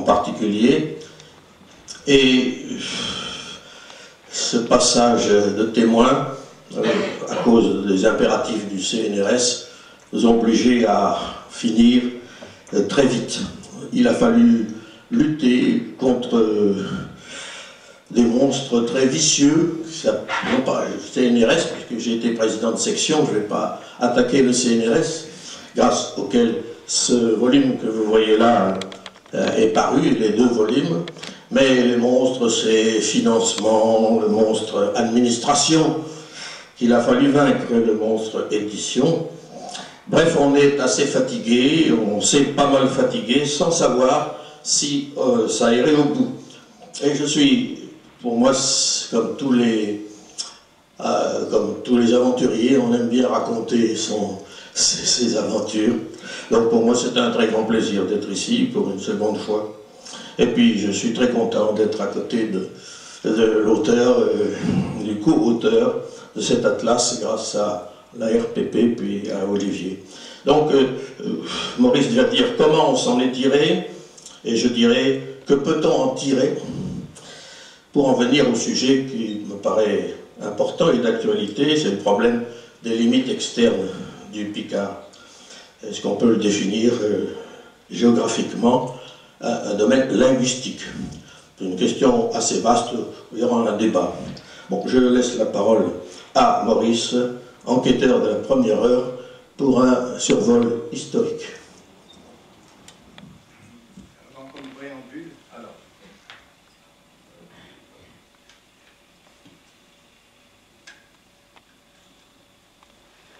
en particulier. Et ce passage de témoin, euh, à cause des impératifs du CNRS, nous a obligés à finir euh, très vite. Il a fallu lutter contre euh, des monstres très vicieux, non pas le CNRS, puisque j'ai été président de section, je ne vais pas attaquer le CNRS, grâce auquel ce volume que vous voyez là est paru, les deux volumes, mais les monstres, c'est financement, le monstre administration, qu'il a fallu vaincre, le monstre édition. Bref, on est assez fatigué, on s'est pas mal fatigué, sans savoir si euh, ça irait au bout. Et je suis, pour moi, comme tous les, euh, comme tous les aventuriers, on aime bien raconter son, ses aventures. Donc pour moi, c'est un très grand plaisir d'être ici pour une seconde fois. Et puis je suis très content d'être à côté de, l'auteur, euh, du co-auteur de cet atlas grâce à la RPP puis à Olivier. Donc euh, euh, Maurice va dire comment on s'en est tiré, et je dirais que peut-on en tirer pour en venir au sujet qui me paraît important et d'actualité, c'est le problème des limites externes du Picard. Est-ce qu'on peut le définir géographiquement un, domaine linguistique? C'est une question assez vaste, il y aura un débat. Je laisse la parole à Maurice, enquêteur de la première heure, pour un survol historique.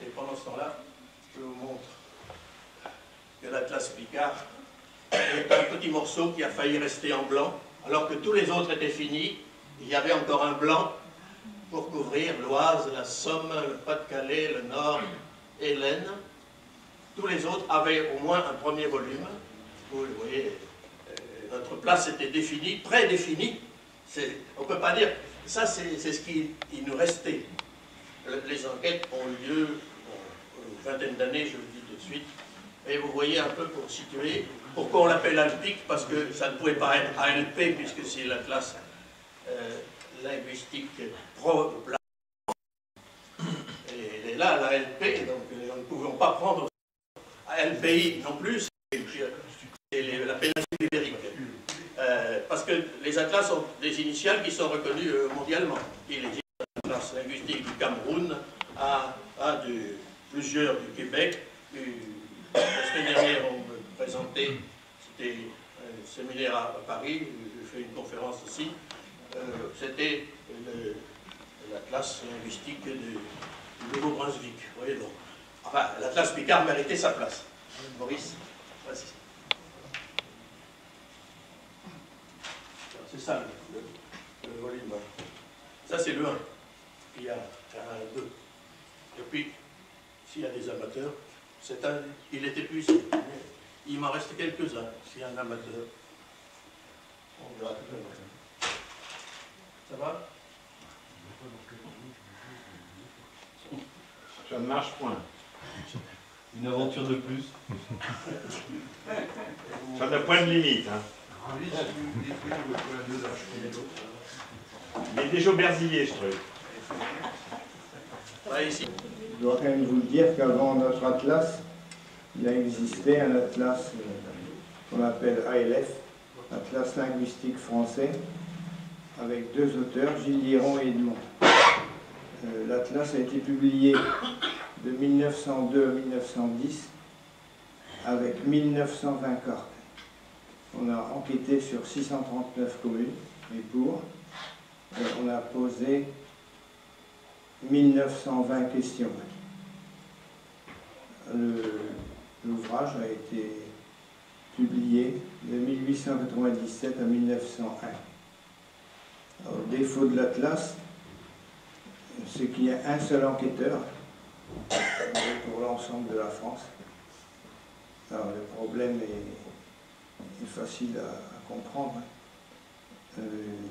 Et pendant ce temps-là, je vous montre que l'Atlas Picard est un petit morceau qui a failli rester en blanc, alors que tous les autres étaient finis. Il y avait encore un blanc pour couvrir l'Oise, la Somme, le Pas-de-Calais, le Nord et l'Aisne. Tous les autres avaient au moins un premier volume. Vous voyez, euh, notre place était définie, prédéfinie. On ne peut pas dire, ça c'est ce qui nous restait. Les enquêtes ont lieu, une vingtaine d'années, je le dis tout de suite, et vous voyez un peu pour situer, pourquoi on l'appelle Alpic Parce que ça ne pouvait pas être ALP, puisque c'est la classe euh, linguistique pro Et là, la LP, donc euh, nous ne pouvons pas prendre ALPI non plus, c'est la péninsule ibérique. Euh, parce que les atlas sont des initiales qui sont reconnues mondialement. Il existe un atlas linguistique du Cameroun, à, de, plusieurs du Québec, la semaine dernière, on me présentait, c'était un séminaire à, Paris, j'ai fait une conférence aussi, euh, c'était l'atlas linguistique du Nouveau-Brunswick. Voyez donc. Enfin, l'atlas Picard méritait sa place. Maurice, vas-y. C'est ça le, volume. Ça c'est le 1. Il y a un 2. Et puis, s'il y a des amateurs, un, il est épuisé. Il m'en reste quelques-uns, si un amateur. On verra tout à l'heure. Ça va? Ça ne marche point. Une aventure de plus. Ça n'a point de limite. Hein. Il est déjà berzillé, je trouve. ici. Je dois quand même vous dire qu'avant notre atlas, il a existé un atlas euh, qu'on appelle ALF, Atlas linguistique français, avec deux auteurs, Gilles Liron et Edmond. Euh, l'atlas a été publié de 1902 à 1910 avec 1920 cartes. On a enquêté sur 639 communes et pour. Euh, on a posé 1920 questions. L'ouvrage a été publié de 1897 à 1901. le défaut de l'Atlas, c'est qu'il y a un seul enquêteur pour l'ensemble de la France. Alors le problème est, facile à, comprendre. Euh,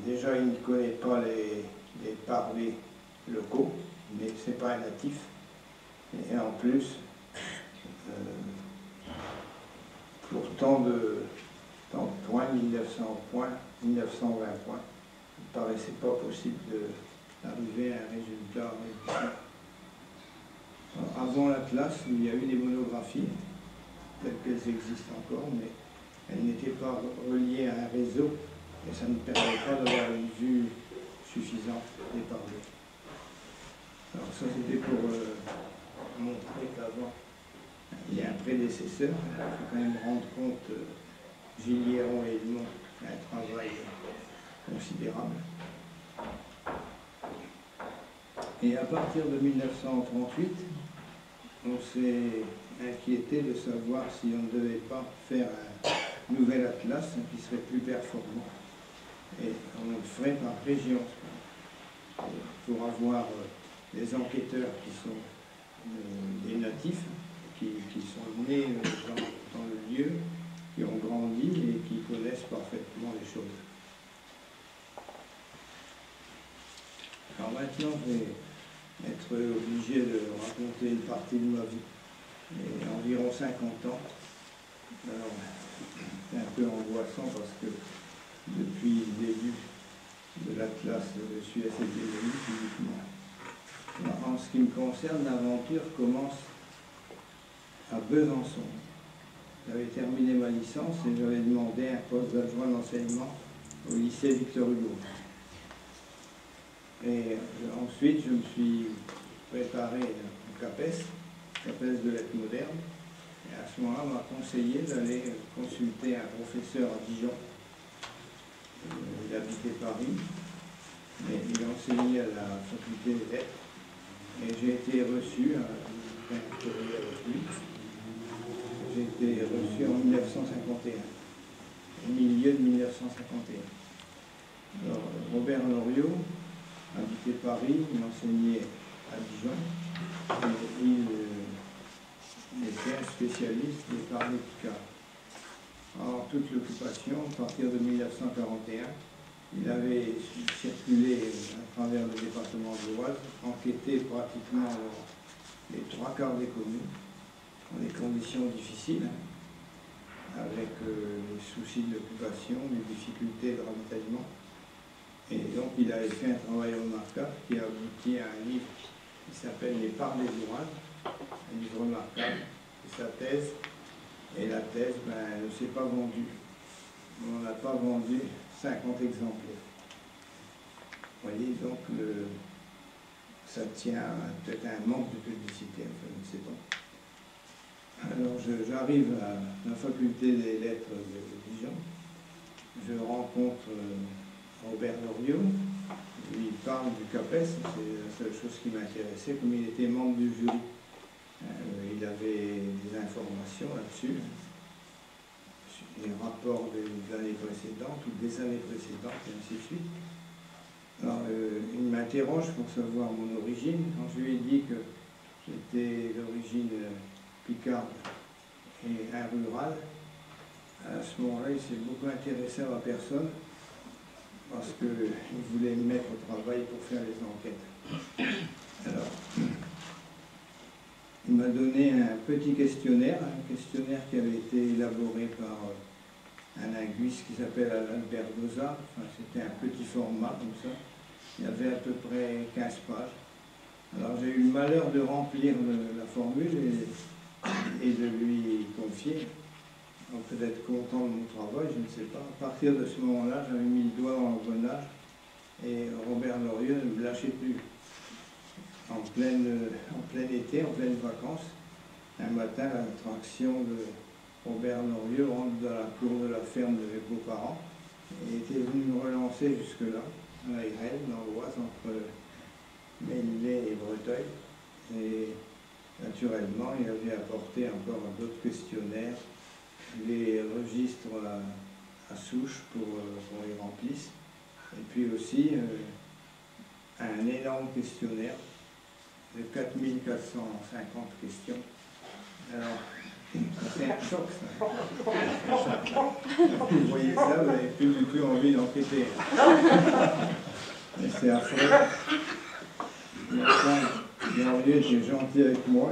déjà, il ne connaît pas les, les locaux, mais ce n'est pas un natif. Et en plus, tant de, points, 1900 points, 1920 points. Il ne paraissait pas possible d'arriver à un résultat avant l'Atlas, il y a eu des monographies, telles qu'elles existent encore, mais elles n'étaient pas reliées à un réseau et ça ne permet pas d'avoir une vue suffisante des parlers. Alors ça c'était pour euh, montrer qu'avant il y a un prédécesseur, il faut quand même rendre compte, euh, Gilliéron et Edmond, un travail considérable. Et à partir de 1938, on s'est inquiété de savoir si on ne devait pas faire un nouvel atlas qui serait plus performant. Et on le ferait par région pour avoir euh, des enquêteurs qui sont euh, des natifs, qui, sont nés euh, dans, le lieu, qui ont grandi et qui connaissent parfaitement les choses. Alors maintenant, je vais être obligé de raconter une partie de ma vie. Et environ 50 ans. Alors, c'est un peu angoissant parce que depuis le début de l'Atlas, je suis assez physiquement. En ce qui me concerne, l'aventure commence à Besançon. J'avais terminé ma licence et j'avais demandé un poste d'adjoint d'enseignement au lycée Victor Hugo. Et ensuite, je me suis préparé au CAPES, CAPES de lettres moderne. Et à ce moment-là, on m'a conseillé d'aller consulter un professeur à Dijon. Euh, il habitait Paris, mais il enseignait à la faculté des lettres. Et j'ai été reçu, euh, j'ai été reçu en 1951, au milieu de 1951. Alors, Robert Loriot, habité Paris, il enseignait à Dijon et il, euh, était un spécialiste des parler Picard. En toute l'occupation, à partir de 1941, il avait circulé à travers le département de l'Oise, enquêté pratiquement les trois quarts des communes, dans des conditions difficiles, avec euh, les soucis de l'occupation, les difficultés de ravitaillement. Et donc il avait fait un travail remarquable qui a abouti à un livre qui s'appelle Les parts des ouvrages, un livre remarquable, c'est sa thèse. Et la thèse, ben, elle ne s'est pas vendue. On n'a pas vendu 50 exemplaires. Vous voyez, donc ça tient peut-être à un manque de publicité, enfin, je ne sais pas. Alors j'arrive à la faculté des lettres de Dijon, je rencontre euh, Robert Loriot. Il parle du CAPES, c'est la seule chose qui m'intéressait, comme il était membre du jury. Euh, il avait des informations là-dessus, sur les rapports des années précédentes ou des années précédentes, et ainsi de suite. Alors, euh, il m'interroge pour savoir mon origine. Quand je lui ai dit que j'étais d'origine picarde et un rural, à ce moment-là, il s'est beaucoup intéressé à ma personne parce qu'il voulait me mettre au travail pour faire les enquêtes. Alors, il m'a donné un petit questionnaire, un questionnaire qui avait été élaboré par euh, un linguiste qui s'appelle Albert Doza. Enfin, C'était un petit format comme ça. Il y avait à peu près 15 pages. Alors j'ai eu le malheur de remplir la formule et, et de lui confier on peut être content de mon travail, je ne sais pas. À partir de ce moment-là, j'avais mis le doigt dans l'engrenage et Robert Lorieux ne me lâchait plus. En, pleine, en plein été, en pleine vacances, un matin, l'attraction de Robert Lorieux rentre dans la cour de la ferme de mes beaux-parents et était venu me relancer jusque-là, à la dans l'Oise, entre Ménillet et Breteuil. Et naturellement, il avait apporté encore d'autres questionnaires les registres à, souche pour euh, qu'on les remplisse. Et puis aussi euh, un énorme questionnaire de 4450 questions. Alors, c'est un choc ça. Vous voyez ça, vous n'avez plus du tout envie d'enquêter. C'est affreux. Glorieux était gentil avec moi,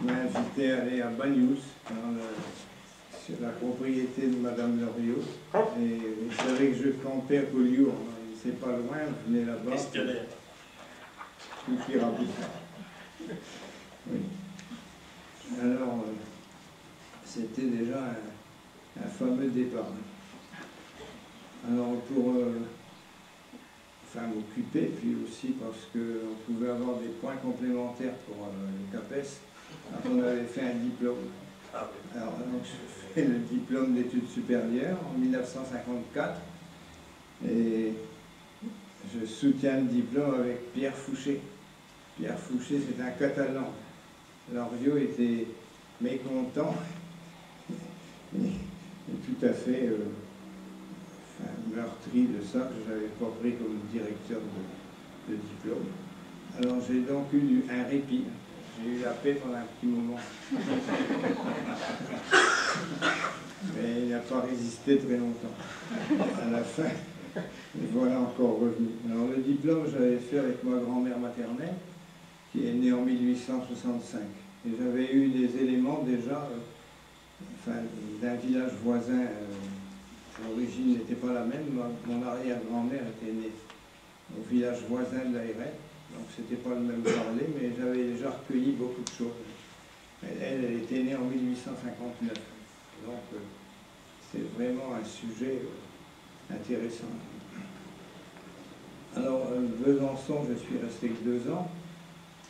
il m'a invité à aller à Bagnous, dans le sur la propriété de Madame Loriot. Et vous savez que je campais à Collioure, c'est pas loin, je venais là-bas. Tout ira bien. Oui. Alors, euh, c'était déjà un, un fameux départ. Alors, pour euh, enfin, m'occuper, puis aussi parce qu'on pouvait avoir des points complémentaires pour euh, le CAPES, quand on avait fait un diplôme. Ah. Alors, donc, je fais le diplôme d'études supérieures en 1954 et je soutiens le diplôme avec Pierre Fouché. Pierre Fouché, c'est un catalan. Loriot était mécontent et, tout à fait euh, meurtri de ça que je n'avais pas pris comme directeur de, diplôme. Alors j'ai donc eu un répit. J'ai eu la paix pendant un petit moment. Mais il n'a pas résisté très longtemps. À la fin, et voilà encore revenu. Alors le diplôme, j'avais fait avec ma grand-mère maternelle, qui est née en 1865. Et j'avais eu des éléments déjà, euh, d'un village voisin. euh, L'origine n'était pas la même. Mon arrière-grand-mère était née au village voisin de la Hérette. Donc c'était pas le même parler, mais j'avais déjà recueilli beaucoup de choses. Elle, elle, était née en 1859. Donc euh, c'est vraiment un sujet euh, intéressant. Alors, euh, Besançon, je suis resté que deux ans.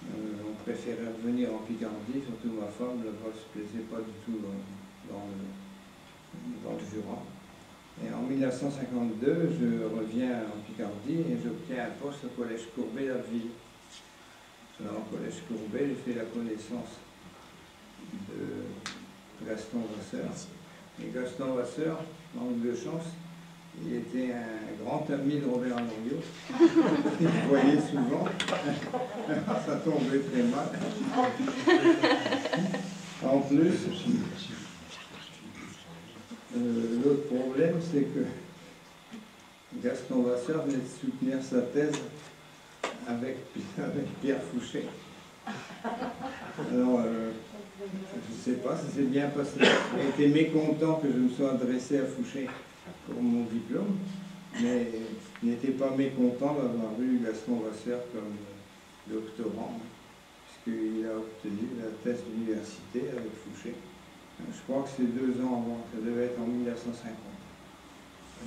On préférait revenir en Picardie, surtout ma femme, là-bas, se plaisait pas du tout dans, dans le, dans le Jura. Et en 1952, je reviens en Picardie et j'obtiens un poste au Collège Courbet d'Abbeville. Alors, au Collège Courbet, j'ai fait la connaissance de Gaston Vasseur. Et Gaston Vasseur, manque de chance, il était un grand ami de Robert Loriot. Il le voyait souvent. Ça tombait très mal. En plus, euh, l'autre problème, c'est que Gaston Vasseur venait de soutenir sa thèse avec, Pierre Fouché. Alors, euh, je ne sais pas si c'est bien passé. J'ai été mécontent que je me sois adressé à Fouché pour mon diplôme, mais je n'étais pas mécontent d'avoir eu Gaston Vasseur comme doctorant, puisqu'il a obtenu la thèse d'université avec Fouché. Je crois que c'est deux ans avant, ça devait être en 1950.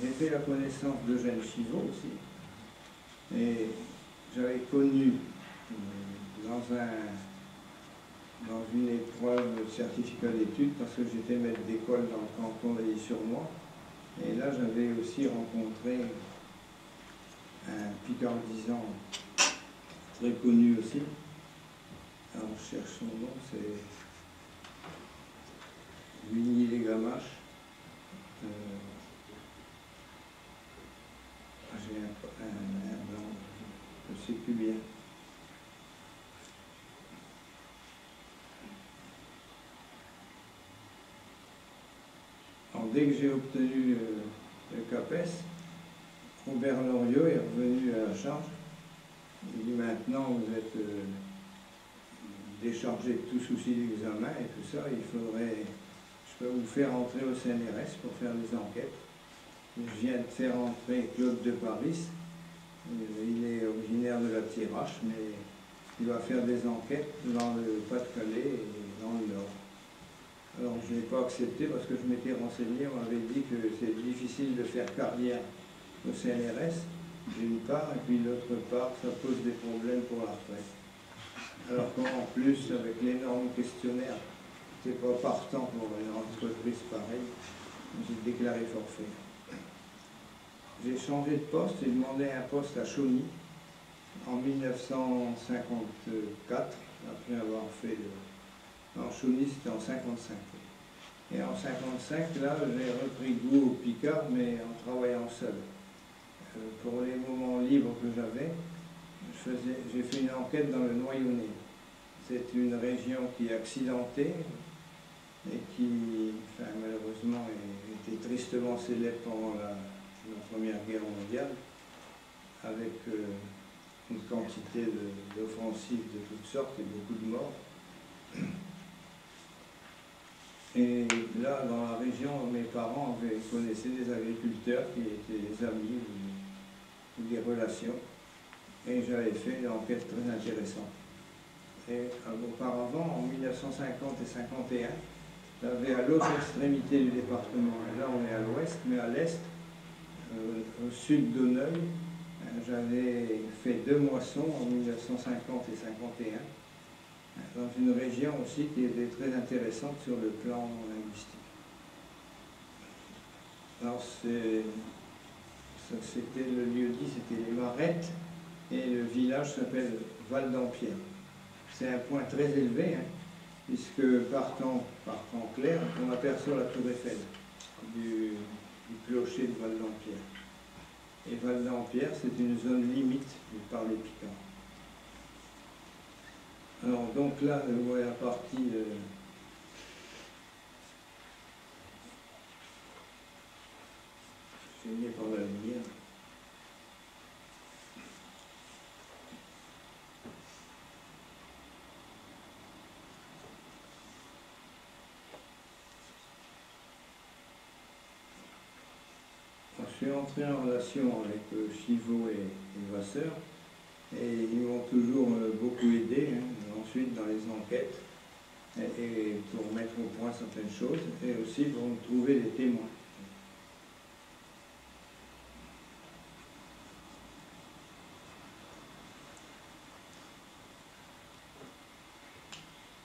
J'ai fait la connaissance d'Eugène Chivot aussi, et j'avais connu euh, dans un dans une épreuve de certificat d'études parce que j'étais maître d'école dans le canton sur moi Et là, j'avais aussi rencontré un picardisant très connu aussi. Alors, je cherche son nom, c'est Vigny les Gamaches. Euh, J'ai un, un, je ne sais plus bien. Alors, dès que j'ai obtenu euh, le CAPES, Robert Loriot est revenu à la charge. Il dit maintenant vous êtes euh, déchargé de tout souci d'examen et tout ça, il faudrait, je vous faire entrer au CNRS pour faire des enquêtes. Je viens de faire entrer Claude de Paris. Euh, Il est originaire de la Tirache, mais il va faire des enquêtes dans le Pas-de-Calais et dans le Nord. Alors je n'ai pas accepté parce que je m'étais renseigné, on m'avait dit que c'est difficile de faire carrière au CNRS, d'une part, et puis d'autre part, ça pose des problèmes pour la retraite. Alors qu'en plus, avec l'énorme questionnaire, pas partant pour une entreprise pareille, j'ai déclaré forfait. J'ai changé de poste et demandé un poste à Chauny en 1954, après avoir fait le, en Chauny, c'était en 55. Et en 55, là, j'ai repris goût au Picard, mais en travaillant seul. Euh, pour les moments libres que j'avais, j'ai fait une enquête dans le Noyonnais. C'est une région qui est accidentée et qui, malheureusement, était tristement célèbre pendant la, Première Guerre mondiale, avec euh, une quantité d'offensives de toutes sortes et beaucoup de morts. Et là, dans la région, mes parents avaient, connaissaient des agriculteurs qui étaient des amis ou, des relations. Et j'avais fait une enquête très intéressante. Et auparavant, en 1950 et 51, j'avais à l'autre extrémité du département, et là on est à l'ouest, mais à l'est, euh, au sud d'Auneuil, euh, j'avais fait deux moissons en 1950 et 51 dans une région aussi qui était très intéressante sur le plan linguistique. Alors c'était le lieu dit, c'était les Marettes, et le village s'appelle Val d'Empierre. C'est un point très élevé, hein, puisque partant, partant clair, on aperçoit la tour Eiffel du, clocher de Val d'Empierre. Et Val d'Empierre, c'est une zone limite par les piquants. Alors, donc là, vous voyez la partie. Euh, par la lumière. Je suis entré en relation avec euh, Chivot et, Vasseur. Et ils m'ont toujours euh, beaucoup aidé, hein, ensuite dans les enquêtes, et, pour mettre au point certaines choses, et aussi pour trouver des témoins.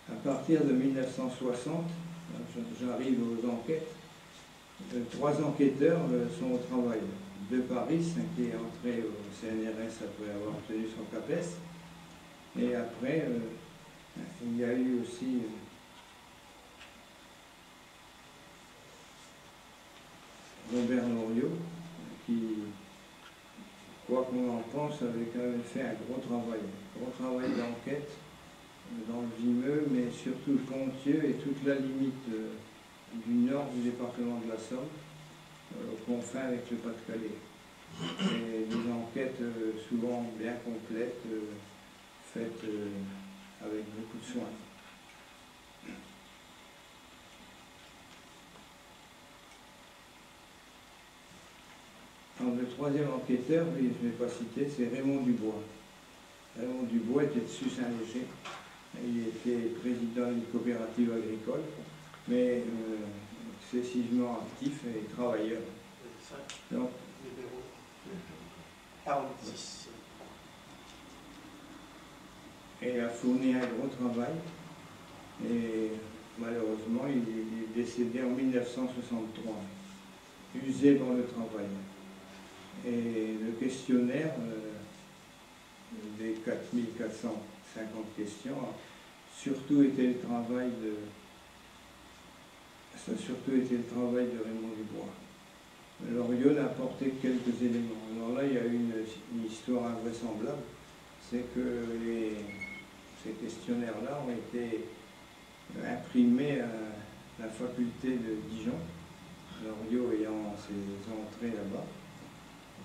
À partir de 1960, j'arrive aux enquêtes, euh, trois enquêteurs euh, sont au travail de Paris, qui est entré au CNRS après avoir obtenu son CAPES. Et après, euh, il y a eu aussi euh, Robert Loriot, qui, quoi qu'on en pense, avait quand même fait un gros travail, un gros travail d'enquête euh, dans le Vimeux, mais surtout Pontieux et toute la limite du nord du département de la Somme euh, fait avec le Pas-de-Calais. des enquêtes euh, souvent bien complètes, euh, faites avec beaucoup de soin. le troisième enquêteur, je ne vais pas citer, c'est Raymond Dubois. Raymond Dubois était de Sus-Saint-Léger. Il était président d'une coopérative agricole, mais excessivement actif et travailleur. Donc, Et a fourni un gros travail. Et malheureusement, il est décédé en 1963, usé dans le travail. Et le questionnaire euh, des 4450 questions a surtout été le travail de ça a surtout été le travail de Raymond Dubois. Loriot a apporté quelques éléments. Alors là, il y a une, une histoire invraisemblable, c'est que ces questionnaires-là ont été imprimés à la faculté de Dijon, Loriot ayant ses entrées là-bas.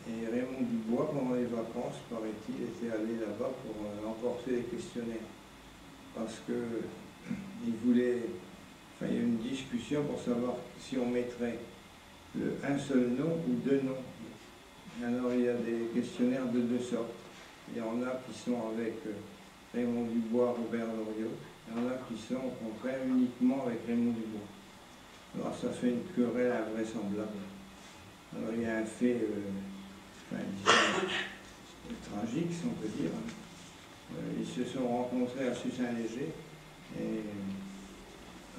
Et Raymond Dubois, pendant les vacances, paraît-il, était allé là-bas pour euh, emporter les questionnaires. Parce qu'il voulait il y a une discussion pour savoir si on mettrait un seul nom ou deux noms. Alors il y a des questionnaires de deux sortes. Il y en a qui sont avec euh, Raymond Dubois, Robert Loriot. Il y en a qui sont au contraire uniquement avec Raymond Dubois. Alors ça fait une querelle invraisemblable. Alors il y a un fait euh, tragique, si on peut dire. Euh, ils se sont rencontrés à Sussin-Léger et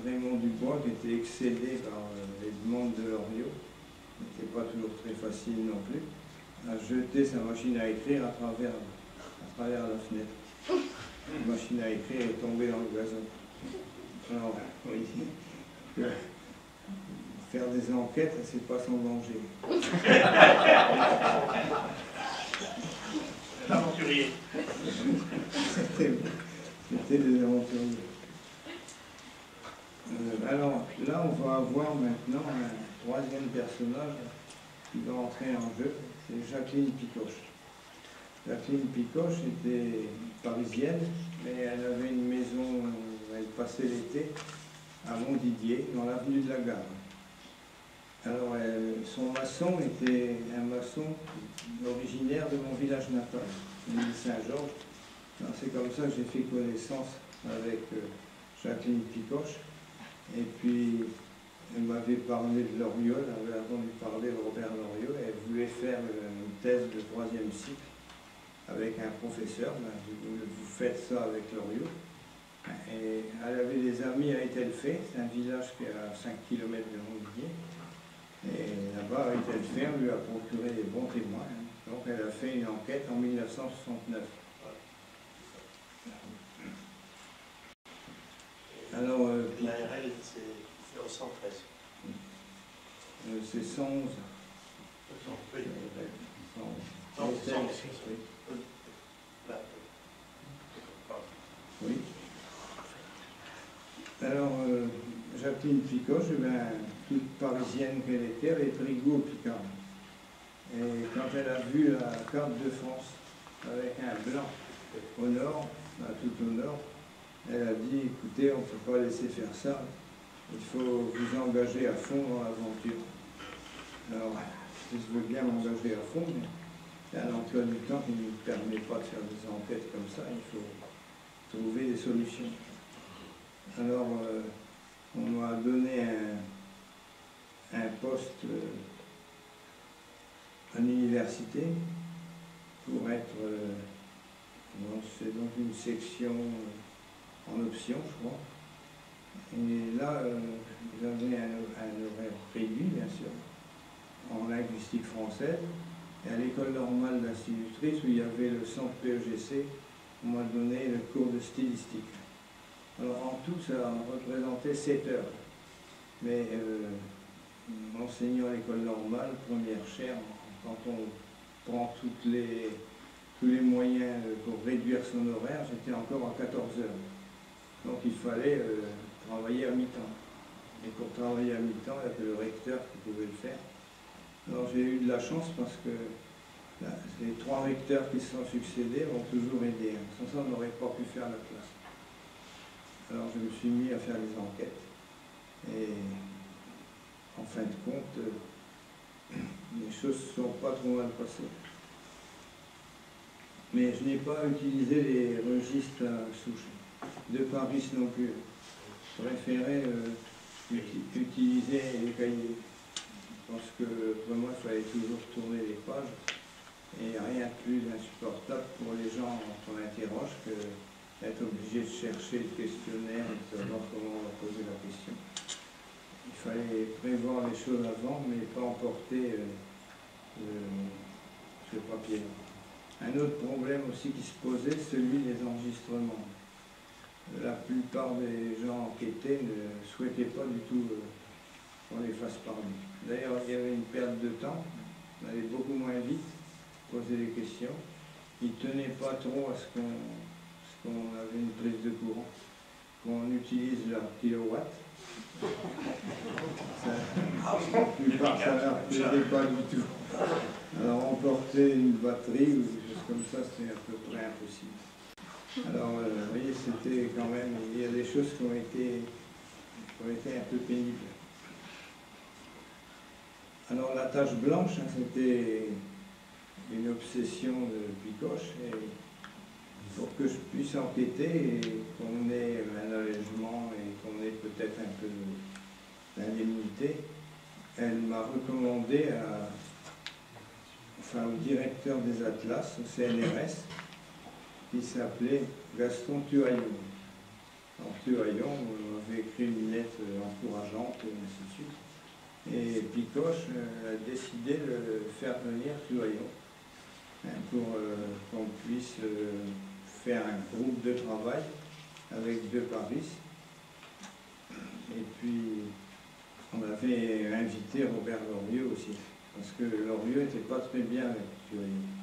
Raymond Dubois, qui était excédé par euh, les demandes de Loriot, n'était pas toujours très facile non plus, a jeté sa machine à écrire à travers, à travers la fenêtre. La machine à écrire est tombée dans le gazon. Alors, oui, faire des enquêtes, c'est pas sans danger. L'aventurier. C'était des aventuriers. Euh, alors là, on va avoir maintenant un troisième personnage qui va entrer en jeu, c'est Jacqueline Picoche. Jacqueline Picoche était parisienne, mais elle avait une maison elle passait l'été à Montdidier, dans l'avenue de la Gare. Alors, son maçon était un maçon originaire de mon village natal, Saint-Georges. C'est comme ça que j'ai fait connaissance avec euh, Jacqueline Picoche. Et puis, elle m'avait parlé de Loriot, elle avait entendu parler de Robert Loriot, elle voulait faire une thèse de troisième cycle avec un professeur. Vous faites ça avec Loriot. Et elle avait des amis à Etelfait, c'est un village qui est à 5 km de Montpellier. Et là-bas, Etelfait, on lui a procuré des bons témoins. Donc elle a fait une enquête en 1969. Alors, euh, puis, L'ARL, c'est au 113. euh, c'est 111. Oui. 111. Non, c'est 111. Oui. Là. Oui. Alors, euh, Jacqueline Picoche, eh ben, toute parisienne qu'elle était, elle est Rigaud Picard. Et quand elle a vu la carte de France avec un blanc au nord, là, tout au nord, elle a dit écoutez, on ne peut pas laisser faire ça, il faut vous engager à fond dans l'aventure. Alors, je veux bien m'engager à fond, mais c'est un emploi du temps qui ne nous permet pas de faire des enquêtes comme ça, il faut trouver des solutions. Alors, euh, on m'a donné un, poste euh, à l'université pour être, euh, donc une section euh, en option, je crois. Et là, euh, j'avais un, un horaire réduit, bien sûr, en linguistique française. Et à l'école normale d'institutrice, où il y avait le centre PEGC, on m'a donné le cours de stylistique. Alors en tout, ça représentait 7 heures. Mais euh, enseignant à l'école normale, première chaire, quand on prend les, tous les moyens pour réduire son horaire, j'étais encore à 14 heures. Donc il fallait euh, travailler à mi-temps. Et pour travailler à mi-temps, il n'y a que le recteur qui pouvait le faire. Alors j'ai eu de la chance parce que les trois recteurs qui se sont succédés m'ont toujours aidé. Sans ça, on n'aurait pas pu faire la classe. Alors je me suis mis à faire des enquêtes. Et en fin de compte, euh, les choses ne sont pas trop mal passées. Mais je n'ai pas utilisé les registres à. De Paris non plus. Je préférais euh, uti- utiliser les cahiers. Parce que pour moi, il fallait toujours tourner les pages. Et rien de plus insupportable pour les gens quand on interroge que d'être obligé de chercher le questionnaire et de savoir comment on va poser la question. Il fallait prévoir les choses avant, mais pas emporter euh, le- ce papier. Un autre problème aussi qui se posait, celui des enregistrements. La plupart des gens enquêtés ne souhaitaient pas du tout euh, qu'on les fasse parler. D'ailleurs, il y avait une perte de temps, on allait beaucoup moins vite poser des questions. Ils ne tenaient pas trop à ce qu'on avait une prise de courant, qu'on utilise leur kilowatt. Ça, la plupart, ça ne leur plaisait pas du tout. Alors emporter une batterie ou des choses comme ça, c'est à peu près impossible. Alors, euh, vous voyez, c'était quand même, il y a des choses qui ont été, qui ont été un peu pénibles. Alors, la tache blanche, hein, c'était une obsession de Picoche. Et pour que je puisse enquêter et qu'on ait un allègement et qu'on ait peut-être un peu d'indemnité, elle m'a recommandé enfin, au directeur des Atlas, au CNRS, qui s'appelait Gaston Tuaillon. Alors Tuaillon m'avait écrit une lettre encourageante et ainsi de suite. Et Picoche euh, a décidé de faire venir Tuaillon hein, pour euh, qu'on puisse euh, faire un groupe de travail avec deux Paris. Et puis, on avait invité Robert Lorieux aussi, parce que Lorieux n'était pas très bien avec Tuaillon.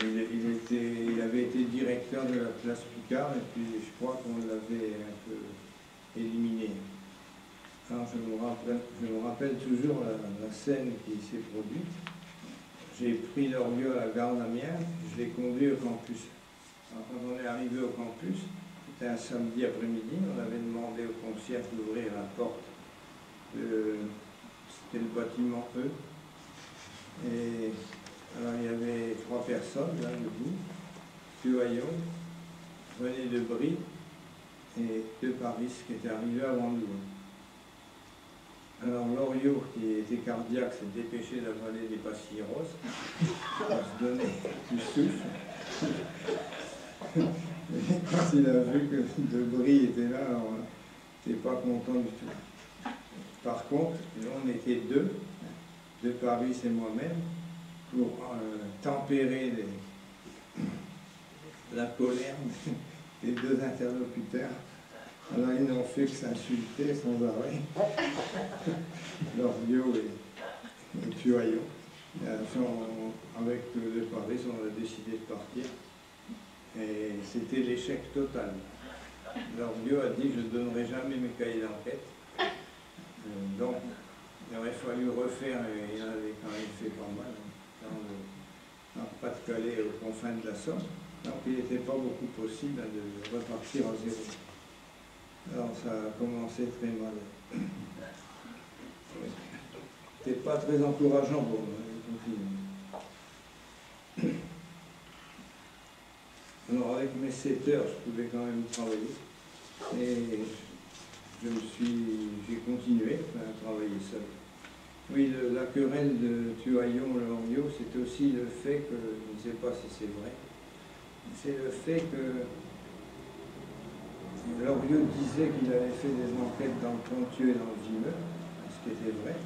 Il, avait été directeur de la place Picard et puis je crois qu'on l'avait un peu éliminé. Je me rappelle, toujours la, scène qui s'est produite. J'ai pris Lorieux à la gare d'Amiens, je l'ai conduit au campus. Quand on est arrivé au campus, c'était un samedi après-midi, on avait demandé au concierge d'ouvrir la porte. C'était le bâtiment E. alors il y avait trois personnes là debout, Suayon, René Debris et De Paris qui étaient arrivés avant nous. Alors Loriot, qui était cardiaque, s'est dépêché d'avaler des pastilles roses pour se donner du souffle. Et quand il a vu que Debris était là, on n'était pas content du tout. Par contre, on était deux, de Paris et moi-même, pour euh, tempérer la colère des deux interlocuteurs. Alors ils n'ont fait que s'insulter sans arrêt, Lordio et, et Tuaillon. Avec de Paris, on a décidé de partir. Et c'était l'échec total. Lordio a dit je ne donnerai jamais mes cahiers d'enquête. Euh, donc, il aurait fallu refaire, et il avait quand même fait pas mal le Pas-de-Calais, aux confins de la Somme. Donc il n'était pas beaucoup possible de repartir à zéro. Alors ça a commencé très mal. C'était pas très encourageant pour moi. Alors avec mes 7 heures, je pouvais quand même travailler. Et j'ai continué à travailler seul. Oui, la querelle de Tuaillon-Loriot, c'est aussi le fait que, je ne sais pas si c'est vrai, c'est le fait que Loriot disait qu'il avait fait des enquêtes dans le Pontieux et dans le Vimeux, ce qui était vrai,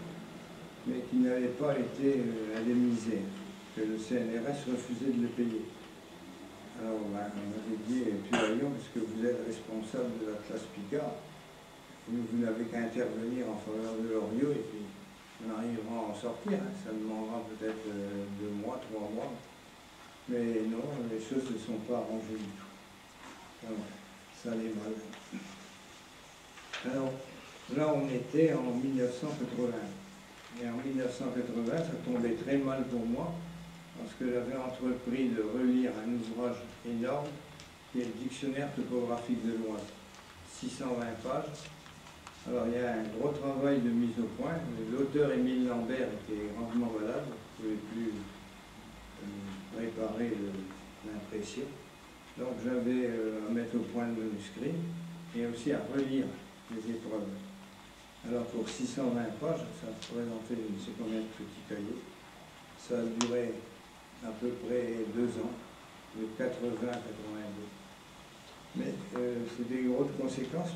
mais qu'il n'avait pas été euh, indemnisé, que le CNRS refusait de le payer. Alors ben, on avait dit, Tuaillon, parce que vous êtes responsable de la classe Picard, vous, vous n'avez qu'à intervenir en faveur de Loriot et puis on arrivera à en sortir. Hein. Ça demandera peut-être euh, deux mois, trois mois. Mais non, les choses ne sont pas arrangées du tout. ça allait mal. Alors, là, on était en 1980. Et en 1980, ça tombait très mal pour moi, parce que j'avais entrepris de relire un ouvrage énorme, qui est le Dictionnaire topographique de l'Oise. 620 pages, alors il y a un gros travail de mise au point. L'auteur Émile Lambert était grandement malade, ne pouvait plus euh, réparer l'impression. Donc j'avais euh, à mettre au point le manuscrit et aussi à relire les épreuves. Alors pour 620 pages, ça représentait je ne sais combien de petits cahiers. Ça a duré à peu près deux ans, de 80 à 82. Mais euh, c'est des grosses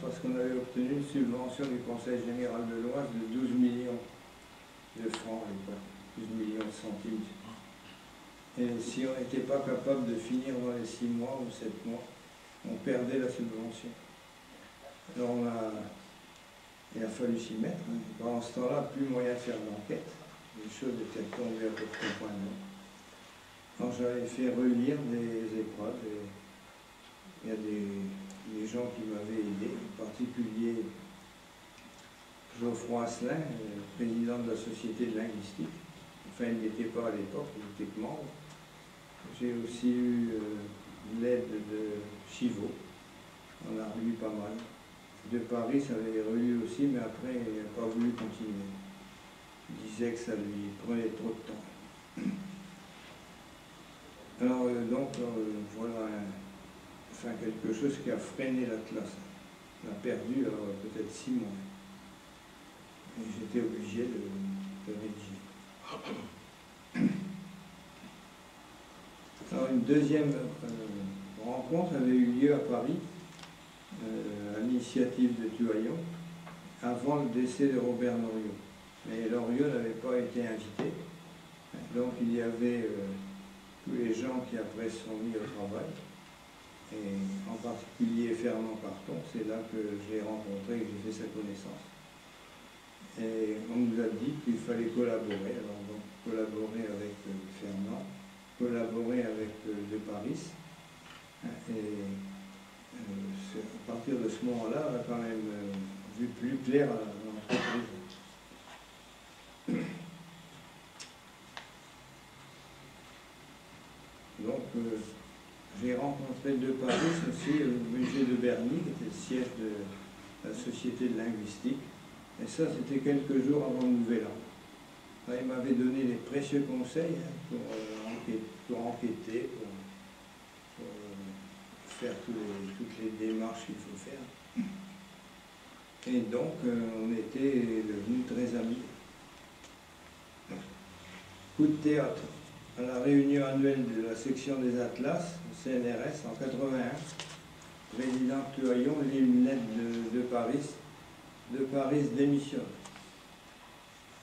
parce qu'on avait obtenu une subvention du Conseil général de l'Oise de 12 millions de francs l'époque, 12 millions de centimes. Et si on n'était pas capable de finir dans les 6 mois ou 7 mois, on perdait la subvention. Alors on a, il a fallu s'y mettre. Hein. Pendant ce temps-là, plus moyen de faire d'enquête. Les choses étaient tombées à peu point de Alors j'avais fait relire des épreuves. Il y a des, gens qui m'avaient aidé, en particulier Geoffroy Asselin, président de la Société de linguistique. Enfin, il n'était pas à l'époque, il était membre. J'ai aussi eu euh, l'aide de Chivot. On a relu pas mal. De Paris, ça avait relu aussi, mais après, il n'a pas voulu continuer. Il disait que ça lui prenait trop de temps. Alors, euh, donc, euh, voilà un, enfin quelque chose qui a freiné la classe. On a perdu euh, peut-être six mois. Et j'étais obligé de, rédiger. Alors une deuxième euh, rencontre avait eu lieu à Paris, euh, à l'initiative de Tuaillon, avant le décès de Robert Loriot. Mais Loriot n'avait pas été invité, donc il y avait tous les gens qui après sont mis au travail et en particulier Fernand Carton, c'est là que j'ai rencontré et que j'ai fait sa connaissance. Et on nous a dit qu'il fallait collaborer, alors donc collaborer avec euh, Fernand, collaborer avec euh, De Paris, et euh, à partir de ce moment-là, on a quand même vu plus clair l'entreprise. Donc, j'ai rencontré de Paris aussi au musée de Berny, qui était le siège de la Société de linguistique. Et ça, c'était quelques jours avant le Nouvel An. il m'avait donné des précieux conseils hein, pour, euh, enquêter, pour, enquêter, pour, euh, faire toutes les démarches qu'il faut faire. Et donc, euh, on était devenus très amis. Coup de théâtre à la réunion annuelle de la section des Atlas, CNRS, en 81, président Tuaillon lit une lettre de, Paris, de Paris démissionne.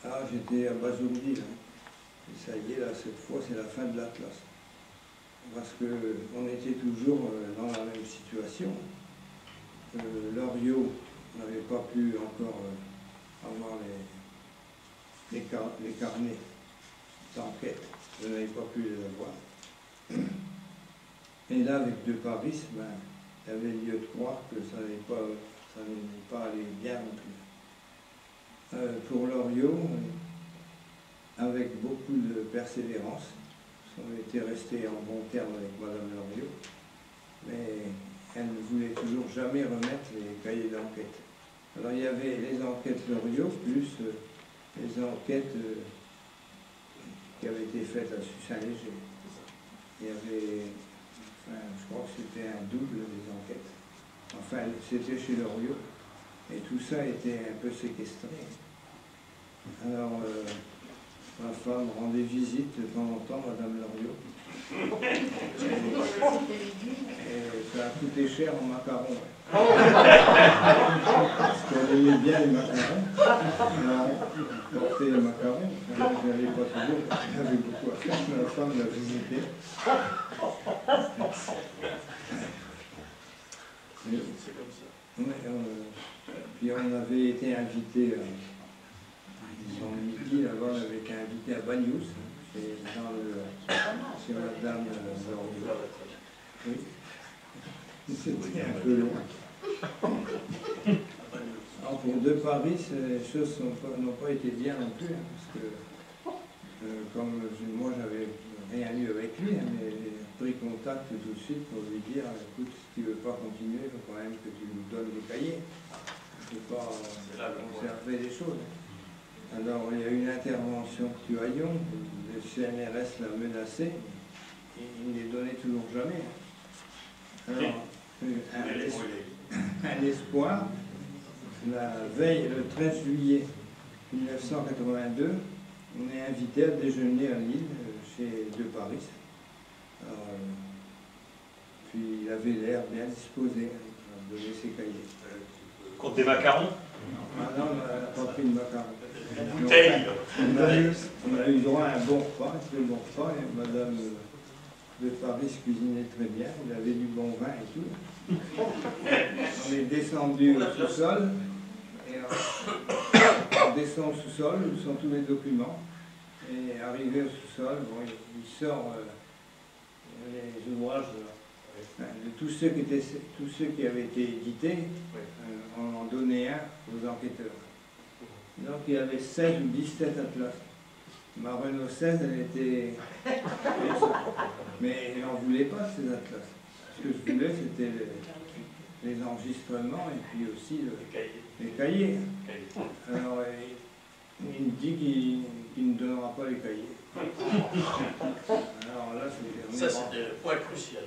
Ah, j'étais à là. Et ça y est, là, cette fois, c'est la fin de l'Atlas. Parce qu'on était toujours euh, dans la même situation. Euh, Loriot n'avait pas pu encore euh, avoir les, les carnets d'enquête je n'avais pas pu les avoir. Et là, avec De Paris, ben, il y avait lieu de croire que ça n'allait pas, ça pas bien non plus. Euh, pour Loriot, avec beaucoup de persévérance, on était resté en bon terme avec Madame Loriot, mais elle ne voulait toujours jamais remettre les cahiers d'enquête. Alors il y avait les enquêtes Loriot plus euh, les enquêtes euh, qui avait été faite à Saint-Léger. Il y avait, je crois que c'était un double des enquêtes. Enfin, c'était chez Loriot. Et tout ça était un peu séquestré. Alors, euh, ma femme rendait visite de temps en temps, Madame Loriot. Et, ça a coûté cher en macarons. Parce qu'on aimait bien les macarons. On portait les macarons. Je n'allais pas toujours parce qu'il y avait beaucoup à faire. Ma femme l'a visité. C'est comme ça. Euh, puis on avait été invité, euh, disons midi là-bas, on avait été invité à Bagnous, c'est dans le, c'est Madame Loriot. Oui. C'était un peu loin. Alors pour De Paris, les choses n'ont pas, été bien non plus, parce que comme moi j'avais rien eu avec lui, mais j'ai pris contact tout de suite pour lui dire écoute, si tu ne veux pas continuer, il faut quand même que tu nous donnes des cahiers. Il ne faut pas observer les choses. Alors il y a eu une intervention Tuaillon, le CNRS l'a menacé, et il ne les donnait toujours jamais. Alors, un, espoir, la veille, le 13 juillet 1982, on est invité à déjeuner à Lille, euh, chez De Paris. Euh, puis il avait l'air bien disposé à donner ses cahiers. Contre des macarons? Ah non, on n'a pas pris de macarons. Bouteille on, a eu, on a eu droit à un bon repas, un très bon repas, et Madame de Paris cuisinait très bien, il avait du bon vin et tout. On est descendu au sous-sol, et on descend au sous-sol où sont tous les documents. Et arrivé au sous-sol, bon, il, sort euh, les ouvrages de, tous, ceux qui étaient, tous ceux qui avaient été édités, euh, on en donnait un aux enquêteurs. Donc il y avait 16 ou 17 atlas. Ma Renault 16, elle était... Mais elle n'en voulait pas, ces atlas. Ce que je voulais, c'était les, enregistrements et puis aussi les cahiers. Alors, il me dit qu'il ne donnera pas les cahiers. Alors là, c'était... Ça, c'était le point crucial.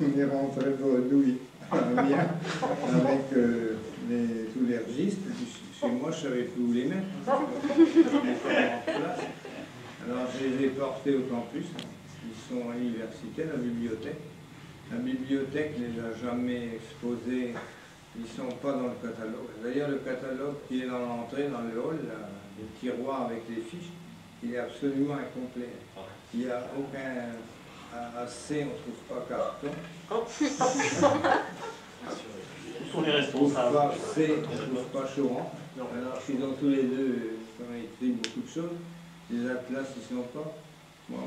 on est rentré pour douille avec euh, tous les registres. Chez moi, je ne savais plus où les mettre. Alors, je les ai portés au campus. Ils sont à l'université, à la bibliothèque. La bibliothèque ne les a jamais exposés. Ils ne sont pas dans le catalogue. D'ailleurs, le catalogue qui est dans l'entrée, dans le hall, le tiroir avec les fiches, il est absolument incomplet. Il n'y a aucun assez, on ne trouve pas carton. Où sont les responsables Pas C, on ne trouve pas Choran. Alors qu'ils ont tous les deux, ont écrit beaucoup de choses. Les atlas, ils sont pas. Moi,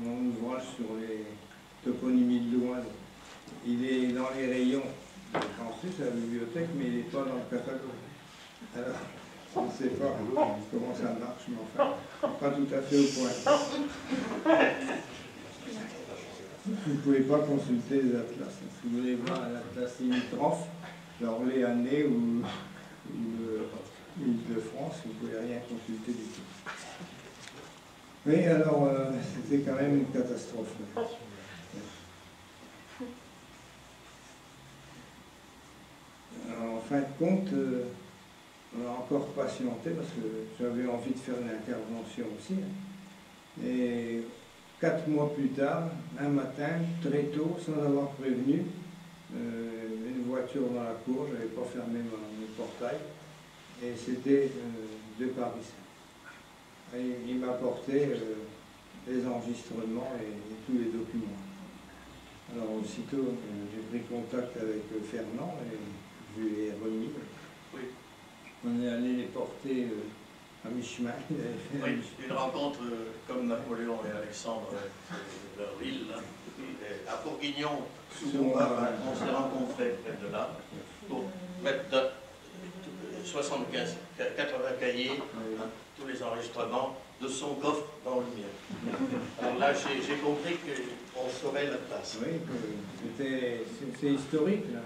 mon, ouvrage sur les toponymies de Louane, il est dans les rayons campus à la bibliothèque, mais il n'est pas dans le catalogue. Alors, on ne sait pas comment ça marche, mais enfin, pas tout à fait au point. vous ne pouvez pas consulter les atlas. Si vous voulez voir un atlas limitrophe, l'Orléanais ou, ou l'île de France, vous ne pouvez rien consulter du tout. Oui, alors, euh, c'était quand même une catastrophe. en fin de compte, euh, on a encore patienté parce que j'avais envie de faire une intervention aussi. hein. Et quatre mois plus tard, un matin, très tôt, sans avoir prévenu, euh, une voiture dans la cour, je n'avais pas fermé mon, portail, et c'était euh, de Paris. Et il m'apportait euh, les enregistrements et, et tous les documents. Alors aussitôt, j'ai pris contact avec Fernand et je lui ai remis. Oui. On est allé les porter à mi-chemin. Il Oui, une rencontre comme Napoléon et Alexandre, leur ville. Et à Bourguignon, on s'est rencontrés près de là pour mettre de- 75, 80 cahiers, tous les enregistrements de son coffre dans le mien. Alors là, j'ai compris qu'on saurait la place. Oui, que c'est historique là.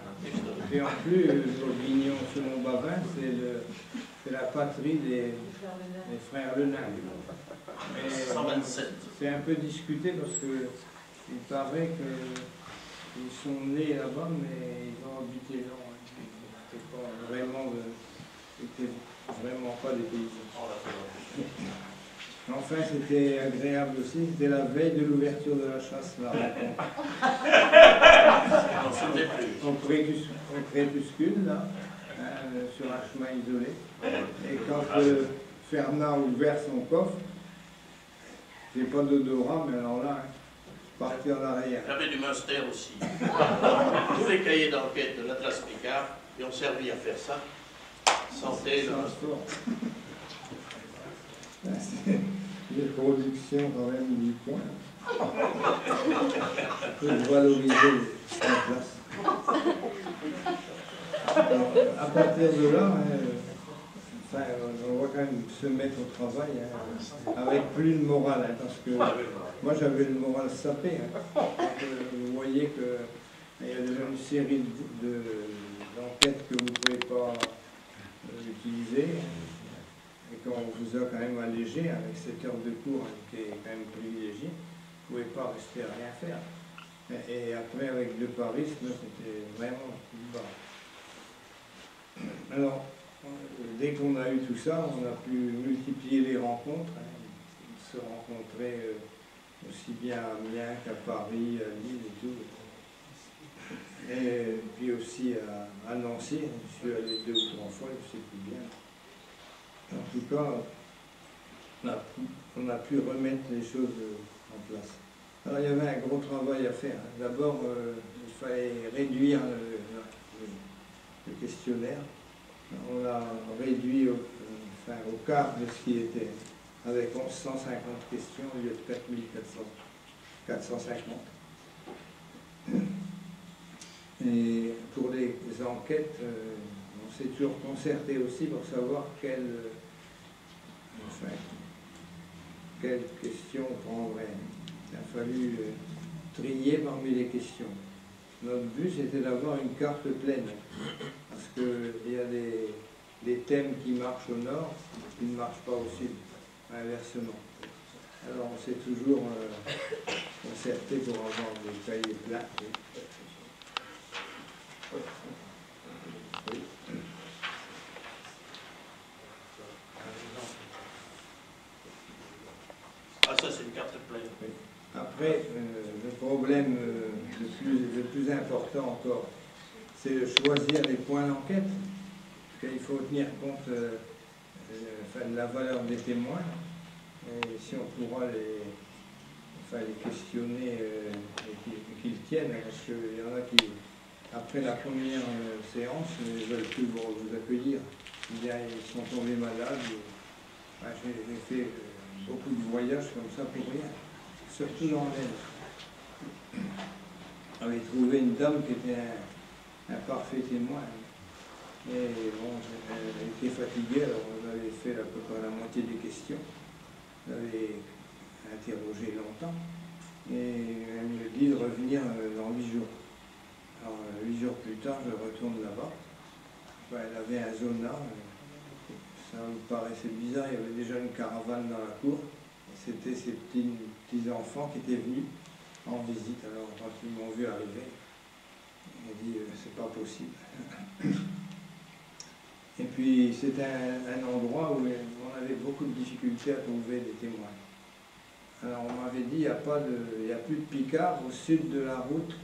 Et en plus, euh, Bourguignon sur Montbavin, c'est la patrie des, des frères Lenain. Et 127. C'est un peu discuté parce que il paraît qu'ils sont nés là-bas, mais ils ont habité là. hein. C'était pas vraiment, de- c'était vraiment pas des paysans. Fait. Enfin, c'était agréable aussi. C'était la veille de l'ouverture de la chasse, la rencontre. Au crépuscule, là, hein, sur un chemin isolé. Et quand euh, Fernand a ouvert son coffre, j'ai pas d'odorat, mais alors là, hein, parti en arrière. J'avais du Munster aussi. Tous les cahiers d'enquête de l'Atlas Picard qui ont servi à faire ça sentaient le Des productions quand même du coin. Faut valoriser la place. Alors, à partir de là, hein, enfin, on va quand même se mettre au travail hein, avec plus de morale, hein, parce que moi j'avais le moral sapé. hein. Euh, vous voyez qu'il y a déjà une série de- de- d'enquêtes que vous ne pouvez pas euh, utiliser et qu'on vous a quand même allégé avec cette heure de cours qui est quand même privilégiée, vous ne pouvez pas rester à rien faire. Et, après, avec le Paris, c'était vraiment bas. Alors, euh, dès qu'on a eu tout ça, on a pu multiplier les rencontres. hein. Se rencontrer euh, aussi bien à Amiens qu'à Paris, à Lille et tout. Et puis aussi à, Nancy, je suis allé deux ou trois fois, je ne sais plus bien. En tout cas, on a, pu, remettre les choses en place. Alors il y avait un gros travail à faire. hein. D'abord, euh, il fallait réduire le questionnaire. On l'a réduit au, quart de ce qui était, avec 1150 questions au lieu de 4400 450. Et pour les enquêtes, euh, on s'est toujours concerté aussi pour savoir quelle, euh, enfin, quelle question on prendrait. Il a fallu euh, trier parmi les questions. Notre but, c'était d'avoir une carte pleine, parce qu'il y a des, des thèmes qui marchent au nord, qui ne marchent pas au sud, inversement. Alors on s'est toujours euh, concerté pour avoir des cahiers. Oui. Ah, ça, c'est une carte pleine. Après, euh, le problème euh, le, plus, important encore, c'est de choisir les points d'enquête. Qu'il faut tenir compte euh, euh, de la valeur des témoins. Et si on pourra les, enfin, les questionner euh, et qu'ils tiennent, parce qu'il y en a qui, après la première séance, ne veulent plus vous, accueillir. Ils sont tombés malades. J'ai fait beaucoup de voyages comme ça pour rien surtout dans l'aide. Avait trouvé une dame qui était un, parfait témoin. Et bon, elle était fatiguée, alors on avait fait à peu près la moitié des questions. On avait interrogé longtemps. Et elle me dit de revenir euh, dans huit jours. Alors, euh, huit jours plus tard, je retourne là-bas. Elle avait un zona. euh, Ça me paraissait bizarre. Il y avait déjà une caravane dans la cour. C'était ses petits, petits enfants qui étaient venus en visite. Alors, quand ils m'ont vu arriver, ils m'ont dit euh, c'est pas possible. Et puis, c'était un, endroit où on avait beaucoup de difficultés à trouver des témoins. Alors, on m'avait dit il n'y a, a plus de Picard au sud de la route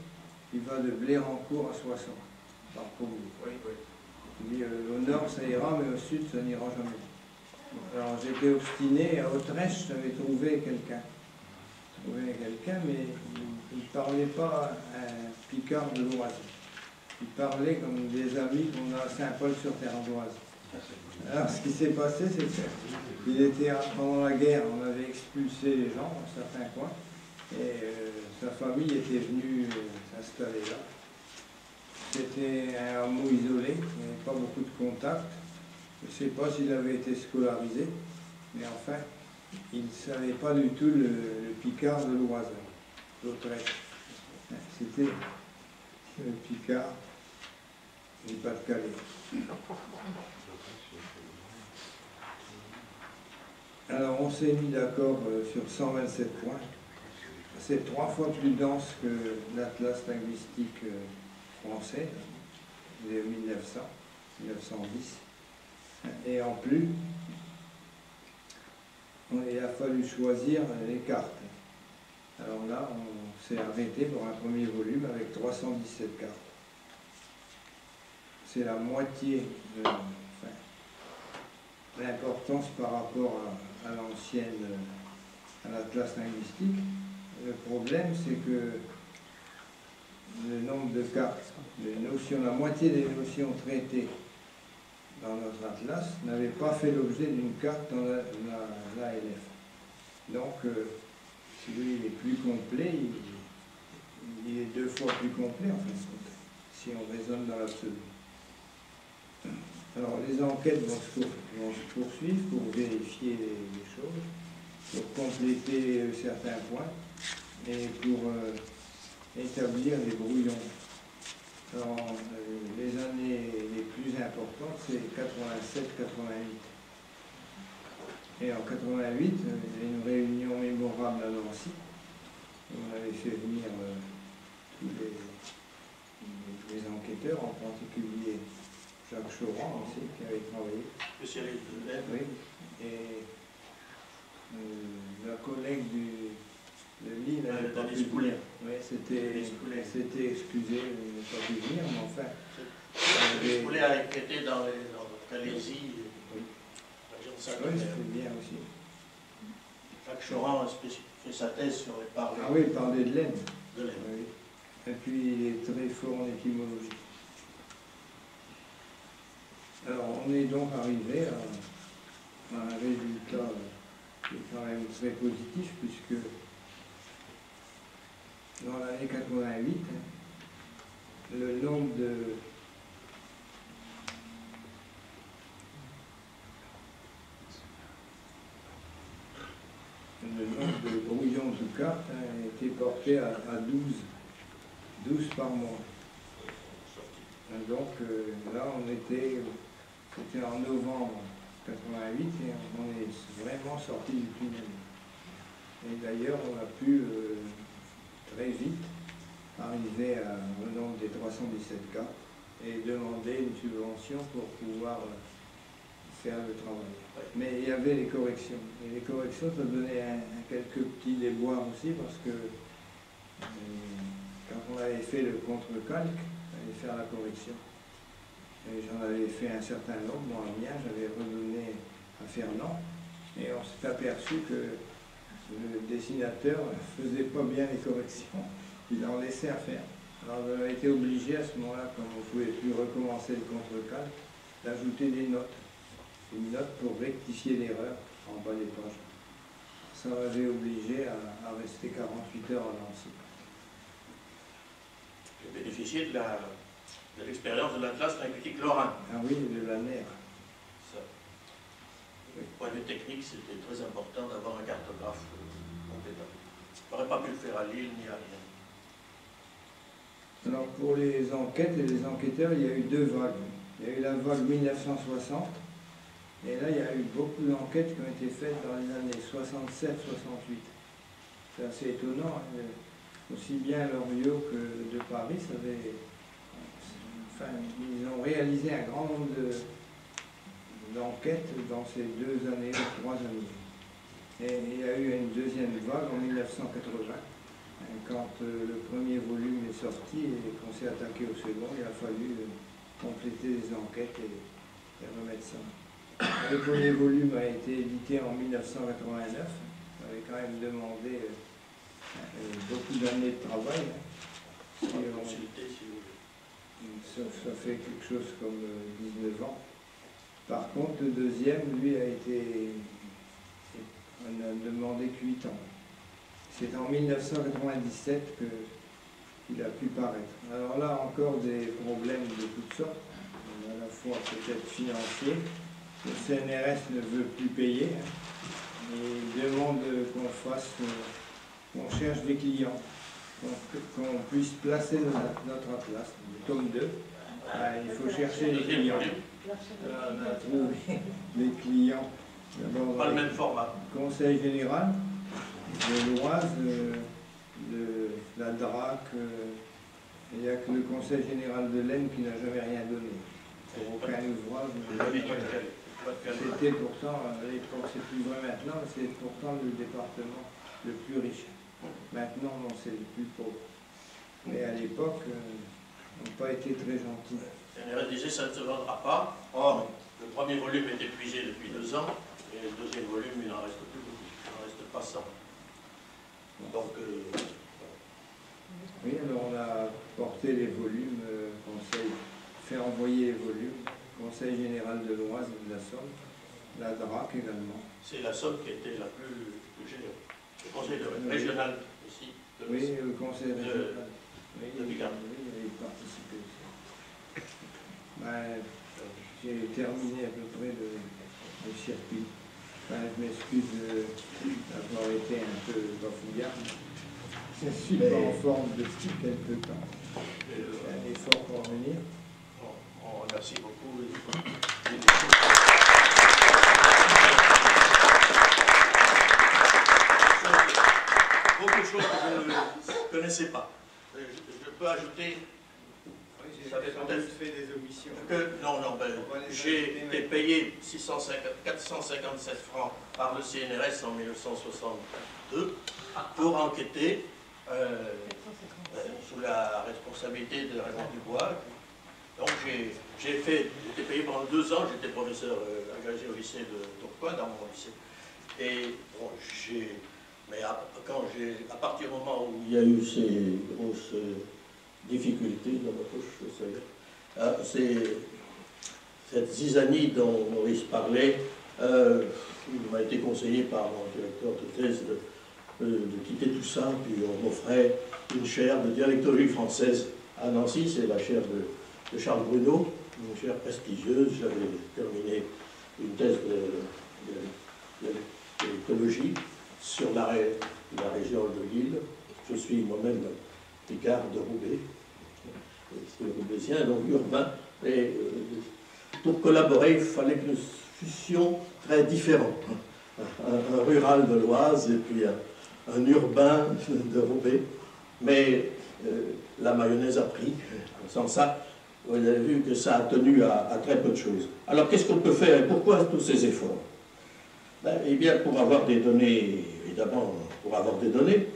qui va de Blérancourt à Soissons, par Courbevoie. Oui, oui. Dit, euh, au nord ça ira, mais au sud ça n'ira jamais. Alors j'étais obstiné, à Autrèche j'avais trouvé quelqu'un. Trouvé quelqu'un, mais il ne parlait pas un picard de l'Oise. Il parlait comme des amis qu'on a à Saint-Paul-sur-Terre-d'Oise. Alors ce qui s'est passé, c'est qu'il était pendant la guerre, on avait expulsé les gens dans certains coins, et euh, sa famille était venue euh, s'installer là. C'était un hameau isolé, il n'y avait pas beaucoup de contacts. Je ne sais pas s'il avait été scolarisé, mais enfin, il ne savait pas du tout le, picard de l'Oise, l'Autrèche. C'était le picard du Pas-de-Calais. Alors on s'est mis d'accord euh, sur 127 points. C'est trois fois plus dense que l'Atlas linguistique euh, français de 1900, 1910. Et en plus, il a fallu choisir les cartes. Alors là, on s'est arrêté pour un premier volume avec 317 cartes. C'est la moitié de l'importance par rapport à, à l'ancienne, à l'Atlas linguistique. Le problème, c'est que le nombre de cartes, les notions, la moitié des notions traitées dans notre atlas n'avaient pas fait l'objet d'une carte dans la- la- l'ALF. Donc, euh, si vous il est plus complet, il, est deux fois plus complet en fin de compte, si on raisonne dans l'absolu. Alors, les enquêtes vont se, poursuivre pour vérifier les, choses, pour compléter euh, certains points et pour euh, établir les brouillons. Les années les plus importantes, c'est 87-88. Et en 88, euh, il y a une réunion mémorable à Nancy. où On avait fait venir euh, tous les, les- les enquêteurs, en particulier Jacques Choran aussi, qui avait travaillé. De l'aide. Oui. Et euh, la collègue du, Lille n'avait Euh, pas Denise pu Poulet. venir. Oui, c'était Denise Poulet. c'était excusé, elle n'a pas pu venir, mais enfin. Je elle voulais avait- enquêter dans les dans le Calaisie, Oui. région de Oui, Saint-Clair. c'était bien aussi. Jacques Choran a fait sa thèse sur les paroles Ah oui, il parlait de l'aide. de l'aide. Oui. Et puis il est très fort en étymologie. Alors on est donc arrivé à, à un résultat euh, qui est quand même très positif puisque dans l'année 88, hein, le nombre de le nombre de brouillons de cartes a été porté à, à 12, 12 par mois. Donc euh, là, on était, c'était en novembre 88 et on est vraiment sorti du tunnel. Et d'ailleurs, on a pu euh, très vite arriver à- au nombre des 317 cas et demander une subvention pour pouvoir faire le travail. Mais il y avait les corrections. Et les corrections, ça donnait un- un quelques petits déboires aussi parce que euh, quand on avait fait le contre-calque, fallait faire la correction. Et j'en avais fait un certain nombre, moi le mien, j'avais redonné à Fernand. Et on s'est aperçu que le dessinateur ne faisait pas bien les corrections. Il en laissait à faire. Alors on a été obligé à ce moment-là, comme on ne pouvait plus recommencer le contre-calque, d'ajouter des notes. Une note pour rectifier l'erreur en bas des pages. Ça m'avait obligé à, à rester 48 heures à Nancy. J'ai bénéficié de l'expérience de l'Atlas linguistique lorrain. Ah oui, de la nerf. Du point de vue technique, c'était très important d'avoir un cartographe euh, compétent. Je n'aurais pas pu le faire à Lille ni à rien. Alors pour les enquêtes et les enquêteurs, il y a eu deux vagues. Il y a eu la vague 1960, et là il y a eu beaucoup d'enquêtes qui ont été faites dans les années 67-68. C'est assez étonnant. hein. Aussi bien Loriot que de Paris, ça avait- enfin, ils ont réalisé un grand nombre de- d'enquêtes dans ces deux années ou trois années. Et il y a eu une deuxième vague en 1980. Euh, Quand euh, le premier volume est sorti et qu'on s'est attaqué au second, il a fallu euh, compléter les enquêtes et, et remettre ça. Le premier volume a été édité en 1989. Ça avait quand même demandé euh, beaucoup d'années de travail. hein. On on- ça, fait quelque chose comme euh, 19 ans. Par contre, le deuxième, lui, a été. On a demandé que 8 ans. C'est en 1997 que qu'il a pu paraître. Alors là, encore des problèmes de toutes sortes, à la fois peut-être financiers. Le CNRS ne veut plus payer hein, il demande qu'on fasse, euh, qu'on cherche des clients, qu'on puisse placer notre, notre atlas, le tome 2. Ah, il faut chercher Deuxième clients. Là, on a trouvé les clients. D'abord, Pas le dans même format. Conseil général de l'Oise, euh, de la DRAC. euh, Il n'y a que le Conseil général de l'Aisne qui n'a jamais rien donné. Pour aucun ouvrage. C'était pourtant, à l'époque, c'est plus vrai maintenant, c'est pourtant le département le plus riche. Maintenant, non, c'est le plus pauvre. Mais à l'époque, euh, ils n'ont pas été très gentils. CNRS disait ça ne se vendra pas. Or, le premier volume est épuisé depuis deux ans, et le deuxième volume, il n'en reste plus beaucoup. Il n'en reste pas 100. Donc, euh, Oui, alors on a porté les volumes, euh, conseil, fait envoyer les volumes, Conseil général de l'Oise et de la Somme, la DRAC également. c'est la Somme qui était la plus, plus généreuse. Le conseil de- régional aussi. de Oui, le Conseil De- régional. Oui, de Picardie. oui, il participé. Ben, J'ai terminé à peu près le, le circuit. Enfin, je m'excuse euh, d'avoir été un peu bafouillard. Je suis pas en forme depuis quelque temps. Euh, C'est un effort pour venir. on, on remercie beaucoup. Beaucoup de choses que vous ne connaissez pas. Je, je peux ajouter Ça fait peut-être- fait des omissions. que, non, non, ben, j'ai été payé 650 457 francs par le CNRS en 1962 pour enquêter euh, euh, sous la responsabilité de Raymond Dubois. Donc j'ai fait, j'étais payé pendant deux ans, j'étais professeur euh, agrégé au lycée de Tourcoing, dans mon lycée. Et bon, j'ai, mais à, quand j'ai, à partir du moment où Il y a eu ces grosses euh, difficultés dans ça y est. Ah, cette zizanie dont Maurice parlait, euh, il m'a été conseillé par mon directeur de thèse de, de- de quitter tout ça, puis on m'offrait une chaire de dialectologie française à Nancy, c'est la chaire de, de Charles Bruno, une chaire prestigieuse. J'avais terminé une thèse de, de- de dialectologie sur la, la région de Lille. Je suis moi-même picard de Roubaix, c'est roubaixien, donc urbain. Et euh, pour collaborer, il fallait que nous fussions très différents. Un, rural de l'Oise et puis un, urbain de Roubaix. Mais euh, la mayonnaise a pris. Sans ça, vous avez vu que ça a tenu à, très peu de choses. Alors qu'est-ce qu'on peut faire et pourquoi tous ces efforts? Ben, Eh bien, pour avoir des données, évidemment, pour avoir des données,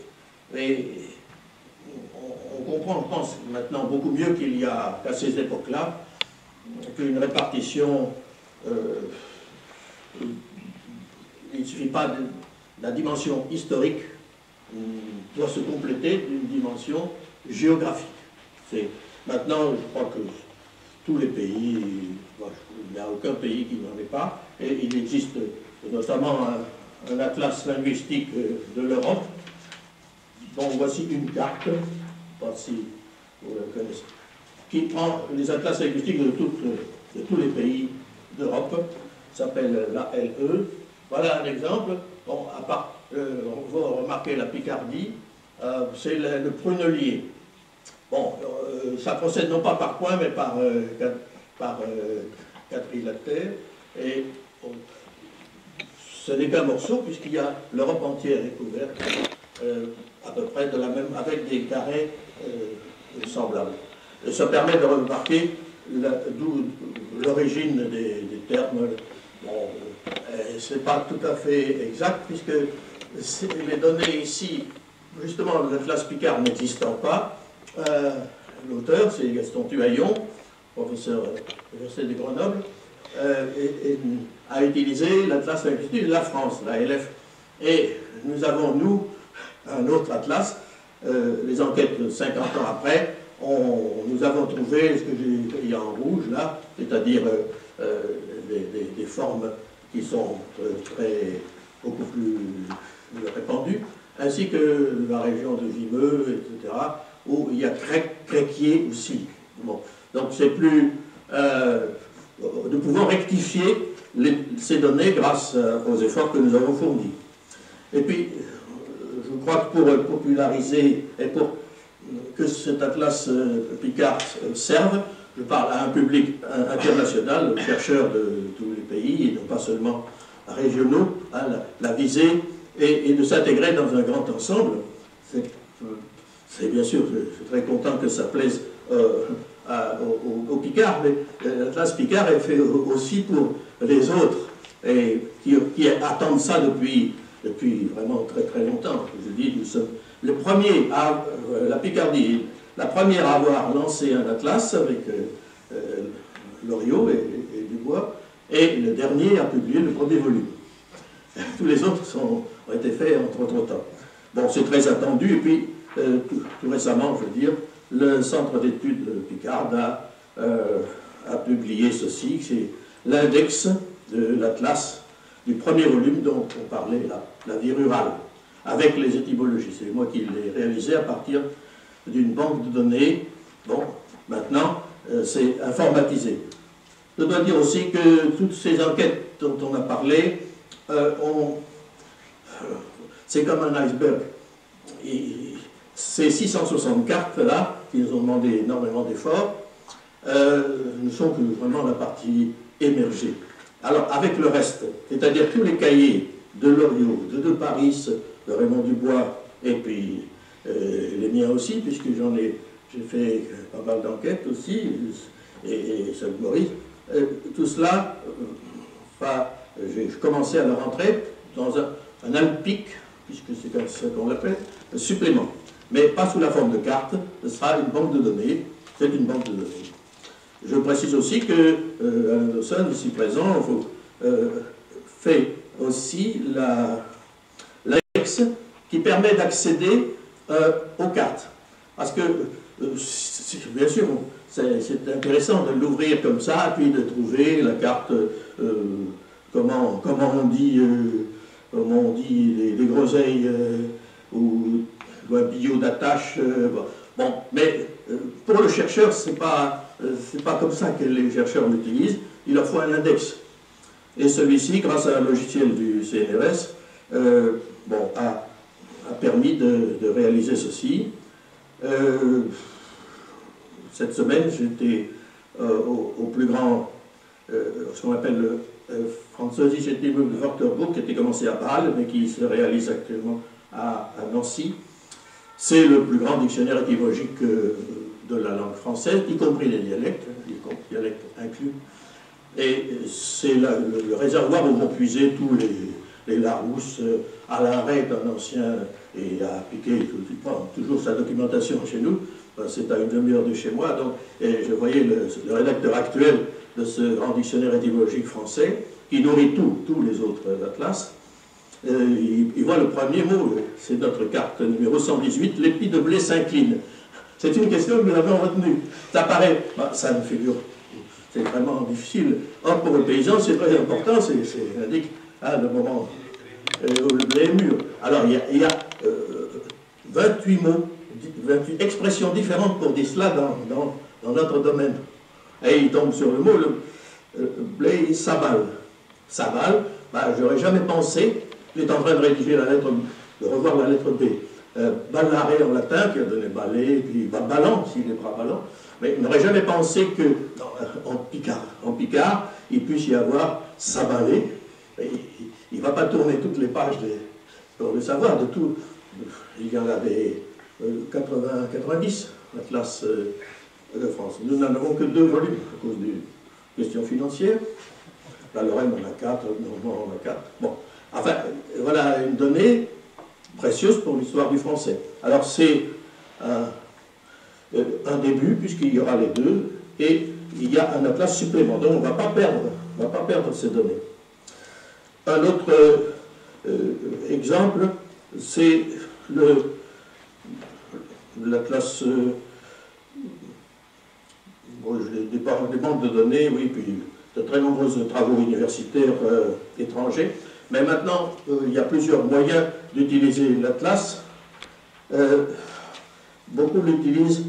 on, on comprend, je pense, maintenant beaucoup mieux qu'il y a qu'à ces époques-là, qu'une répartition, euh, il ne suffit pas de la dimension historique hum, doit se compléter d'une dimension géographique. C'est maintenant, je crois que tous les pays, il n'y a aucun pays qui n'en est pas, et il existe notamment un, un atlas linguistique euh, de l'Europe, dont voici une carte, si vous la connaissez, qui prend les atlas linguistiques de, tous les pays d'Europe, s'appelle la LE. Voilà un exemple. Bon, à part, euh, on va remarquer la Picardie, euh, c'est le, le, prunelier. Bon, euh, ça procède non pas par points, mais par, euh, par quadrilatère. Et ce n'est qu'un morceau, puisqu'il y a l'Europe entière est couverte, à peu près de la même, avec des carrés semblables. Et ça permet de remarquer d'où l'origine des, termes. Bon, c'est pas tout à fait exact, puisque les données ici justement, le classe Picard n'existant pas, euh, l'auteur, c'est Gaston Tuaillon, professeur de l'Université de Grenoble, euh, a utilisé l'Atlas linguistique de la France, la LF. Et nous avons, nous, un autre atlas, euh, les enquêtes de 50 ans après, nous avons trouvé ce que j'ai écrit en rouge là, c'est-à-dire des, formes qui sont très, beaucoup plus répandues, ainsi que la région de Vimeux, etc., où il y a Créquier aussi. Bon. Donc c'est plus... Euh, nous pouvons rectifier ces données grâce euh, aux efforts que nous avons fournis. Et puis, euh, je crois que pour populariser et pour que cet atlas Picard serve, je parle à un public international, chercheurs de tous les pays, et non pas seulement régionaux, à la visée et, de s'intégrer dans un grand ensemble. C'est bien sûr, je, suis très content que ça plaise euh, au, Picard, mais euh, la classe Picard est fait aussi pour les autres, et qui, attendent ça depuis, depuis vraiment très très longtemps. Je dis, nous sommes le premier à, euh, la Picardie, la première à avoir lancé un atlas avec Loriot et, Dubois, et le dernier à publier le premier volume. Tous les autres ont été faits entre autres temps. Bon, c'est très attendu, et puis, euh, tout, récemment, je veux dire, le Centre d'études de Picard a, euh, a publié ceci, c'est l'index de l'Atlas du premier volume dont on parlait, la, la vie rurale, avec les étymologies. C'est moi qui l'ai réalisé à partir d'une banque de données. Bon, maintenant, euh, c'est informatisé. Je dois dire aussi que toutes ces enquêtes dont on a parlé ont c'est comme un iceberg. ces 660 cartes-là, qui nous ont demandé énormément d'efforts, euh, ne sont que vraiment la partie émergée. Alors, avec le reste, c'est-à-dire tous les cahiers de Loriot, de Paris, de Raymond Dubois, et puis euh, les miens aussi, puisque j'en ai, j'ai fait pas mal d'enquêtes aussi, et, et Maurice, euh, tout cela, j'ai commencé à le rentrer dans un, un alpic puisque c'est comme ça qu'on l'appelle, supplément. Mais pas sous la forme de carte, ce sera une banque de données. C'est une banque de données. Je précise aussi que euh, Dawson, ici présent, euh, fait aussi l'annexe qui permet d'accéder euh, aux cartes. Parce que, euh, bien sûr, c'est intéressant de l'ouvrir comme ça, puis de trouver la carte, comment, comment on dit comme on dit, les, groseilles ou un billot d'attache. Bon. mais pour le chercheur, ce n'est pas, pas comme ça que les chercheurs l'utilisent. Il leur faut un index. Et celui-ci, grâce à un logiciel du CNRS, bon, a, a, permis de, de réaliser ceci. cette semaine, j'étais au, plus grand, ce qu'on appelle le euh, Französisch Wörterbuch qui était commencé à Bâle, mais qui se réalise actuellement à, Nancy. C'est le plus grand dictionnaire étymologique euh, de la langue française, y compris les dialectes, les dialectes inclus. Et c'est le, réservoir où vont puiser tous les, Larousse, euh, à l'arrêt d'un ancien, et à Piquet, toujours sa documentation chez nous, c'est à une demi-heure de chez moi, donc, et je voyais le, le rédacteur actuel de ce grand dictionnaire étymologique français, qui nourrit tous les autres atlas. Euh, il, voit le premier mot, c'est notre carte numéro 118, l'épi de blé s'incline. C'est une question que nous avons retenue. Ça paraît, bah, ça me figure, c'est vraiment difficile. Or, pour le paysan, c'est très important, c'est indique hein, le moment euh, où le blé est mûr. Alors, il y a, 28 euh, mots, 28 expressions différentes pour dire cela dans, dans notre domaine. Et il tombe sur le mot, le, blé sabal. Sabal, bah, j'aurais jamais pensé, est en train de rédiger la lettre, de revoir la lettre B. euh, Ballaré en latin, qui a donné ballet, puis ballant, s'il est bras ballant, mais il n'aurait jamais pensé que en Picard, en Picard, il puisse y avoir sabalé. Il ne va pas tourner toutes les pages pour le savoir de tout. Il y en avait 80, euh, 90, la classe euh, de France. Nous n'en avons que deux volumes à cause des questions financières. La Lorraine en a quatre, Normand en a quatre. Bon, enfin, voilà une donnée précieuse pour l'histoire du français. Alors c'est un, euh, un début, puisqu'il y aura les deux, et il y a un atlas supplémentaire. Donc on ne va pas perdre, on va pas perdre ces données. Un autre euh, exemple, c'est l'atlas euh, bon, des, des, banques de données, oui, puis de très nombreux travaux universitaires étrangers. Mais maintenant, euh, il y a plusieurs moyens d'utiliser l'Atlas. Euh, beaucoup l'utilisent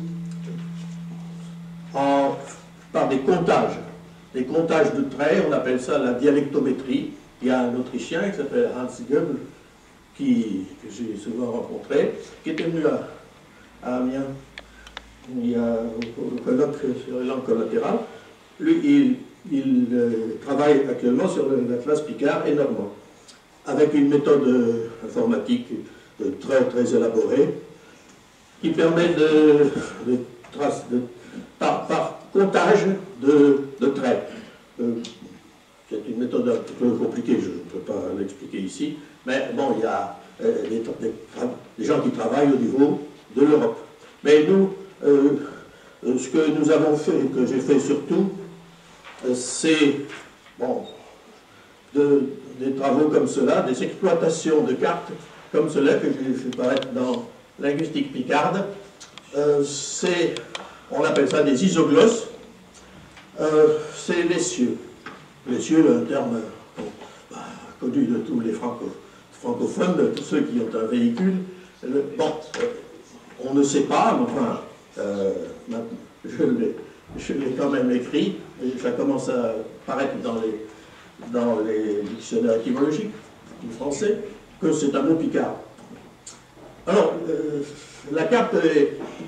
par des comptages. Des comptages de traits, on appelle ça la dialectométrie. Il y a un Autrichien qui s'appelle Hans Goebbels, qui, que j'ai souvent rencontré, qui était venu à, Amiens il y a au, colloque sur les langues collatérales. Lui, il, euh, travaille actuellement sur l'Atlas Picard et Normand avec une méthode euh, informatique euh, très, très élaborée qui permet de, par, comptage de, traits. Euh, c'est une méthode un peu compliquée, je ne peux pas l'expliquer ici, mais bon, il y a des, gens qui travaillent au niveau de l'Europe. Mais nous, ce que nous avons fait, que j'ai fait surtout, c'est bon, de, des travaux comme cela, des exploitations de cartes comme cela que j'ai fait paraître dans Linguistique Picarde. Euh, on appelle ça des isoglosses. Euh, c'est les cieux. Les cieux, un terme bah, connu de tous les francophones, de tous ceux qui ont un véhicule. bon, euh, on ne sait pas, mais enfin, je l'ai quand même écrit, et ça commence à paraître dans les dans les dictionnaires étymologiques du français que c'est un mot picard. Alors, euh, la carte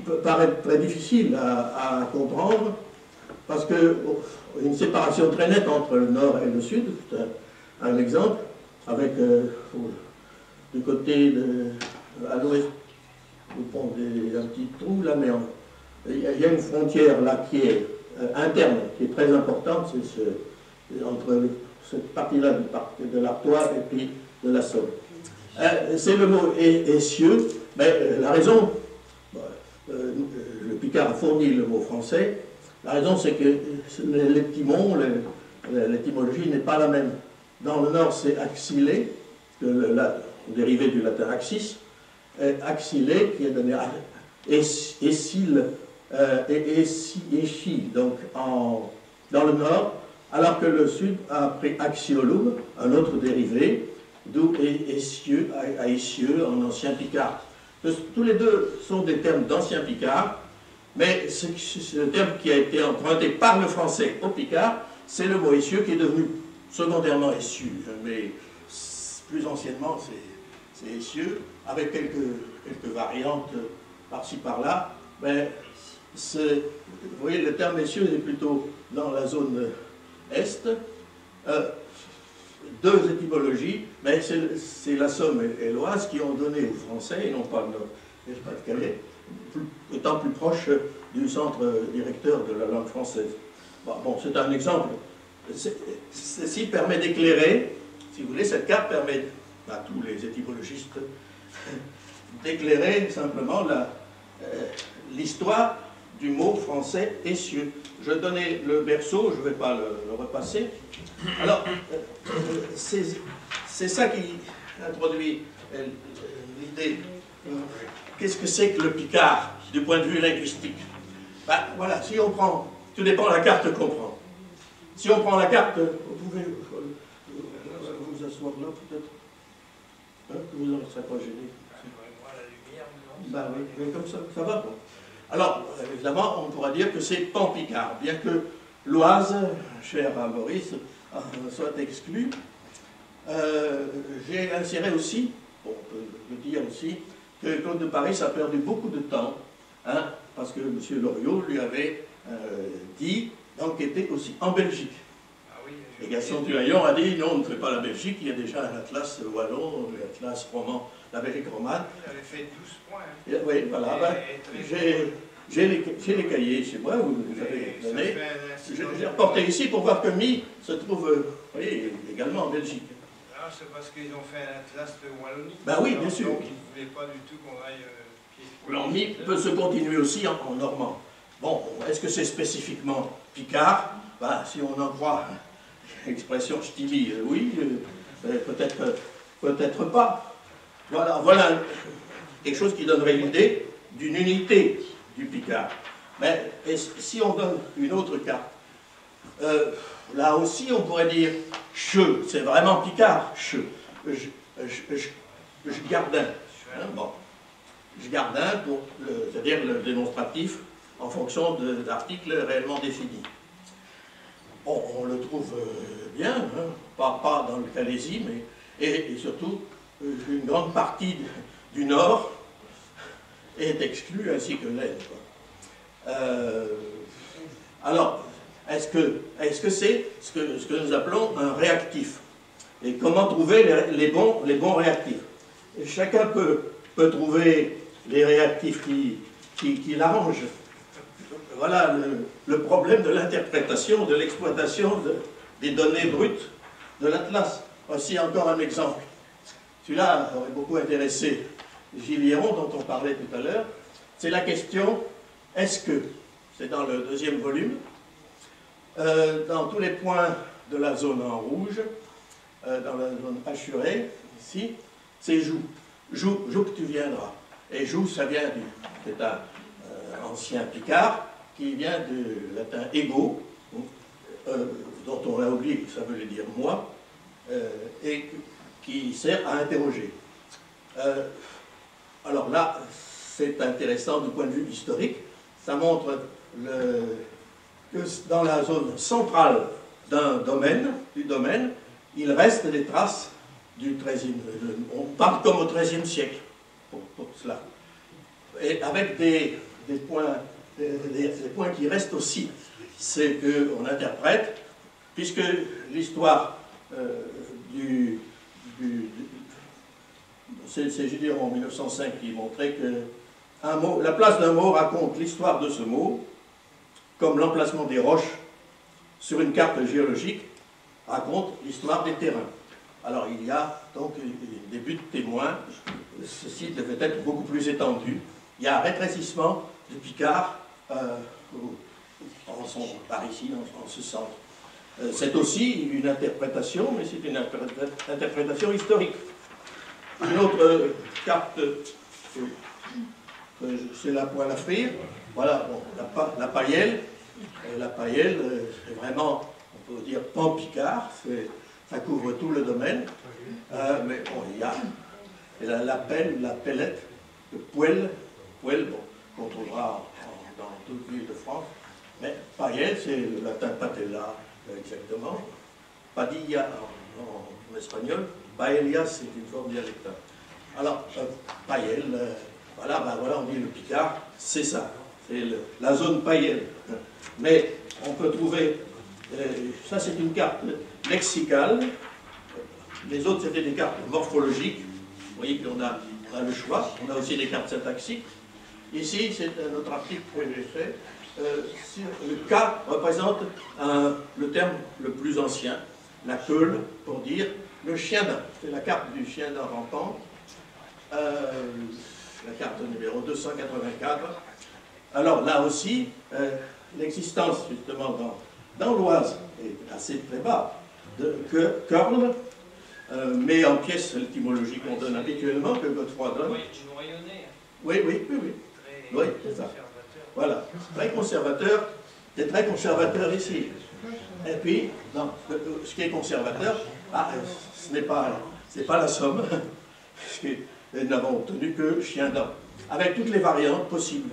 peut paraître très difficile à, comprendre parce y a une séparation très nette entre le nord et le sud. C'est un, exemple avec euh, du côté de, à l'ouest, des un petit trou là, mais il y, a une frontière là qui est euh, interne, qui est très importante, c'est ce, entre cette partie-là de l'Artois et puis de la Somme. Euh, c'est le mot essieux, mais euh, la raison, euh, le Picard a fourni le mot français, la raison c'est que l'étymologie n'est pas la même. Dans le nord c'est axillé, dérivé du latin axis, axillé qui est donné à essil et essi, donc en, dans le nord, alors que le Sud a pris axiolum, un autre dérivé, d'où essieux, essieux en ancien picard. Tous les deux sont des termes d'ancien picard, mais c'est le terme qui a été emprunté par le français au picard, c'est le mot essieux qui est devenu secondairement essieux, mais plus anciennement c'est essieux, avec quelques, quelques variantes par-ci par-là, mais vous voyez, le terme essieux est plutôt dans la zone est, euh, deux étymologies, mais c'est la Somme et, l'Oise qui ont donné aux Français, et non pas le Pas-de-Calais, étant plus proche du centre directeur de la langue française. Bon, c'est un exemple. Ceci permet d'éclairer, si vous voulez, cette carte permet à tous les étymologistes d'éclairer simplement euh, l'histoire du mot français essieu. Je donnais le berceau, je ne vais pas le, repasser. Alors, euh, euh, c'est ça qui introduit euh, l'idée. Qu'est-ce que c'est que le Picard du point de vue linguistique? Ben, Voilà, si on prend, tout dépend de la carte qu'on prend. Si on prend la carte, vous pouvez vous asseoir là peut-être hein, que vous n'en serez pas gêné. Ben, oui, comme ça, ça va. Alors, évidemment, on pourra dire que c'est Pampicard, bien que l'Oise, cher à Maurice, euh, soit exclue. Euh, j'ai inséré aussi, on peut le dire aussi, que Claude de Paris a perdu beaucoup de temps, hein, parce que M. Loriot lui avait euh, dit d'enquêter aussi en Belgique. Ah oui, Et Gaston Tulaillon a dit non, on ne fait pas la Belgique, il y a déjà un atlas wallon, un atlas roman, la Belgique romane. Il avait fait 12 points. Et, oui, voilà, ben, j'ai les, les cahiers chez moi, vous vous avez donné. J'ai reporté ici pour voir que Mi se trouve, euh, voyez, également en Belgique. Ah, c'est parce qu'ils ont fait un atlas de Wallonie. Bah oui, bien sûr. Donc ils ne voulaient pas du tout qu'on aille euh, Alors Mi peut se continuer aussi en, en normand. Bon, est-ce que c'est spécifiquement Picard? Ben, Si on en croit l'expression ch'timi, euh, oui, euh, peut-être peut-être pas. Voilà, quelque chose qui donnerait l'idée d'une unité du Picard. Mais si on donne une autre carte, euh, là aussi on pourrait dire che, c'est vraiment Picard, che. Je, je, je, garde un. Hein, bon. Je garde un pour, c'est-à-dire le démonstratif, en fonction de- d'articles réellement définis. On le trouve euh, bien, hein, pas, pas dans le Calaisie, mais et, surtout une grande partie du, nord est exclue, ainsi que l'Aisne. Euh, alors, est-ce que est-ce que c'est ce que, ce que nous appelons un réactif? Et comment trouver les, bons, les bons réactifs? Chacun peut, peut trouver les réactifs qui, qui, l'arrangent. Voilà le, problème de l'interprétation, de l'exploitation de- des données brutes de l'Atlas. Voici encore un exemple. Celui-là aurait beaucoup intéressé Gilles dont on parlait tout à l'heure. C'est la question est-ce que, c'est dans le deuxième volume, euh, dans tous les points de la zone en rouge, euh, dans la zone hachurée, ici, c'est joue. Joue, joue que tu viendras. Et joue, ça vient du. C'est un euh, ancien Picard qui vient du latin ego, dont on a oublié ça veut dire moi, et qui sert à interroger. Euh, alors là, c'est intéressant du point de vue historique. Ça montre que dans la zone centrale d'un domaine, du domaine, il reste des traces du XIIIe. On parle comme au XIIIe siècle pour, cela. Et avec des, points, des points qui restent aussi, c'est qu'on interprète, puisque l'histoire euh, du, du- du- c'est Gilles en 1905 qui montrait que un mot, la place d'un mot raconte l'histoire de ce mot, comme l'emplacement des roches sur une carte géologique raconte l'histoire des terrains. Alors il y a donc des buts de témoins, ceci devait être beaucoup plus étendu. Il y a un rétrécissement de Picard euh, en par ici, en ce centre. Euh, C'est aussi une interprétation, mais c'est une interpré- interprétation historique. Une autre euh, carte, euh, c'est la poêle à frire. Voilà, la, la paillelle. La paillelle, c'est vraiment, on peut dire, pan-picard. c'est- Ça couvre tout le domaine. Mais bon, il y a la, la pelle, la pellette, le poêle, poêle, bon, qu'on trouvera dans toute l'île de France. Mais paillelle, c'est le latin patella, exactement. Padilla en, espagnol. Paella, c'est une forme dialectale. Alors, euh, euh, voilà, ben voilà, on dit le Picard, c'est ça, c'est la zone paillelle. Mais on peut trouver, euh, ça c'est une carte lexicale, les autres c'était des cartes morphologiques, vous voyez qu'on a, on a le choix, on a aussi des cartes syntaxiques. Ici, c'est un autre article que j'ai. Euh, sur- le K représente un- le terme le plus ancien, la queule, pour dire le chien d'un. C'est la carte du chien d'un rampant. Euh, la carte numéro 284. Alors là aussi, euh, l'existence justement dans, dans l'Oise est assez très bas de que euh, met en pièce l'étymologie qu'on donne habituellement, que Godefroy donne. Oui, oui, oui, oui. Oui, c'est ça. Voilà, très conservateur, c'est très conservateur ici. Et puis, non, le- le- ce qui est conservateur, ah, euh, ce n'est pas, pas la somme, nous n'avons obtenu que chien dent, avec toutes les variantes possibles.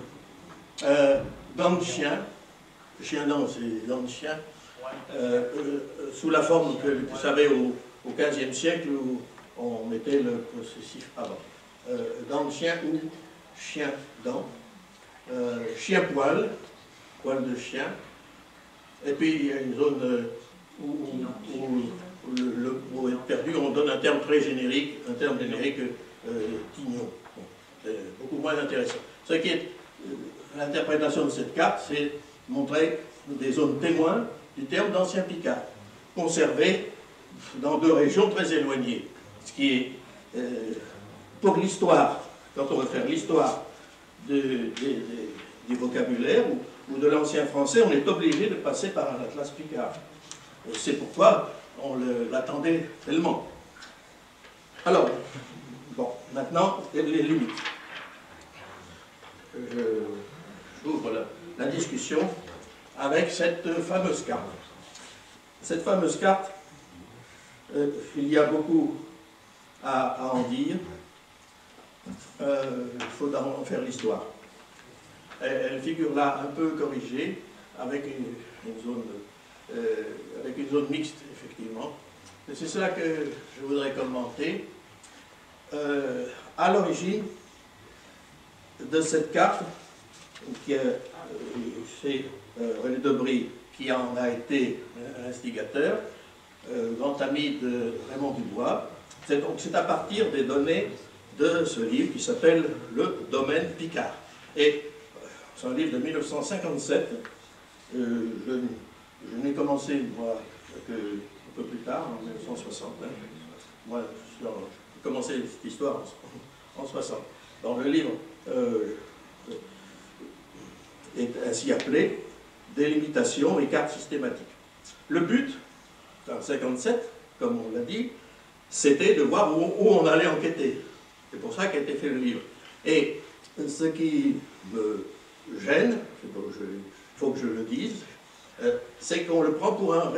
Euh, de chien, chien dent, c'est dent de chien, euh, euh, sous la forme que vous savez au, au XVe siècle où on mettait le possessif avant. Euh, d'ancien ou chien dent, euh, chien poil, poil de chien, et puis il y a une zone euh, où, où- où le, le mot est perdu, on donne un terme très générique, un terme générique euh, tignon. Bon, c'est beaucoup moins intéressant. Ce qui est euh, l'interprétation de cette carte, c'est montrer des zones témoins du terme d'ancien Picard, conservées dans deux régions très éloignées. Ce qui est, euh, pour l'histoire, quand on veut faire l'histoire de- du vocabulaire ou, de l'ancien français, on est obligé de passer par un atlas Picard. C'est pourquoi on l'attendait tellement. Alors, bon, maintenant, les limites. J'ouvre la, la discussion avec cette fameuse carte. Cette fameuse carte, euh, il y a beaucoup à en dire. Euh, il faut en faire l'histoire. Elle, figure là un peu corrigée, avec une, euh, zone mixte, effectivement. C'est cela que je voudrais commenter. Euh, à l'origine de cette carte, euh, c'est euh, René Debris qui en a été euh, instigateur, euh, grand ami de Raymond Dubois. C'est à partir des données de ce livre qui s'appelle Le domaine Picard. Et euh, c'est un livre de 1957. Euh, je n'ai commencé, moi, que un peu plus tard, en 1960. hein. Moi, j'ai commencé cette histoire en, en 60. Dans le livre euh, est ainsi appelé Délimitation et carte systématique. Le but, en 57, comme on l'a dit, c'était de voir où on allait enquêter. C'est pour ça qu'a été fait le livre. Et ce qui me gêne, il faut que je le dise, euh, c'est qu'on le prend pour un,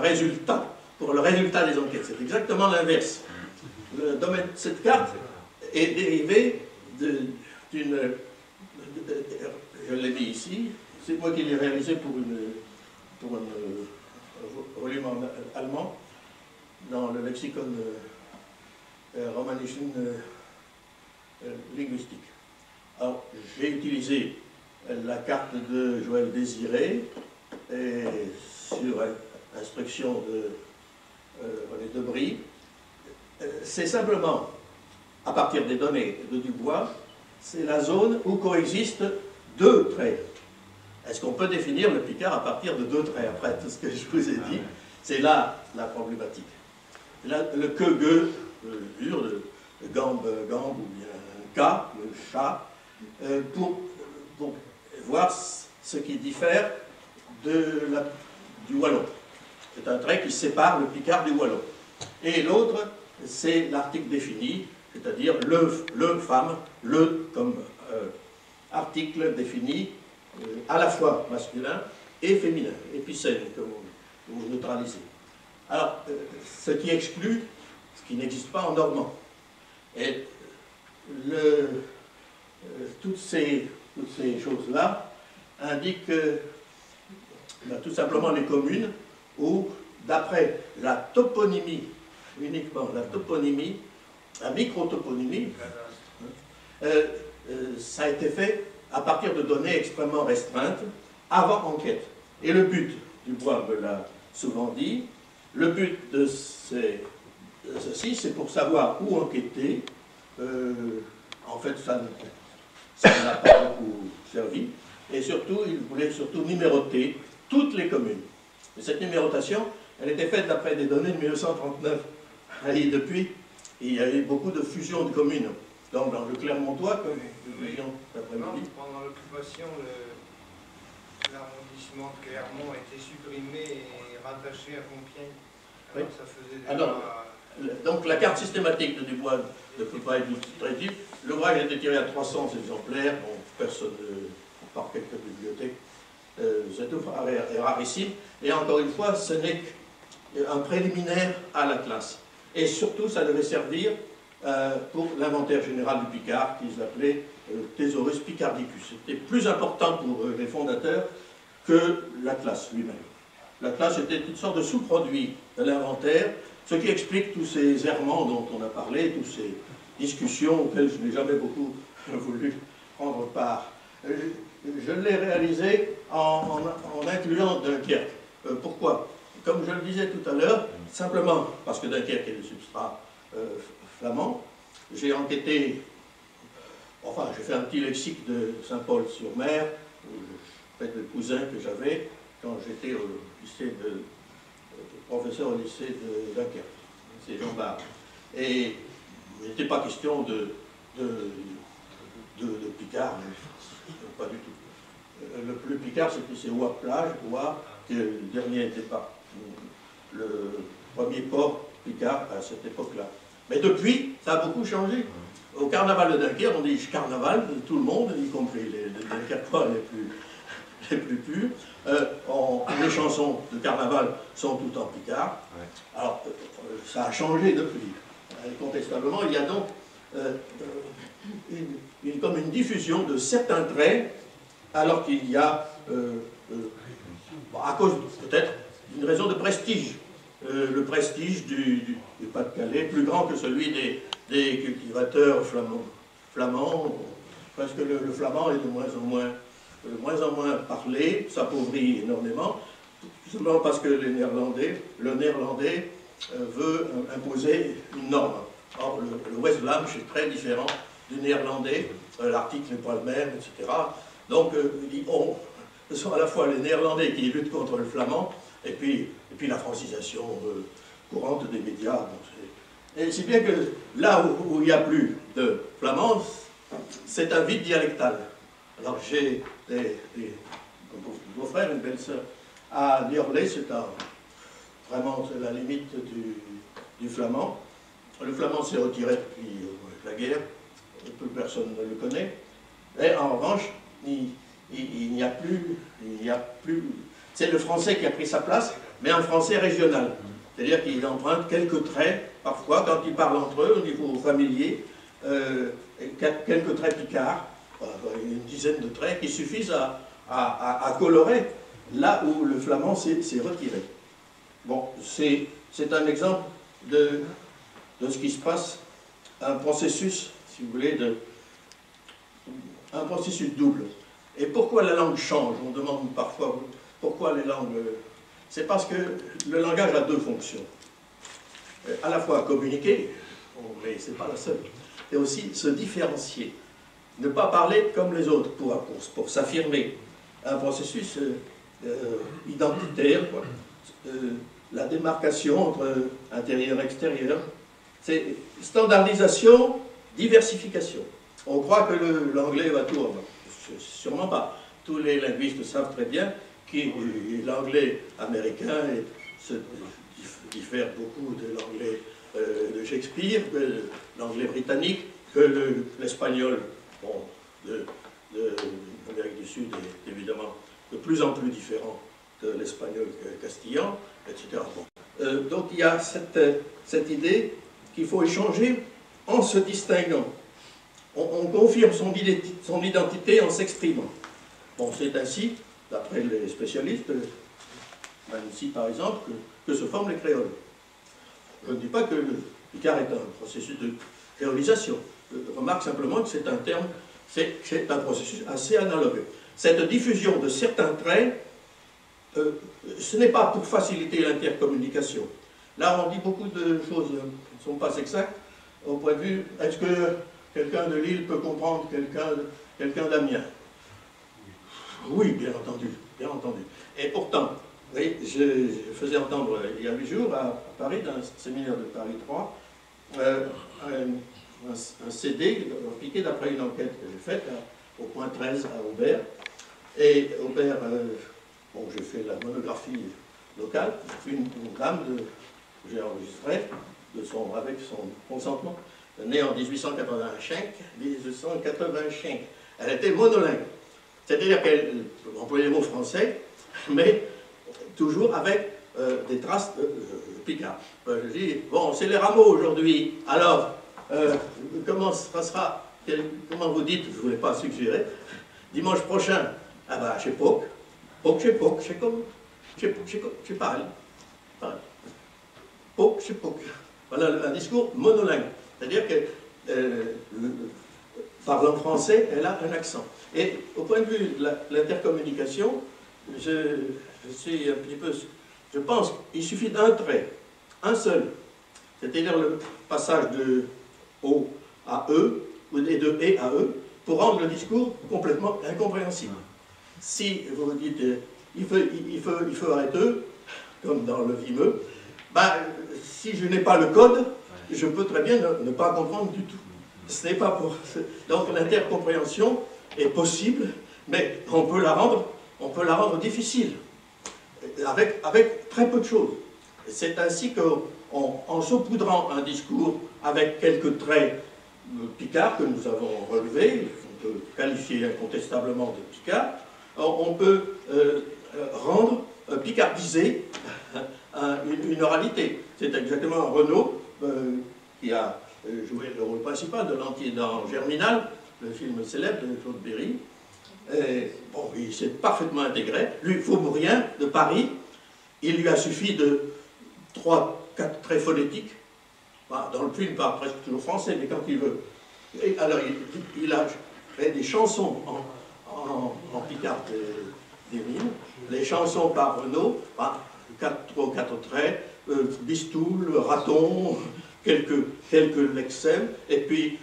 résultat, pour le résultat des enquêtes. C'est exactement l'inverse. Le domaine, cette carte est dérivée de- d'une. de- de- je l'ai mis ici, c'est moi qui l'ai réalisé pour, un euh, volume allemand dans le lexicon euh, euh, linguistique. Alors, j'ai utilisé euh, la carte de Joël Désiré et sur euh, instruction de euh, René Debris. Euh, C'est simplement, à partir des données de Dubois, c'est la zone où coexistent deux traits. Est-ce qu'on peut définir le Picard à partir de deux traits Après tout ce que je vous ai dit, c'est là la problématique. Là, le que, gue, le le, le gambe, gambe ou bien Le chat, euh, pour, voir ce qui diffère du wallon. C'est un trait qui sépare le Picard du wallon. Et l'autre, c'est l'article défini, c'est-à-dire le, le femme, le comme euh, article défini euh, à la fois masculin et féminin, épicène, on, vous neutralisez. Alors, ce qui exclut ce qui n'existe pas en normand. Le, euh, toutes ces, toutes ces choses-là indiquent ben, tout simplement les communes où, d'après la toponymie, uniquement la toponymie, la microtoponymie, euh, euh, ça a été fait à partir de données extrêmement restreintes, avant enquête. Et le but, Dubois me l'a souvent dit, le but de, ces- de ceci, c'est pour savoir où enquêter. Euh, en fait, ça n'a pas beaucoup servi. Et surtout, il voulait surtout numéroter toutes les communes. Et cette numérotation, elle était faite d'après des données de 1939. Et depuis, il y a eu beaucoup de fusions de communes. Donc, dans le Clermontois, comme nous disions cet Non, après-midi, pendant l'occupation, l'arrondissement de Clermont a été supprimé et rattaché à Compiègne. Alors Oui. ça faisait déjà... Alors, Donc la carte systématique de Dubois ne peut pas être illustrative. L'ouvrage a été tiré à 300 exemplaires, bon, personne, par quelques bibliothèques. Euh, cet ouvrage est rarissime. Et encore une fois, ce n'est qu'un préliminaire à la classe. Et surtout, ça devait servir euh, pour l'inventaire général du Picard, qu'ils appelaient euh, Thesaurus Picardicus. C'était plus important pour euh, les fondateurs que l'Atlas lui-même. L'Atlas était une sorte de sous-produit de l'inventaire, ce qui explique tous ces errements dont on a parlé, tous ces, discussions auxquelles je n'ai jamais beaucoup voulu prendre part. Euh, je l'ai réalisé en, en, incluant Dunkerque. Euh, pourquoi? Comme je le disais tout à l'heure, simplement parce que Dunkerque est le substrat euh, flamand, j'ai enquêté, enfin j'ai fait un petit lexique de Saint-Paul-sur-Mer, fait le cousin que j'avais quand j'étais au lycée de, professeur au lycée de Dunkerque, c'est Barre. Et il n'était pas question de, de, de, Picard, pas du tout. Euh, le plus Picard, c'était Oua Plage, Oua, que le dernier n'était pas. Le premier port Picard à cette époque-là. Mais depuis, ça a beaucoup changé. Au carnaval de Dunkerque, on dit carnaval, tout le monde, y compris les, les les plus, les plus purs. Euh, les chansons de carnaval sont toutes en Picard. Alors, euh, ça a changé depuis. Incontestablement, il y a donc euh, une, comme une diffusion de certains traits, alors qu'il y a, à cause peut-être d'une raison de prestige, le prestige du, Pas-de-Calais, plus grand que celui des, cultivateurs flamands. flamands parce que le, flamand est de moins en moins de moins en moins parlé, s'appauvrit énormément, tout simplement parce que les Néerlandais, le néerlandais euh, veut imposer une norme. Or, le, West Vlaams est très différent du néerlandais, euh, l'article n'est pas le même, etc. Donc, euh, on, ce sont à la fois les néerlandais qui luttent contre le flamand, et puis, et puis la francisation courante des médias. Et si bien que là où, où il n'y a plus de flamand, c'est un vide dialectal. Alors j'ai des, beaux-frères, une belle-sœur à Niorlais, c'est vraiment la limite du, flamand. Le flamand s'est retiré depuis la guerre, plus personne ne le connaît. Et en revanche, il, n'y a plus, il n'y a plus. C'est le français qui a pris sa place, mais un français régional. C'est-à-dire qu'il emprunte quelques traits, parfois, quand ils parlent entre eux, au niveau familier, euh, quelques traits picards, une dizaine de traits qui suffisent à, colorer là où le flamand s'est retiré. Bon, c'est un exemple de, de ce qui se passe, un processus, si vous voulez, de, un processus double. Et pourquoi la langue change? On demande parfois pourquoi les langues... C'est parce que le langage a deux fonctions. À la fois communiquer, mais ce n'est pas la seule, et aussi se différencier ne pas parler comme les autres pour, pour, s'affirmer. Un processus euh, euh, identitaire, euh, la démarcation entre intérieur et extérieur. C'est standardisation, diversification. On croit que l'anglais va tout Sûrement pas. Tous les linguistes savent très bien que l'anglais américain se diffère beaucoup de l'anglais de Shakespeare, de l'anglais britannique, que l'espagnol de, l'Amérique du Sud est évidemment de plus en plus différent de l'espagnol castillan, etc. Euh, donc il y a cette, cette idée qu'il faut échanger en se distinguant. On, confirme son, identité en s'exprimant. Bon, c'est ainsi, d'après les spécialistes, même ici par exemple, que, se forment les créoles. Je ne dis pas que le Picard est un processus de créolisation remarque simplement que c'est un terme, c'est un processus assez analogue. Cette diffusion de certains traits, euh, ce n'est pas pour faciliter l'intercommunication. Là, on dit beaucoup de choses qui ne sont pas exactes au point de vue, est-ce que quelqu'un de Lille peut comprendre quelqu'un d'Amiens? Oui, bien entendu, bien entendu. Et pourtant, oui, je, faisais entendre il y a huit jours à, Paris, dans un séminaire de Paris 3, euh, un, CD piqué d'après une enquête que j'ai faite au point 13 à Aubert. Et Aubert, euh, bon, j'ai fait la monographie locale, une, dame que j'ai enregistrée de son, avec son consentement, née en 1885, 1885. Elle était monolingue. C'est-à-dire qu'elle employait les mots français, mais toujours avec euh, des traces de, Picard. Euh, je dis, bon, c'est les rameaux aujourd'hui, alors euh, comment se passera, comment vous dites, je ne voulais pas suggérer, dimanche prochain, ah bah chez Pôque, Pôque chez Pôque, chez comme, chez, chez, chez pareil, pareil. Pôque chez Pôque. Voilà un discours monolingue. C'est-à-dire que euh, parlant français, elle a un accent. Et au point de vue de l'intercommunication, je, je suis un petit peu... Je pense qu'il suffit d'un trait, un seul, c'est-à-dire le passage de O à E, ou de E à E, pour rendre le discours complètement incompréhensible. Si vous dites euh, il faut, il faut, il faut arrêter, comme dans le vimeux, ben, si je n'ai pas le code, je peux très bien ne, pas comprendre du tout. Ce n'est pas pour. Donc l'intercompréhension est possible, mais on peut la rendre, on peut la rendre difficile, avec, avec très peu de choses. C'est ainsi qu'en en saupoudrant un discours avec quelques traits Picard que nous avons relevé, on peut qualifier incontestablement de Picard, on peut euh, rendre euh, picardiser une, oralité. C'est exactement Renaud euh, qui a joué le rôle principal de l'entier dans Germinal, le film célèbre de Claude Berry. Et, bon, il s'est parfaitement intégré. Lui, Faubourien de Paris, il lui a suffi de trois, quatre traits phonétiques bah, dans le film, il parle presque toujours français, mais quand il veut. Et alors, il, a fait des chansons en, picard des, mines, les chansons par Renaud, bah, quatre, trois quatre traits, euh, bistoule, raton, quelques, quelques lexèmes, et puis,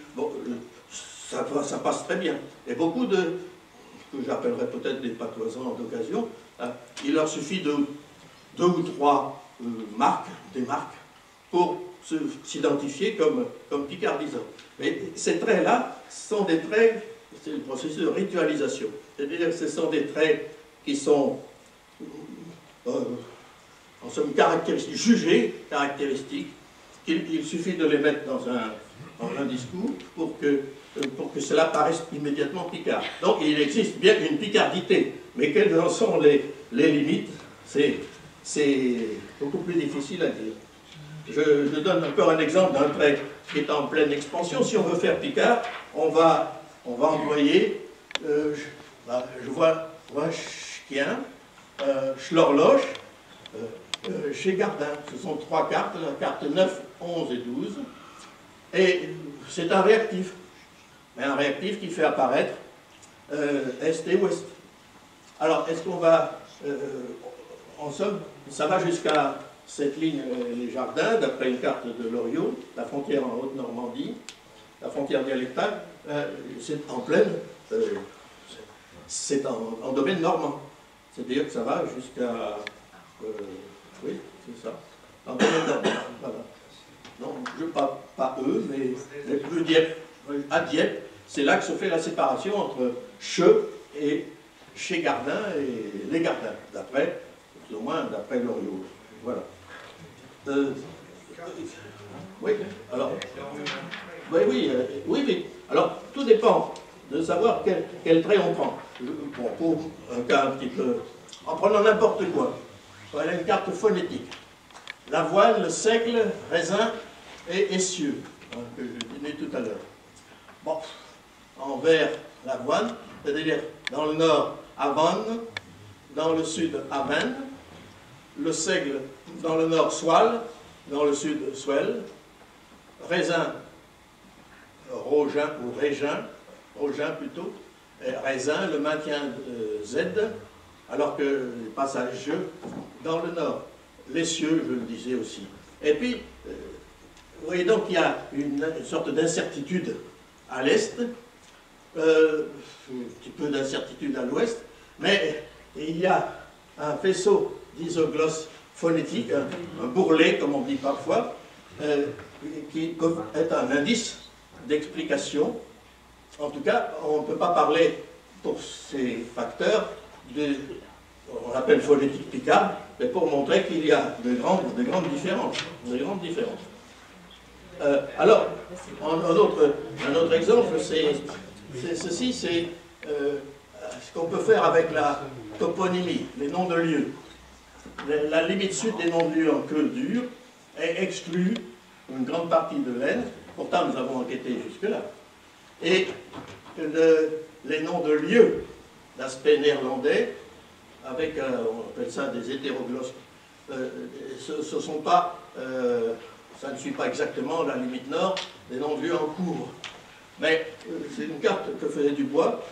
ça, ça passe très bien. Et beaucoup de, que j'appellerais peut-être des patoisans d'occasion, hein, il leur suffit de deux ou trois euh, marques, des marques, pour s'identifier comme, comme. Mais ces traits-là sont des traits, c'est le processus de ritualisation. C'est-à-dire que ce sont des traits qui sont, euh, en somme, caractéristiques, jugés caractéristiques, qu'il suffit de les mettre dans un, dans un discours pour que, pour que cela paraisse immédiatement picard. Donc il existe bien une picardité, mais quelles en sont les, les limites? C'est beaucoup plus difficile à dire. Je, donne encore un exemple d'un trait qui est en pleine expansion. Si on veut faire Picard, on va, on va euh, je, bah, je, vois, vois euh, euh, chez Gardin. Ce sont trois cartes, la carte 9, 11 et 12. Et c'est un réactif, mais un réactif qui fait apparaître Est et Ouest. Alors, est-ce qu'on va, en somme, ça va jusqu'à cette ligne, euh, les jardins, d'après une carte de Loriot, la frontière en Haute-Normandie, la frontière dialectale, euh, c'est en pleine, euh, c'est en, domaine normand. C'est-à-dire que ça va jusqu'à. oui, c'est ça. En domaine normand. Voilà. Non, je, pas, pas eux, mais le Dieppe. À Dieppe, c'est là que se fait la séparation entre Che et chez Gardin et les Gardins, d'après, plus ou moins d'après Loriot. Voilà. Euh, oui, alors. Oui, oui, euh, oui, oui. Alors, tout dépend de savoir quel, trait on prend. Pour un cas un petit peu. En prenant n'importe quoi. Voilà une carte phonétique. L'avoine, le seigle, raisin et essieu, hein, que je disais tout à l'heure. Bon, en vert, l'avoine, c'est-à-dire dans le nord, Avonne, dans le sud, Avenne, le seigle dans le nord Soile, dans le sud Swell, raisin, Rogin ou Régin, Rogin plutôt, raisin, le maintien de Z, alors que le passage dans le nord. Les cieux, je le disais aussi. Et puis, euh, vous voyez donc qu'il y a une, sorte d'incertitude à l'est, euh, un petit peu d'incertitude à l'ouest, mais il y a un faisceau d'isoglosse phonétique, un, bourrelet, comme on dit parfois, euh, qui est un indice d'explication. En tout cas, on ne peut pas parler pour ces facteurs de, on appelle phonétique picard, mais pour montrer qu'il y a de grandes, de grandes différences. De grandes différences. Euh, alors, un, autre, un autre exemple, c'est ceci, c'est euh, ce qu'on peut faire avec la toponymie, les noms de lieux la limite sud des noms de lieux en queue dure exclut une grande partie de l'Aisne. Pourtant, nous avons enquêté jusque-là. Et les noms de lieux d'aspect néerlandais, avec, on appelle ça des hétéroglosses, euh, ce, sont pas, euh, ça ne suit pas exactement la limite nord, des noms de lieux en cours. Mais euh, c'est une carte que faisait Dubois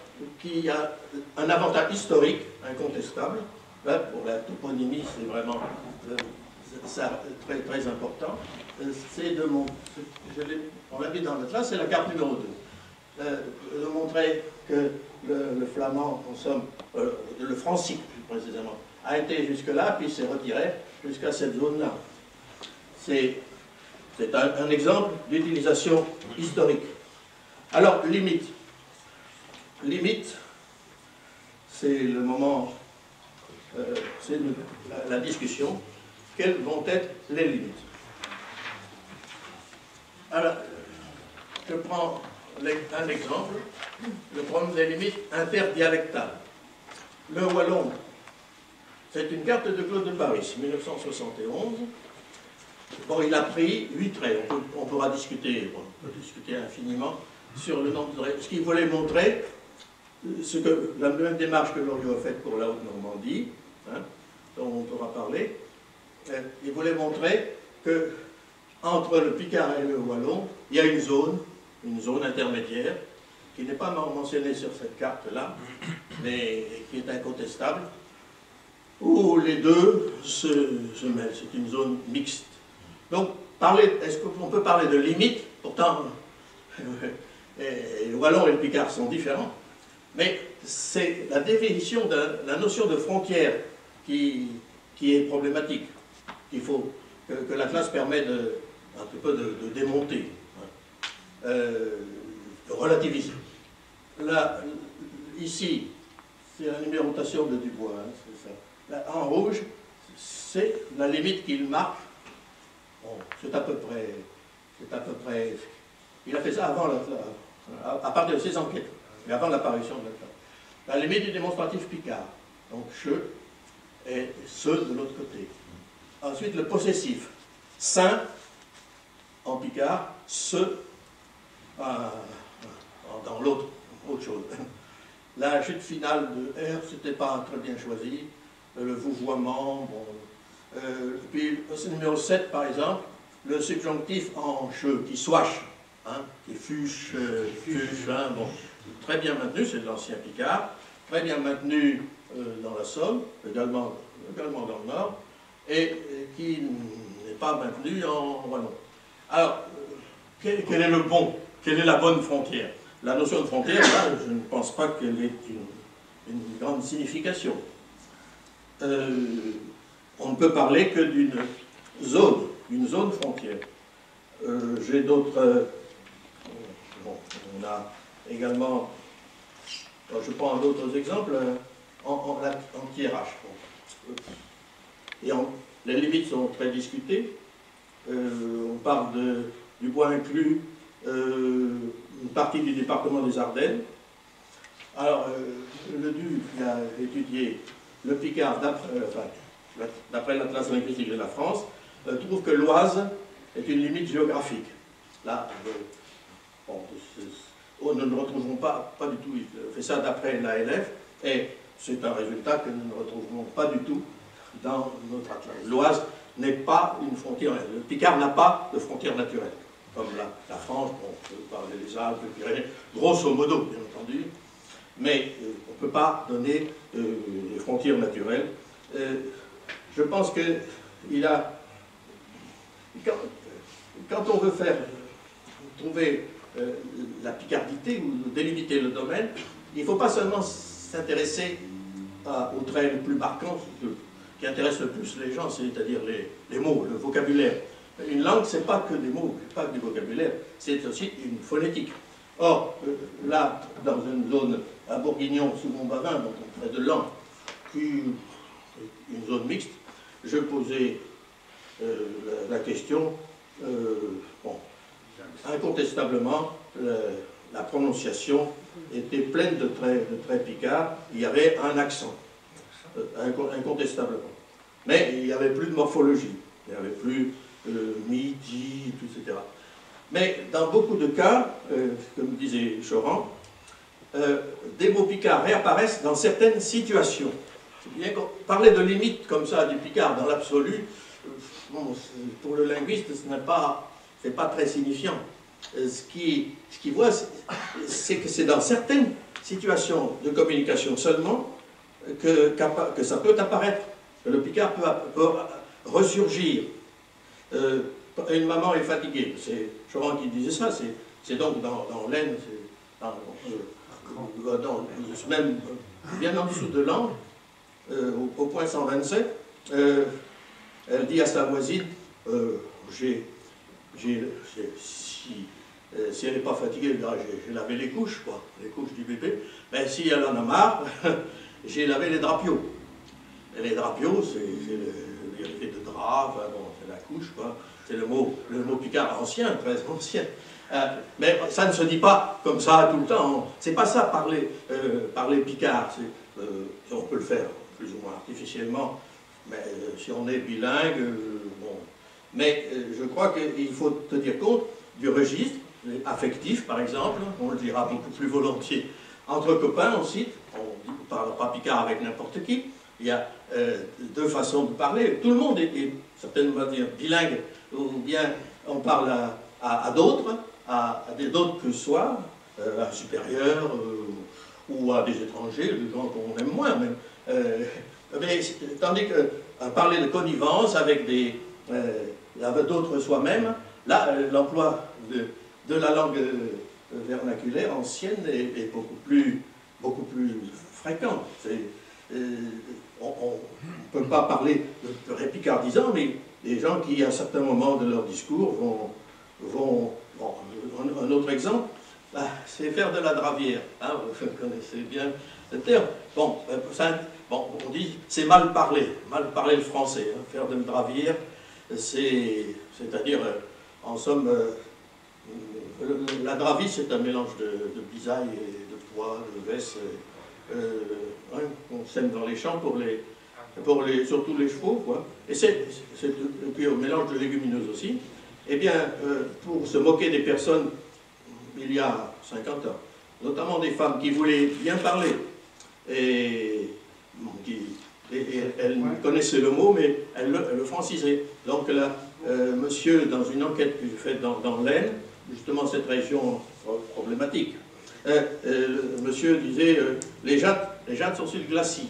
qui a un avantage historique incontestable. Pour la toponymie, c'est vraiment euh, ça, très, très important. Euh, c'est de mon, on l'a mis dans le classe, c'est la carte numéro 2. de montrer que le, flamand euh, le francique plus précisément, a été jusque-là, puis s'est retiré jusqu'à cette zone-là. C'est un exemple d'utilisation historique. Alors, limite. Limite, c'est le moment, euh, c'est la, discussion. Quelles vont être les limites Alors, je prends un exemple, le problème des limites interdialectales. Le wallon, c'est une carte de Claude de Paris, 1971. Bon, il a pris huit traits. On, pourra discuter, on peut discuter infiniment sur le nombre de traits. Ce qu'il voulait montrer, euh, ce que, la même démarche que Loriot a faite pour la Haute-Normandie, hein, dont on pourra parler, euh, il voulait montrer que entre le Picard et le Wallon, il y a une zone, une zone intermédiaire, qui n'est pas mentionnée sur cette carte-là, mais qui est incontestable, où les deux se, se mêlent. C'est une zone mixte. Donc, est-ce qu'on peut parler de limite Pourtant, et le Wallon et le Picard sont différents, mais c'est la définition de la notion de frontière qui, est problématique. Il faut que, la classe permet de, un peu de, de démonter, hein. Euh, de relativiser. Là, ici, c'est la numérotation de Dubois, hein, en rouge, c'est la limite qu'il marque. C'est à peu près. Il a fait ça avant la- à, à partir de ses enquêtes, mais avant l'apparition de la classe. La limite du démonstratif Picard. Donc che et ce de l'autre côté. Ensuite, le possessif. Saint en Picard, ce euh, dans l'autre, autre chose. La chute finale de R, c'était pas très bien choisi. Euh, Le vouvoiement, bon. Euh, puis, au numéro 7, par exemple, le subjonctif en che, qui soiche, hein, qui fuche, euh, fuche, hein, bon. Très bien maintenu, c'est de l'ancien Picard. Très bien maintenu euh, dans la Somme, également, également dans le Nord, et, qui n'est pas maintenu en Wallon. Alors, euh, quel, est le bon Quelle est la bonne frontière? La notion de frontière, là, je ne pense pas qu'elle ait une, grande signification. Euh, on ne peut parler que d'une zone, une zone frontière. Euh, J'ai d'autres. euh, bon, on a également. je prends d'autres exemples euh, en, en, anti-RH. Bon. Et les limites sont très discutées. Euh, on parle du bois inclus, euh, une partie du département des Ardennes. Alors, euh, le DU qui a étudié le Picard d'après euh, l'Atlas linguistique de la France, euh, trouve que l'Oise est une limite géographique. Là, euh, bon, oh, nous ne retrouverons pas, pas du tout, il fait ça d'après l'ALF, et c'est un résultat que nous ne retrouverons pas du tout dans notre Atlas. L'Oise n'est pas une frontière, le Picard n'a pas de frontière naturelle, comme la, France, on peut parler des Alpes, des Pyrénées, grosso modo, bien entendu, mais euh, on ne peut pas donner euh, des frontières naturelles. Euh, je pense qu'il a. Quand, quand on veut faire trouver la picardité ou délimiter le domaine, il ne faut pas seulement s'intéresser à- aux traits les plus marquants ce qui intéresse le plus les gens, c'est-à-dire les, mots, le vocabulaire. Une langue, c'est pas que des mots, pas que du vocabulaire, c'est aussi une phonétique. Or, euh, là, dans une zone à Bourguignon, sous Montbavin, donc près de Lan, une zone mixte, je posais euh, la, question, euh, bon, incontestablement, le- la prononciation était pleine de traits, de traits picards, il y avait un accent, euh, inco- incontestablement. Mais il n'y avait plus de morphologie, il n'y avait plus euh, midi, etc. Mais dans beaucoup de cas, euh, comme disait Choran, euh, des mots picards réapparaissent dans certaines situations. Parler de limite comme ça du picard dans l'absolu, pour le linguiste, ce n'est pas, pas très signifiant. Euh, ce qu'il qui voit, c'est que c'est dans certaines situations de communication seulement que, que ça peut apparaître, que le Picard peut, peut ressurgir. Euh, une maman est fatiguée, c'est Choran qui disait ça, c'est donc dans, dans euh, même bien en dessous de l'angle, au, au, point 127, elle dit à sa voisine, j'ai, si, euh, si elle n'est pas fatiguée, j'ai lavé les couches, quoi, les couches du bébé. Mais si elle en a marre, j'ai lavé les drapios. Et les drapios, c'est le de drap, c'est la couche, quoi. C'est le mot, picard ancien, très ancien. Euh, mais ça ne se dit pas comme ça tout le temps. C'est pas ça, parler, euh, parler picard. on peut le faire plus ou moins artificiellement, mais si on est bilingue, mais euh, je crois qu'il faut tenir compte du registre affectif, par exemple, on le dira beaucoup plus volontiers. Entre copains, on cite, on ne parle pas picard avec n'importe qui, il y a euh, deux façons de parler. Tout le monde est, certainement dire bilingue, ou bien on parle à, d'autres, à, d'autres que soi, euh, à supérieurs, ou à des étrangers, des gens qu'on aime moins mais, tandis que parler de connivence avec des avec d'autres soi-même, là, euh, l'emploi de, la langue euh, vernaculaire ancienne est, beaucoup, plus, fréquent. Euh, on ne peut pas parler de, répicardisant, mais des gens qui, à un certain moment de leur discours, vont... vont un, autre exemple, bah, c'est faire de la dravière. Hein, vous connaissez bien le terme. Bon, bon on dit c'est mal parler, mal parler le français, hein, faire de la dravière c'est-à-dire, euh, en somme, euh, la dravie, c'est un mélange de, de bisaille et de pois, de veste, euh, qu'on sème dans les champs pour les, pour les, surtout les chevaux, quoi. Et c'est puis un mélange de légumineuses aussi. Eh bien, pour se moquer des personnes, il y a 50 ans, notamment des femmes qui voulaient bien parler et qui et, elle connaissait le mot, mais elle le, francisait. Donc là, euh, monsieur, dans une enquête que j'ai faite dans, l'Aisne, justement cette région problématique, euh, euh, monsieur disait les jattes, sont sur le glacis.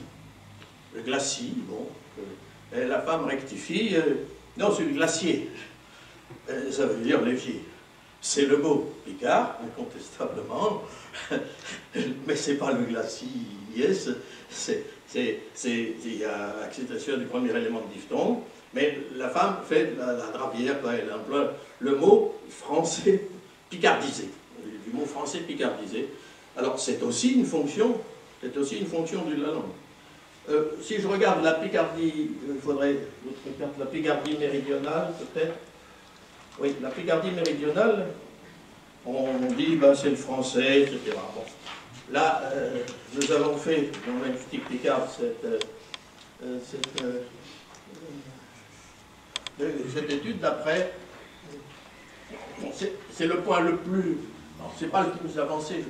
Le glacis, bon. La femme rectifie, non, c'est le glacier. ça veut dire l'évier. C'est le mot picard, incontestablement, mais c'est pas le glacis, yes, c'est il y a acceptation du premier élément de diphtongue, mais la femme fait la, la drapière, elle emploie le mot français picardisé, du mot français picardisé. Alors c'est aussi une fonction, c'est aussi une fonction de la langue. Euh, si je regarde la Picardie, il faudrait la Picardie méridionale peut-être. Oui, la Picardie méridionale, on dit ben, c'est le français, etc. Bon. Là, euh, nous avons fait dans l'Institut Picard cette, euh, euh, cette, étude d'après. c'est le point le plus. C'est pas le plus avancé,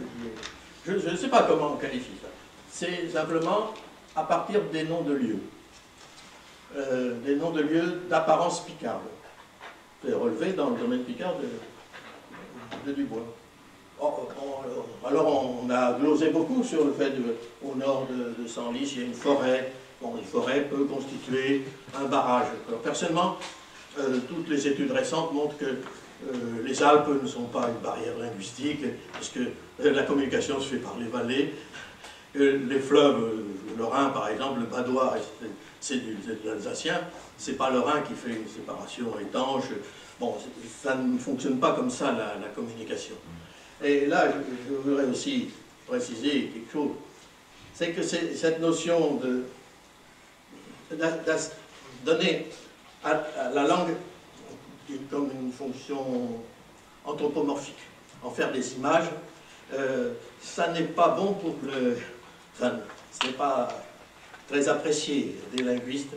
je Je ne sais pas comment on qualifie ça. C'est simplement à partir des noms de lieux. des noms de lieux d'apparence picarde. C'est relevé dans le domaine picard de Dubois. Oh, oh, alors on a glosé beaucoup sur le fait qu'au nord de, Senlis, il y a une forêt. Bon, une forêt peut constituer un barrage. personnellement, euh, toutes les études récentes montrent que euh, les Alpes ne sont pas une barrière linguistique, parce que euh, la communication se fait par les vallées. les fleuves, le Rhin par exemple, le Badois, c'est de l'Alsacien, c'est pas le Rhin qui fait une séparation étanche. Bon, ça ne fonctionne pas comme ça la communication. Et là, je, voudrais aussi préciser quelque chose. C'est que cette notion de, donner à, la langue comme une fonction anthropomorphique, en faire des images, euh, ça n'est pas bon pour le... Ce n'est pas très apprécié des linguistes.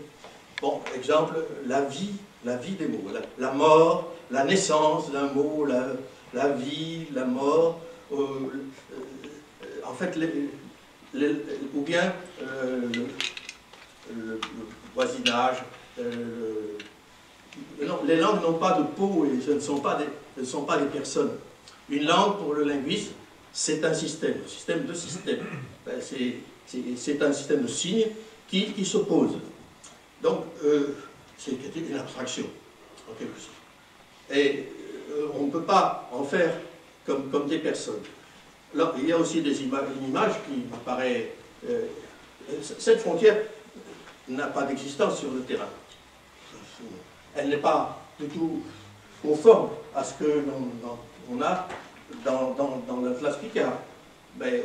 Bon, exemple, la vie, la vie des mots, la mort, la naissance d'un mot, la, la vie, la mort, euh, euh, en fait, ou bien euh, le, voisinage. les langues n'ont pas de peau et ce ne sont pas des, personnes. Une langue, pour le linguiste, c'est un système, un système de systèmes. Ben, c'est un système de signes qui, qui s'opposent. Donc, c'est une abstraction, en quelque sorte. Et on ne peut pas en faire comme, des personnes. Il y a aussi une image qui m'apparaît... Euh, cette frontière n'a pas d'existence sur le terrain. Elle n'est pas du tout conforme à ce que l'on a dans, dans, dans l'Atlas Picard. Mais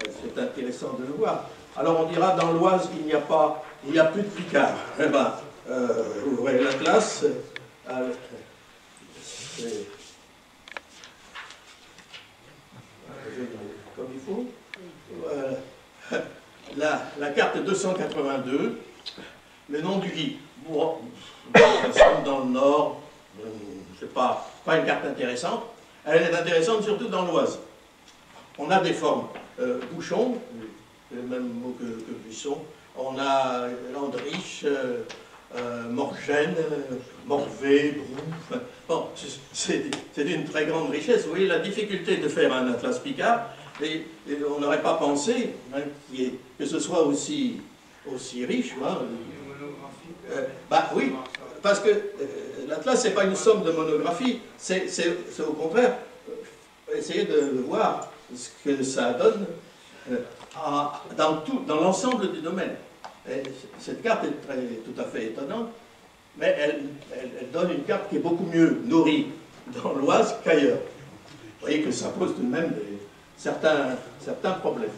c'est intéressant de le voir. Alors on dira dans l'Oise il n'y a pas, il n'y a plus de Picard. Eh ben, euh, ouvrez l'Atlas. Euh, comme il faut. La, la, carte 282, le nom du guide. Bon, dans le nord, euh, c'est pas, pas une carte intéressante. Elle est intéressante surtout dans l'Oise. On a des formes. Euh, bouchon, le même mot que, buisson. On a euh, euh, Morgène, Morvet, Brou. Bon, c'est d'une très grande richesse. Vous voyez la difficulté de faire un atlas Picard, et, on n'aurait pas pensé hein, que ce soit aussi, aussi riche. Hein. Euh, bah oui, parce que euh, l'Atlas, ce n'est pas une somme de monographies, c'est au contraire euh, essayer de voir ce que ça donne dans, dans l'ensemble du domaine. Cette carte est tout à fait étonnante, mais elle, donne une carte qui est beaucoup mieux nourrie dans l'Oise qu'ailleurs. Vous voyez que ça pose tout de même certains, problèmes.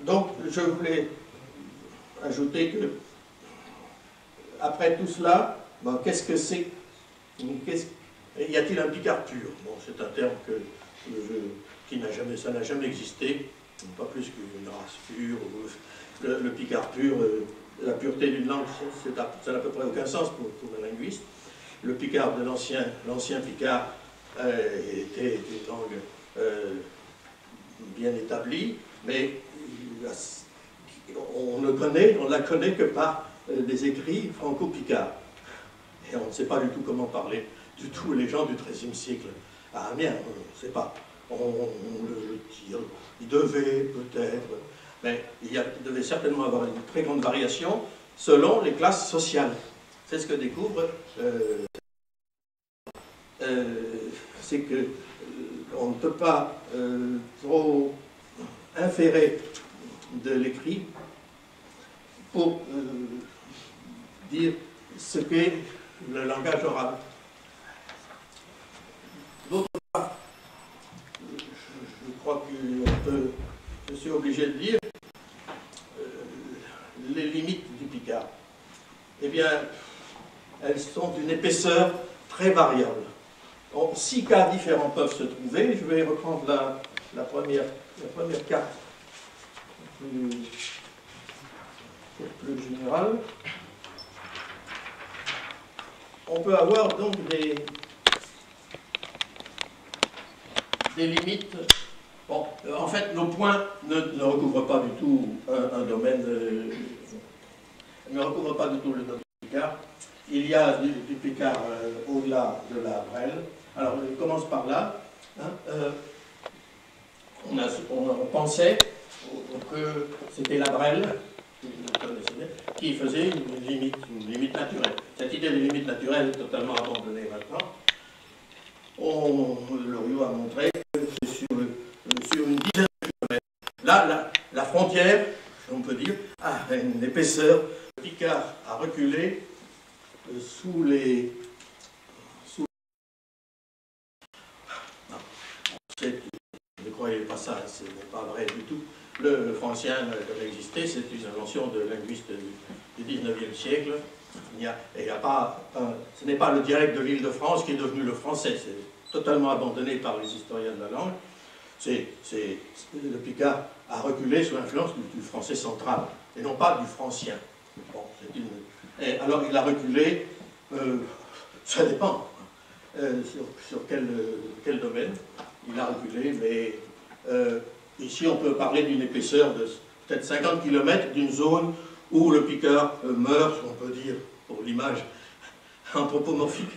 donc, je voulais ajouter que, après tout cela, qu'est-ce que c'est Y a-t-il un Picard pur c'est un terme que, qui n'a jamais, ça n'a jamais existé, pas plus qu'une race pure. Le, Picard pur, euh, la pureté d'une langue, ça n'a à peu près aucun sens pour, pour un linguiste. Le Picard de l'ancien, l'ancien Picard euh, était une langue euh, bien établie, mais on ne connaît, on la connaît que par des écrits franco-picards. Et on ne sait pas du tout comment parler du tout les gens du XIIIe siècle à Amiens, on ne sait pas. On, le tire, il devait peut-être, mais il, devait certainement avoir une très grande variation selon les classes sociales. C'est ce que découvre, euh, euh, c'est que on ne peut pas trop inférer de l'écrit pour euh, dire ce qu'est le langage oral. D'autre part, je, suis obligé de dire euh, les limites du Picard. Eh bien, elles sont d'une épaisseur très variable. six cas différents peuvent se trouver. Je vais reprendre la, première, carte plus, général. On peut avoir donc des limites. Bon, en fait, nos points ne, recouvrent pas du tout un, domaine, euh, ne recouvrent pas du tout le domaine Picard. Il y a du, Picard euh, au-delà de la Brelle. Alors, je commence par là. Hein, euh, on, pensait que c'était la Brelle, qui faisait une limite, une limite naturelle. Cette idée de limite naturelle est totalement abandonnée maintenant. On, Loriot a montré que c'est sur, une dizaine de kilomètres. Là, la, frontière, on peut dire, a une épaisseur. Picard a reculé euh, sous les... Sous... Non, ne croyez pas ça, ce n'est pas vrai du tout le, francien devait exister, c'est une invention de linguiste du, 19e siècle. Il a, a pas, ce n'est pas le dialecte de l'île de France qui est devenu le français, c'est totalement abandonné par les historiens de la langue. Le Picard a reculé sous l'influence du, français central, et non pas du francien. et alors il a reculé, euh, ça dépend euh, sur, quel, domaine il a reculé, mais euh, Ici, on peut parler d'une épaisseur de peut-être 50 km d'une zone où le euh, meurt, on peut dire, pour l'image, anthropomorphique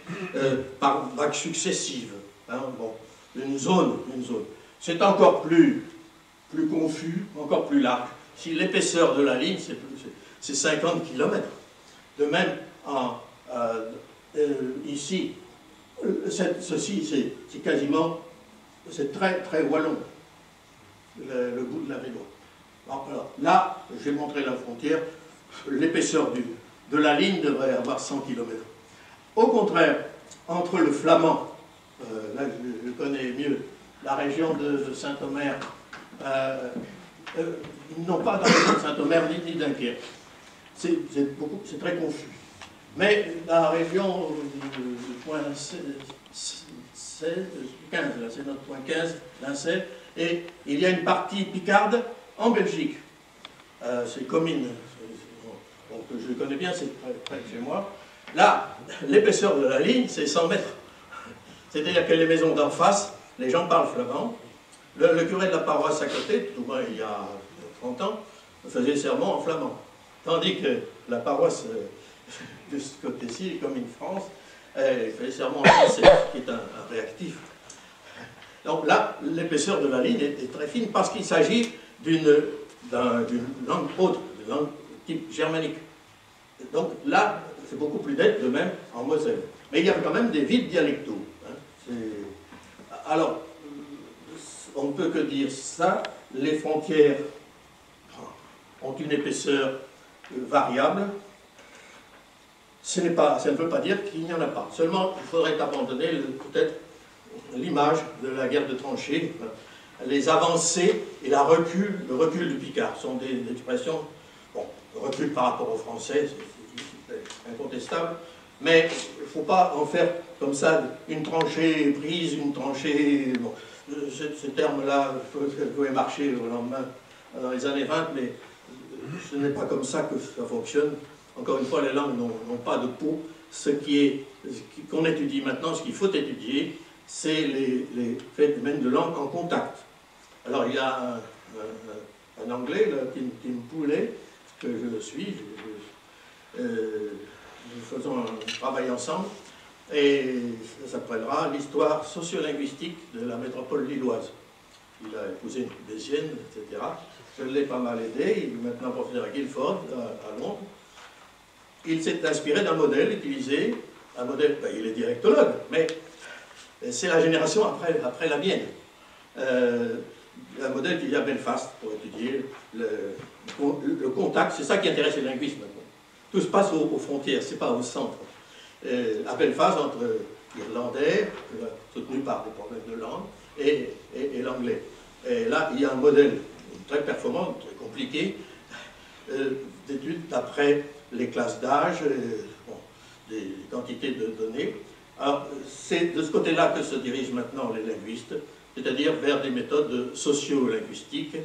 par vagues successives. Hein, bon, une zone, une zone. C'est encore plus, plus confus, encore plus large. Si l'épaisseur de la ligne, c'est 50 km. De même, en, euh, ici, ceci, c'est quasiment, c'est très, très wallon, le, bout de la vélo. Alors, là, j'ai montré la frontière, l'épaisseur de la ligne devrait avoir 100 km. Au contraire, entre le flamand, euh, là je, connais mieux la région de, Saint-Omer, euh, euh, non pas dans la région de Saint-Omer ni, Dunkerque, c'est très confus. Mais la région du, point 16, 15, là c'est notre point 15, l'Incel, et il y a une partie picarde en Belgique. c'est Comines, que je connais bien, c'est près, de chez moi. Là, l'épaisseur de la ligne, c'est 100 mètres. C'est-à-dire que les maisons d'en face, les gens parlent flamand. Le, curé de la paroisse à côté, tout moins il y a 30 ans, faisait serment en flamand. Tandis que la paroisse euh, de ce côté-ci, comme une France, elle faisait serment en français, qui est un, réactif. Donc là, l'épaisseur de la ligne est, très fine parce qu'il s'agit d'une langue autre, d'une langue type germanique. Donc là, c'est beaucoup plus net, de même en Moselle. Mais il y a quand même des vides dialectaux. Hein. Alors, on ne peut que dire ça, les frontières ont une épaisseur variable. Ce, ça ne veut pas dire qu'il n'y en a pas. Seulement, il faudrait abandonner peut-être l'image de la guerre de tranchées. Les avancées et le recul du Picard sont des, expressions recul par rapport aux Français, c'est incontestable, mais il ne faut pas en faire comme ça une tranchée prise, une tranchée... Bon, ce, terme-là pouvait marcher au lendemain, dans les années 20, mais ce n'est pas comme ça que ça fonctionne. Encore une fois, les langues n'ont pas de peau. Ce qu'on étudie maintenant, ce qu'il faut étudier, c'est les, les phénomènes de langue en contact. Alors il y a un, anglais, Tim, Tim Poulet, que je suis, euh, nous faisons un travail ensemble, et ça s'appellera l'histoire sociolinguistique de la métropole lilloise. Il a épousé une Bézienne, etc. Je l'ai pas mal aidé, il est maintenant professeur à Guildford, à, Londres. Il s'est inspiré d'un modèle utilisé, un modèle, ben, il est directologue, mais c'est la génération après, après la mienne. Euh, un modèle qu'il y à Belfast pour étudier le, contact, c'est ça qui intéresse les linguistes maintenant. Tout se passe aux, frontières, c'est pas au centre. Euh, à Belfast, entre l'irlandais, soutenu par des problèmes de langue, et, l'anglais. Et là, il y a un modèle très performant, très compliqué, euh, d'études d'après les classes d'âge, euh, des quantités de données. Alors, c'est de ce côté-là que se dirigent maintenant les linguistes, c'est-à-dire vers des méthodes sociolinguistiques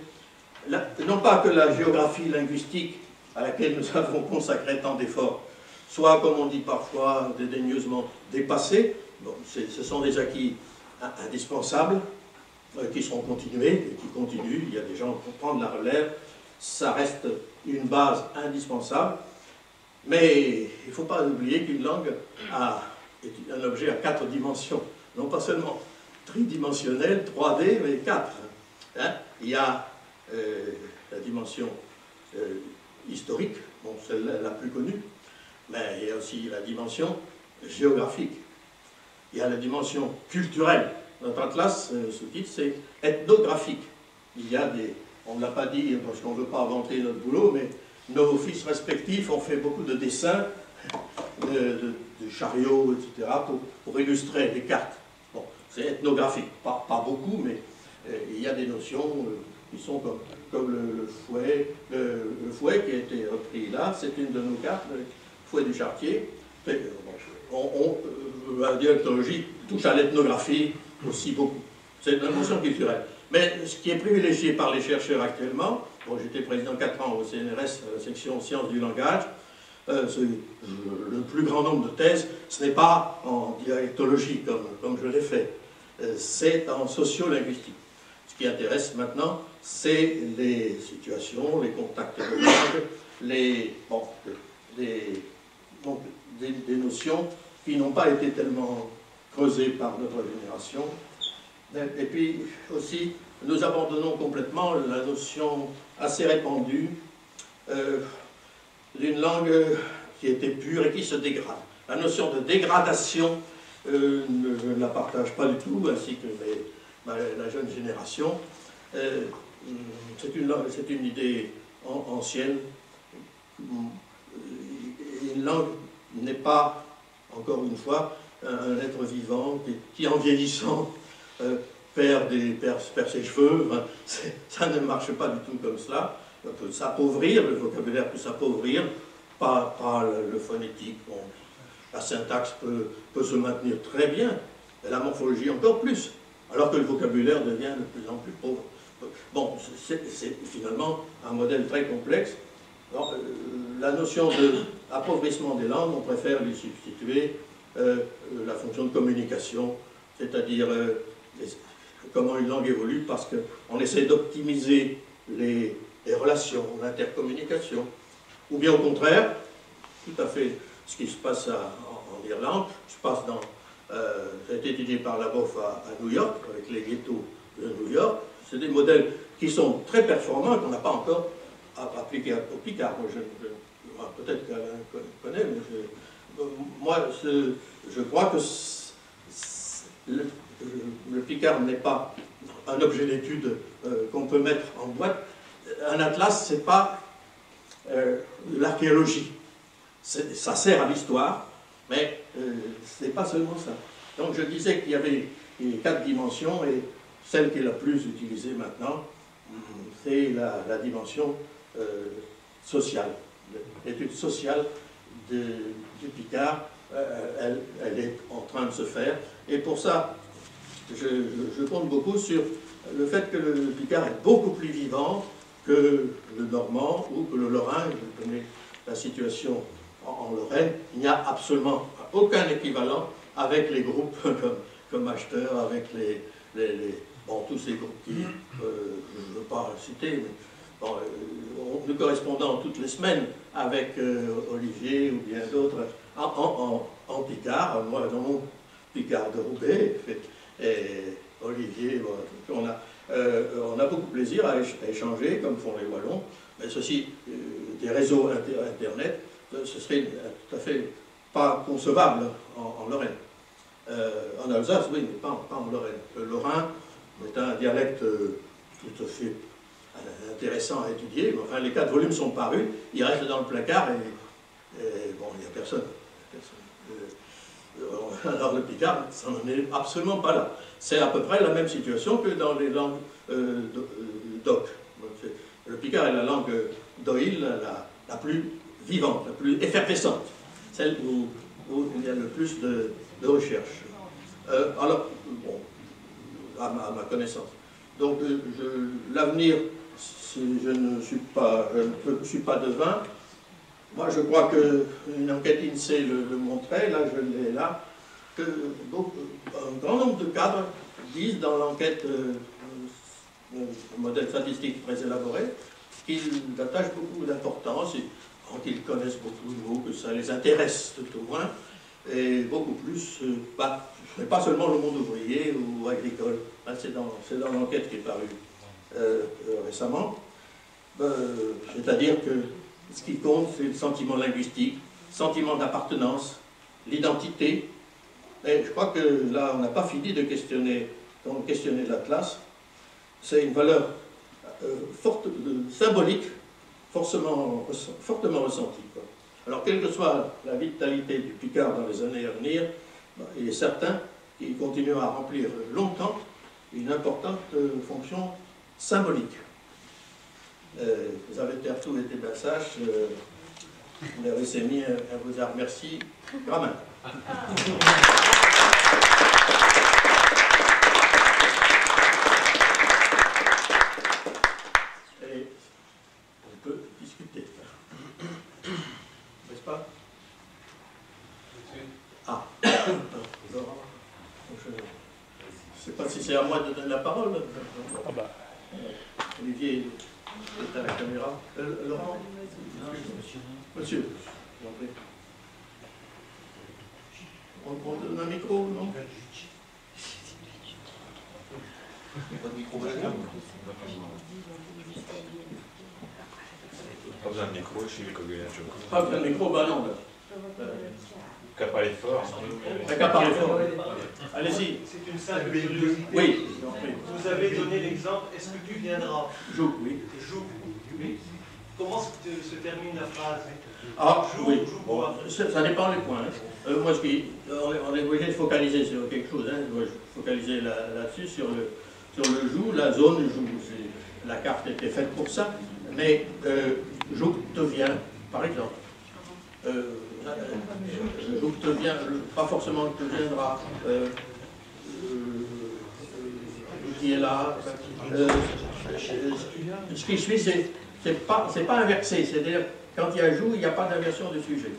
non pas que la géographie linguistique à laquelle nous avons consacré tant d'efforts soit, comme on dit parfois, dédaigneusement dépassée, bon, ce sont des acquis indispensables euh, qui seront continués et qui continuent. Il y a des gens pour prendre la relève, ça reste une base indispensable, mais il ne faut pas oublier qu'une langue a, est un objet à quatre dimensions, non pas seulement tridimensionnel, 3D, mais quatre. Hein. Il y a euh, la dimension euh, historique, bon, celle la plus connue, mais il y a aussi la dimension géographique. Il y a la dimension culturelle. Notre atlas, euh, ce titre, c'est ethnographique. Il y a des, on ne l'a pas dit parce qu'on ne veut pas inventer notre boulot, mais nos fils respectifs ont fait beaucoup de dessins, de, chariots, etc., pour, illustrer des cartes. Bon, c'est ethnographique, pas, beaucoup, mais il y a des notions qui sont comme, le, fouet. Le, fouet qui a été repris là, c'est une de nos cartes, fouet du chartier. On, on, la dialectologie touche à l'ethnographie aussi beaucoup. C'est une notion culturelle. Mais ce qui est privilégié par les chercheurs actuellement, bon, j'étais président 4 ans au CNRS, section sciences du langage, euh, le plus grand nombre de thèses, ce n'est pas en dialectologie comme, comme je l'ai fait, euh, c'est en sociolinguistique. Ce qui intéresse maintenant, c'est les situations, les contacts de langue, les, bon, des, des, notions qui n'ont pas été tellement creusés par notre génération. Et puis aussi, nous abandonnons complètement la notion assez répandue euh, d'une langue qui était pure et qui se dégrade. La notion de dégradation, euh, je ne la partage pas du tout, ainsi que la jeune génération. Euh, c'est une, une, idée ancienne. Langue n'est pas, encore une fois, un, être vivant qui, en vieillissant, euh, perd, ses cheveux. ça ne marche pas du tout comme cela. Ça peut s'appauvrir, le vocabulaire peut s'appauvrir, pas, le, phonétique. la syntaxe peut, se maintenir très bien, et la morphologie encore plus, alors que le vocabulaire devient de plus en plus pauvre. Bon, c'est finalement un modèle très complexe. Euh, la notion d'appauvrissement des langues, on préfère lui substituer euh, la fonction de communication, c'est-à-dire euh, comment une langue évolue, parce qu'on essaie d'optimiser les, relations, l'intercommunication, ou bien au contraire, tout à fait ce qui se passe en, Irlande, se passe dans, euh, ça a été étudié par la BOF à, New York, avec les ghettos de New York, c'est des modèles qui sont très performants qu'on n'a pas encore appliqués au Picard. Peut-être qu'Alain connaît, mais je, moi, je crois que le, Picard n'est pas un objet d'étude euh, qu'on peut mettre en boîte. Un atlas, ce n'est pas euh, l'archéologie. Ça sert à l'histoire, mais euh, ce n'est pas seulement ça. Donc je disais qu'il y avait quatre dimensions, et celle qui est la plus utilisée maintenant, c'est la, dimension sociale, l'étude sociale de, du Picard, euh, elle, est en train de se faire. Et pour ça, je, compte beaucoup sur le fait que le, Picard est beaucoup plus vivant que le Normand ou que le Lorrain. Je connais la situation en, Lorraine. Il n'y a absolument aucun équivalent avec les groupes comme, comme Acheteur, avec les, bon, tous ces groupes qui, euh, je ne veux pas citer, mais bon, euh, nous correspondons toutes les semaines avec euh, Olivier ou bien d'autres en, Picard, moi dans mon Picard de Roubaix, et Olivier, on, a, euh, on beaucoup plaisir à, échanger, comme font les Wallons, mais ceci, des réseaux Internet, ce serait tout à fait pas concevable en, Lorraine. en Alsace, oui, mais pas, pas, en Lorraine. Le lorrain est un dialecte tout à fait intéressant à étudier. enfin, les quatre volumes sont parus, ils restent dans le placard et, bon, il n'y a personne. Euh, alors le Picard, n'en est absolument pas là. C'est à peu près la même situation que dans les langues euh, euh doc. Le Picard est la langue d'Oïl la, plus vivante, la plus effervescente, celle où, il y a le plus de, recherche. Euh, alors, bon, à ma, connaissance. Donc, l'avenir je ne suis pas, je ne suis pas devin. Moi, je crois qu'une enquête INSEE le, montrait, là, je l'ai là, que un grand nombre de cadres disent dans l'enquête, euh, euh, modèle statistique très élaboré, qu'ils attachent beaucoup d'importance, qu'ils connaissent beaucoup de mots, que ça les intéresse tout au moins, et beaucoup plus, euh, pas, pas seulement le monde ouvrier ou agricole. C'est dans l'enquête qui est parue récemment. Euh, c'est-à-dire que ce qui compte, c'est le sentiment linguistique, le sentiment d'appartenance, l'identité. Et je crois que là, on n'a pas fini de questionner, de questionner la classe. C'est une valeur euh, forte, symbolique, forcément, fortement ressentie. Alors, quelle que soit la vitalité du Picard dans les années à venir, bah, il est certain qu'il continuera à remplir longtemps une importante euh, fonction symbolique. Euh, vous avez été bien sage. Euh, vous avez mis un, vous a remercié. Grand main. Et on peut discuter. N'est-ce pas Ah, je ne sais pas si c'est à moi de donner la parole. Ah bah. Olivier à la caméra. Euh, Laurent Monsieur. Monsieur, on, on donne un micro, non Pas de micro Pas besoin de micro chez les coagulations. Pas de micro, bah non. là. Qu'à pas fort. Qu'à parler fort. Allez-y. C'est une simple curiosité. Oui. oui. Vous avez donné l'exemple, est-ce que tu viendras? Joue, oui. Joue. Oui. Comment se, se termine la phrase? Ah, Joue, oui. joue Bon, ça, ça dépend des points. hein. Euh, moi, ce qui, on est, on est obligé de focaliser sur quelque chose. Hein. Moi, je focalisais là- là-dessus, sur, le, sur le joug, la zone joug. C'est- La carte était faite pour ça. Mais euh, joug te vient, par exemple. Euh, euh, pas forcément te viendra. Euh, euh, qui est là. Euh, ce qui suit, c'est pas, pas inversé. C'est-à-dire, quand il y a joue, il n'y a pas d'inversion du sujet.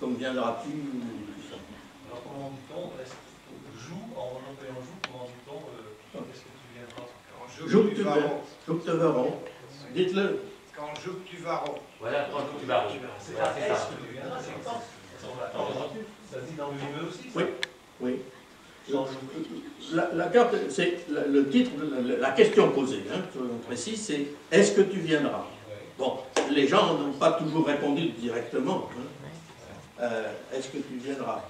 Comme viendras-tu ou tout ça. Alors comment dit-on Joue, en employant joue, comment dit-on euh, Est-ce que tu viendras? Joue tu verras. Dites-le. Quand je tu vas rond. Voilà, prends le tu vas C'est ça. que tu viendras, c'est. Ça se dit dans le livre aussi ça Oui. Oui. La, la carte, c'est le titre, de la, la question posée, hein, soyons précis, c'est Est-ce que tu viendras? Bon, les gens n'ont pas toujours répondu directement. hein. Euh, Est-ce que tu viendras?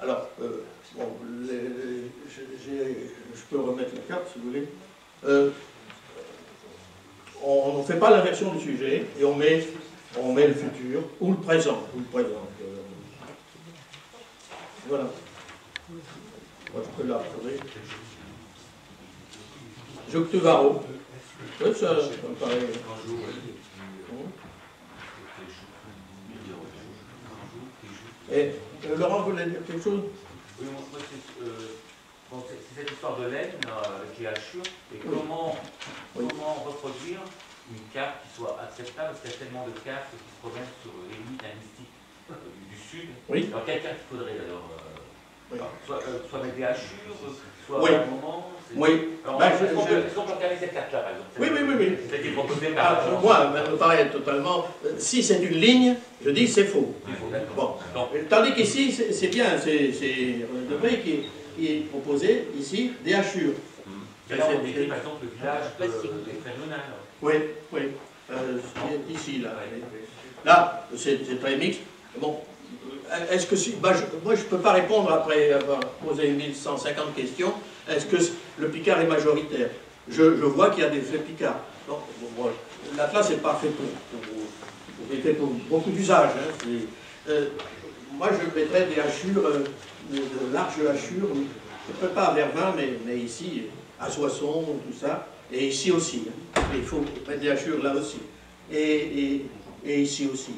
Alors, euh, bon, les- les- je peux remettre la carte si vous voulez. Euh, on ne fait pas l'inversion du sujet et on met, on met le futur ou le présent. Ou le présent. euh, voilà. Moi, je peux la retrouver. Joctevaro. Oui, ça, ça me paraît. Et euh, Laurent voulait dire quelque chose? Oui, moi, c'est euh, bon, c'est- cette histoire de laine euh, avec les hachures. Et comment, Oui. comment reproduire une carte qui soit acceptable? Parce qu'il y a tellement de cartes qui se promènent sur les limites linguistiques euh, du, du Sud. Oui. Alors, quelle carte il faudrait alors euh, Oui. soit, euh, soit avec des hachures, soit Oui. à un moment Oui. Alors, Ben, est-ce je- qu'on je- peut, regarder cette carte-là, par exemple Oui, oui, oui, oui. C'est qui est proposée Ah, par pour moi, me paraît totalement. euh, Si c'est une ligne, je dis c'est faux. D'accord. Bon. Euh, Tandis qu'ici, c'est bien, c'est René Debré qui, qui est proposé ici des hachures. et là, on décrit par exemple le village de- des Frères Léonard. Oui, oui. Euh, ici, là. Là, c'est très mixte. Bon, euh, est-ce que si. bah, je- moi, je ne peux pas répondre après avoir posé 1150 questions. Est-ce que le Picard est majoritaire? Je, je vois qu'il y a des faits Picards. Donc, bon, bon, L'Atlas n'est pas fait pour, pour, beaucoup d'usages. hein. Euh, moi, je mettrais des hachures, euh, de, de larges hachures, peut-être pas à Vervins, mais, mais ici, à Soissons, tout ça, et ici aussi. hein. Il faut mettre des hachures là aussi. Et, et, et ici aussi.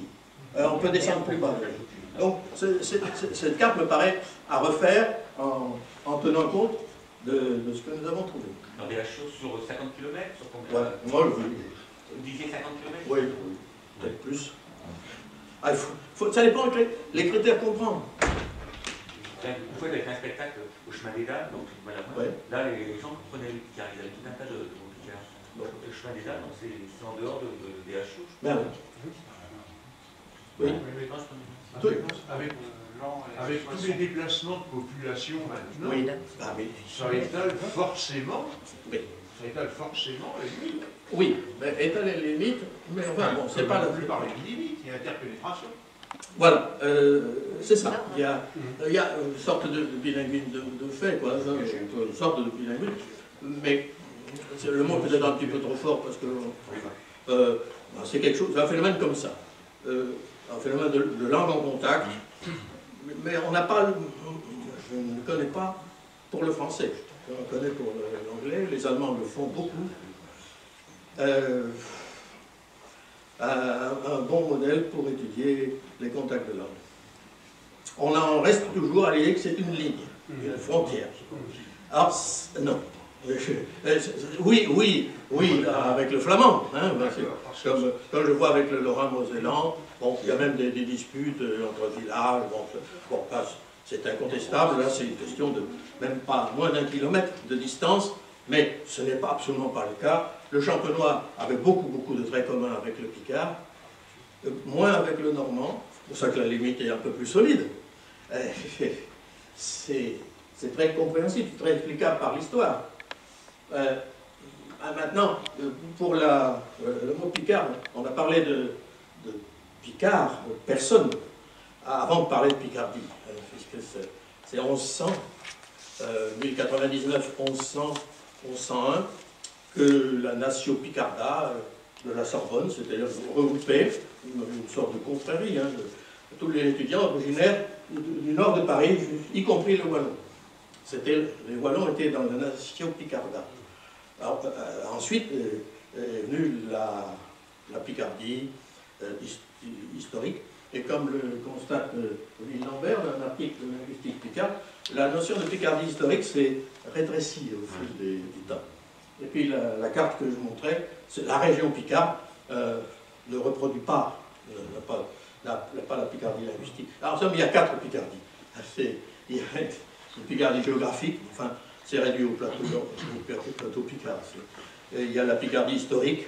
Euh, on peut descendre plus bas. Donc, cette carte me paraît à refaire en, en tenant compte de, de ce que nous avons trouvé. Dans des hachures sur 50 km, sur combien Voilà. Moi, je Vous disiez 50 km Oui, oui, peut-être plus. Ah, il faut- faut- ça dépend des les critères qu'on prend. Vous pouvez avec un spectacle au chemin des dames, donc. Ouais. Là, les gens prenaient les picards, ils avaient tout un tas de, de bons picards. Bon. Le chemin des dames, donc c'est en dehors de, de- des je Ben oui. Oui. Avec, avec tous les déplacements de population maintenant, Oui. Ah ça étale forcément, Oui. ça étale forcément les limites. Oui, mais étaler les limites, mais enfin bon, c'est pas la peut plus parler de limites, il y a interpénétration. Voilà, euh, c'est ça. Il y, a, il y a une sorte de, de bilinguisme de, de fait, quoi. Une sorte de bilinguisme. Mais c'est- le mot est peut-être un petit peu trop fort parce que euh, ben, c'est quelque chose, un phénomène comme ça. Euh, un phénomène de, de langue en contact. Mais on n'a pas, je ne connais pas pour le français. Je le connais pour l'anglais. Les Allemands le font beaucoup. Un, un bon modèle pour étudier les contacts de langue. On en reste toujours à l'idée que c'est une ligne, une frontière. Alors, non. Oui, oui, oui, avec le flamand. hein, comme, comme je vois avec le lorrain mosellan, bon, il y a même des, des disputes euh, entre villages. Bon, c'est incontestable, là c'est une question de même pas moins d'un kilomètre de distance, mais ce n'est pas absolument pas le cas. Le champenois avait beaucoup, beaucoup de traits communs avec le picard, euh, moins avec le normand, c'est pour ça que la limite est un peu plus solide. C'est très compréhensible, très explicable par l'histoire. Euh, maintenant, pour euh, le mot Picard, on a parlé de, de Picard, personne, avant de parler de Picardie, puisque c'est- c'est 1100, euh, 1099, 1100, 1101, que la nation Picarda euh, de la Sorbonne, c'est-à-dire une, sorte de confrérie, hein, tous les étudiants originaires du, nord de Paris, y compris le Wallon. C'était, les Wallons étaient dans la nation Picarda. Euh, ensuite euh, est venue la, Picardie euh, his- historique, et comme le constate Louis Lambert dans un article linguistique Picard, la notion de Picardie historique s'est rétrécie au fil du temps. Et puis la, carte que je montrais, c'est la région Picard euh, ne reproduit pas, euh, pas, la Picardie linguistique. Alors, il y a quatre Picardies. Il y a une Picardie géographique, enfin, c'est réduit au plateau, au plateau, plateau Picard. il y a la Picardie historique,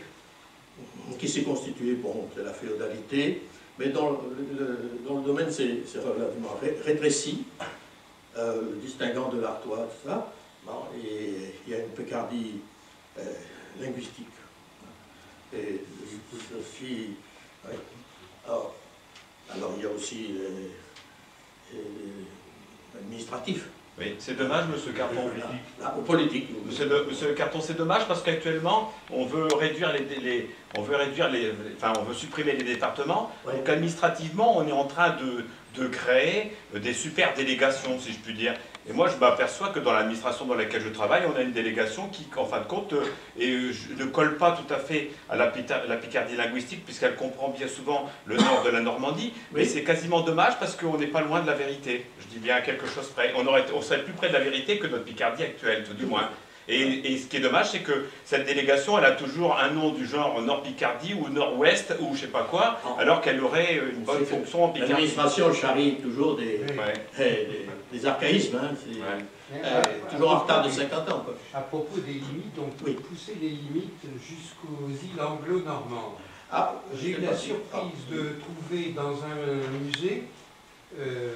qui s'est constituée, c'est la féodalité, mais dans le, domaine, c'est relativement ré- rétréci, euh, distinguant de l'Artois, tout ça. Et il y a une Picardie euh, linguistique. Et je, je suis. ouais. Alors, alors, il y a aussi administratifs. Oui, c'est dommage, monsieur Carton. Là, au politique. Monsieur, de- monsieur Carton, c'est dommage parce qu'actuellement, on veut réduire les, les- on veut réduire les, enfin, on veut supprimer les départements. Donc administrativement, on est en train de, de créer des super délégations, si je puis dire. Et moi, je m'aperçois que dans l'administration dans laquelle je travaille, on a une délégation qui, en fin de compte, euh, et euh, je ne colle pas tout à fait à la, Picardie linguistique, puisqu'elle comprend bien souvent le nord de la Normandie. Mais c'est quasiment dommage parce qu'on n'est pas loin de la vérité. Je dis bien à quelque chose près. On, aurait, on serait plus près de la vérité que notre Picardie actuelle, tout du moins. Et, et ce qui est dommage, c'est que cette délégation, elle a toujours un nom du genre Nord-Picardie ou Nord-Ouest ou je sais pas quoi, alors qu'elle aurait euh, une bonne fonction en Picardie. L'administration charrie toujours des, Ouais. des, des archaïsmes, hein, Ouais. euh, toujours en retard de 50 ans. Quoi. À propos des limites, on peut Oui. pousser les limites jusqu'aux îles anglo-normandes. Ah, J'ai eu la surprise de trouver dans un musée euh,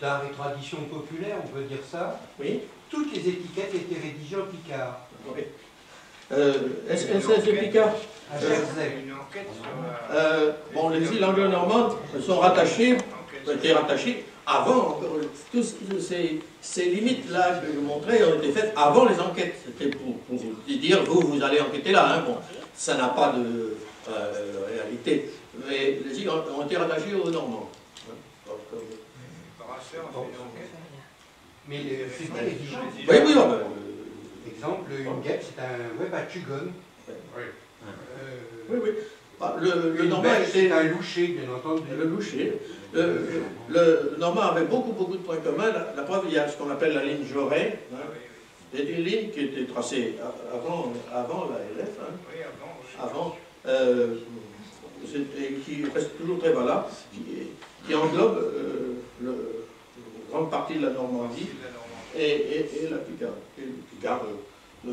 d'art et tradition populaire, on peut dire ça, Oui. Toutes les étiquettes étaient rédigées en picard, oui. Euh, SNCF de Picard. à Il y Jersey. a une enquête sur la... Euh, bon, les îles anglo-normandes sont rattachées, été rattachées avant, encore, tous ces, ces limites-là que je montrais ont été faites avant les enquêtes. C'était pour, pour vous dire, vous, vous allez enquêter là. Hein. Bon, ça n'a pas de euh, réalité. Mais les îles ont, ont été rattachées aux Normands. Hein. Euh, Brasser a fait une enquête. Mais euh, en oui, oui, ben, Exemple, une guêpe, c'est un web à Tugon. Oui. Euh, oui, oui. Ah, le, le Normand c'est un loucher, bien entendu. le loucher. Le, le Normand avait beaucoup, beaucoup de points communs. La, la preuve, il y a ce qu'on appelle la ligne Jaurès. hein. Oui, oui. C'est une ligne qui était tracée avant, avant la LF, hein, Oui, avant. avant, euh, c'est- et qui reste toujours très valable, qui, qui englobe euh, le- grande partie de la Normandie et, et- et la Picardie, et le Picard euh, euh.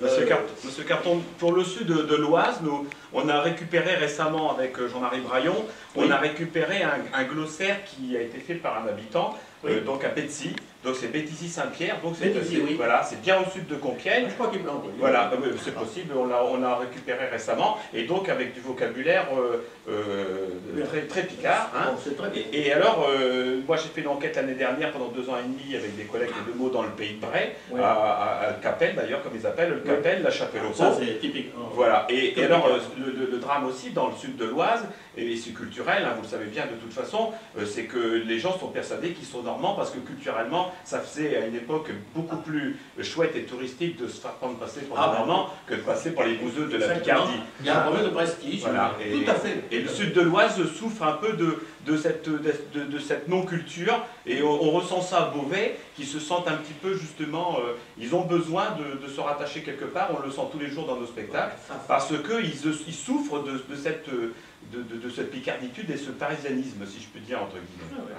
Monsieur, Car- Monsieur Carton, pour le sud de, de l'Oise, nous, on a récupéré récemment avec euh, Jean-Marie Braillon, on a récupéré un, un glossaire qui a été fait par un habitant, euh, donc à Pétzy, donc c'est Béthisy-Saint-Pierre, donc c'est Béthisy, oui. voilà, c'est bien au sud de Compiègne. Je crois qu'il me l'a. Voilà, oui, c'est possible, on l'a on l'a récupéré récemment, et donc avec du vocabulaire euh, euh, très, très picard. hein. Bon, très bien. Et, et alors, euh, moi j'ai fait une enquête l'année dernière pendant deux ans et demi avec des collègues de mots dans le pays de Bray, Ouais. à, à, à Capelle d'ailleurs, comme ils appellent, le Capelle, la Chapelle au Ça, c'est typique. hein. Voilà, et, alors le, le- le drame aussi dans le sud de l'Oise, et c'est culturel, hein, vous le savez bien de toute façon, c'est que les gens sont persuadés qu'ils sont normands parce que culturellement, ça faisait à une époque beaucoup plus chouette et touristique de se faire prendre passer pour Ah, des ben. Normands que de passer pour les bouseux de la. Picardie. Il y a un problème de prestige. Voilà, Tout et- à fait. Et le sud de l'Oise souffre un peu de, de cette, de, de- de cette non-culture, et on, on ressent ça à Beauvais, qui se sentent un petit peu justement, euh, ils ont besoin de, de se rattacher quelque part, on le sent tous les jours dans nos spectacles, parce qu'ils ils souffrent de, de cette, de, de- de cette picarditude et ce parisianisme, si je peux dire, entre guillemets. Ah ouais.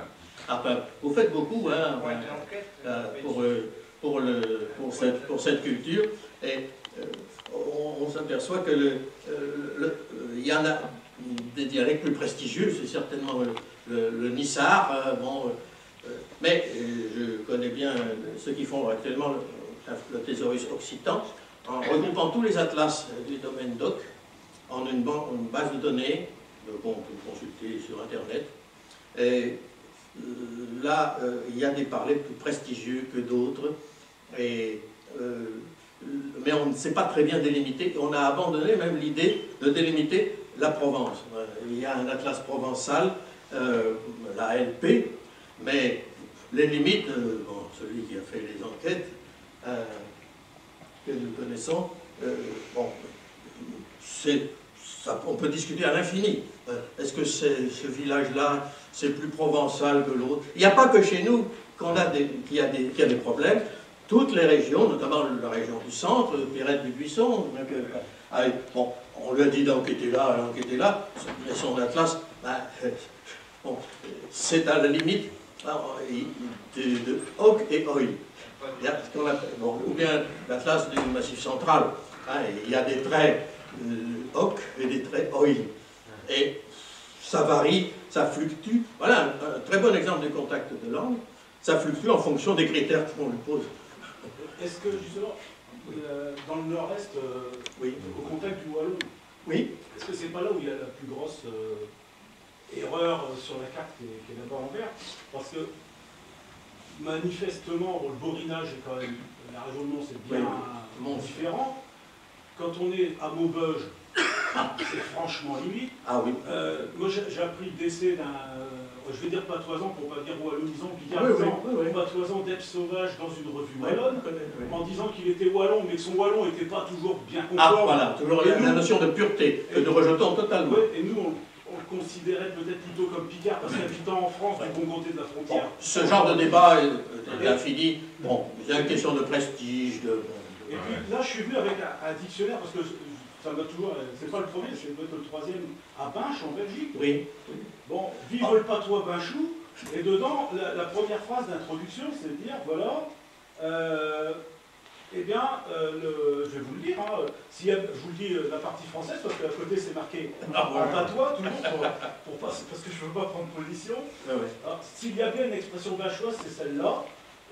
Enfin, vous faites beaucoup hein, euh, pour, euh, pour, le, pour, cette, pour cette culture. Et euh, on, on s'aperçoit que le, le- il y en a des dialectes plus prestigieux, c'est certainement le, Nissar. euh, bon, mais je connais bien ceux qui font actuellement le, thésaurus occitan, en regroupant tous les atlas du domaine doc en une, ban- une base de données qu'on peut consulter sur Internet. Et là, euh, il y a des parlers plus prestigieux que d'autres. Euh, mais on ne sait pas très bien délimiter. On a abandonné même l'idée de délimiter la Provence. Euh, Il y a un atlas provençal, euh, la LP, mais les limites, euh, bon, celui qui a fait les enquêtes euh, que nous connaissons, euh, bon, on peut discuter à l'infini. Euh, Est-ce que c'est- ce village-là, c'est plus provençal que l'autre Il n'y a pas que chez nous qu'on a des, qu'il y a des, y a des problèmes. Toutes les régions, notamment la région du centre, Pierrette du Buisson, donc, euh, avec- bon, on lui a dit d'enquêter là, d'enquêter là, mais son atlas, ben, euh, bon, c'est à la limite hein, de, de Oak et bon, ou bien l'atlas du massif central. hein, il y a des traits euh, Oak et des traits Oil. Et ça varie, ça fluctue. Voilà un, un très bon exemple de contact de langue. Ça fluctue en fonction des critères qu'on lui pose. Est-ce que justement, euh, dans le nord-est, euh, Oui. au contact du Wallon, Oui. est-ce que c'est pas là où il y a la plus grosse euh, erreur sur la carte qui est, est là-bas en vert? Parce que manifestement, bon, le borinage est quand même, la région de Mons c'est bien Mons. différent. Quand on est à Maubeuge, c'est franchement limite. Ah oui. Euh, moi j'ai appris le décès d'un, euh, je vais dire patoisant pour pas dire wallonisant, Oui, picardisant, oui, oui, oui. patoisant d'Epes sauvage dans une revue wallonne en disant qu'il était wallon, mais que son wallon n'était pas toujours bien conforme. Ah voilà, toujours Et la, notion de pureté, que nous rejetons totalement. Ouais, et nous, on, on le considérait peut-être plutôt comme Picard, parce qu'habitant en France, du bon côté de la Bon, frontière. ce genre de débat est, est infini. Bon, il y a une question de prestige, de... Et puis là, je suis venu avec un, un dictionnaire, parce que ça m'a toujours. C'est pas le premier, c'est peut-être le troisième, à Binche, en Belgique. Oui. Bon, vive le patois Binchou. Et dedans, la, la première phrase d'introduction, c'est de dire voilà, euh, eh bien, euh, le- je vais vous le dire, hein, a- je vous le dis euh, la partie française, parce qu'à côté c'est marqué Ah, en patois, toujours, pour, pour pas- parce que je ne veux pas prendre position. Ouais. Alors, S'il y a bien une expression bachoise, c'est celle-là.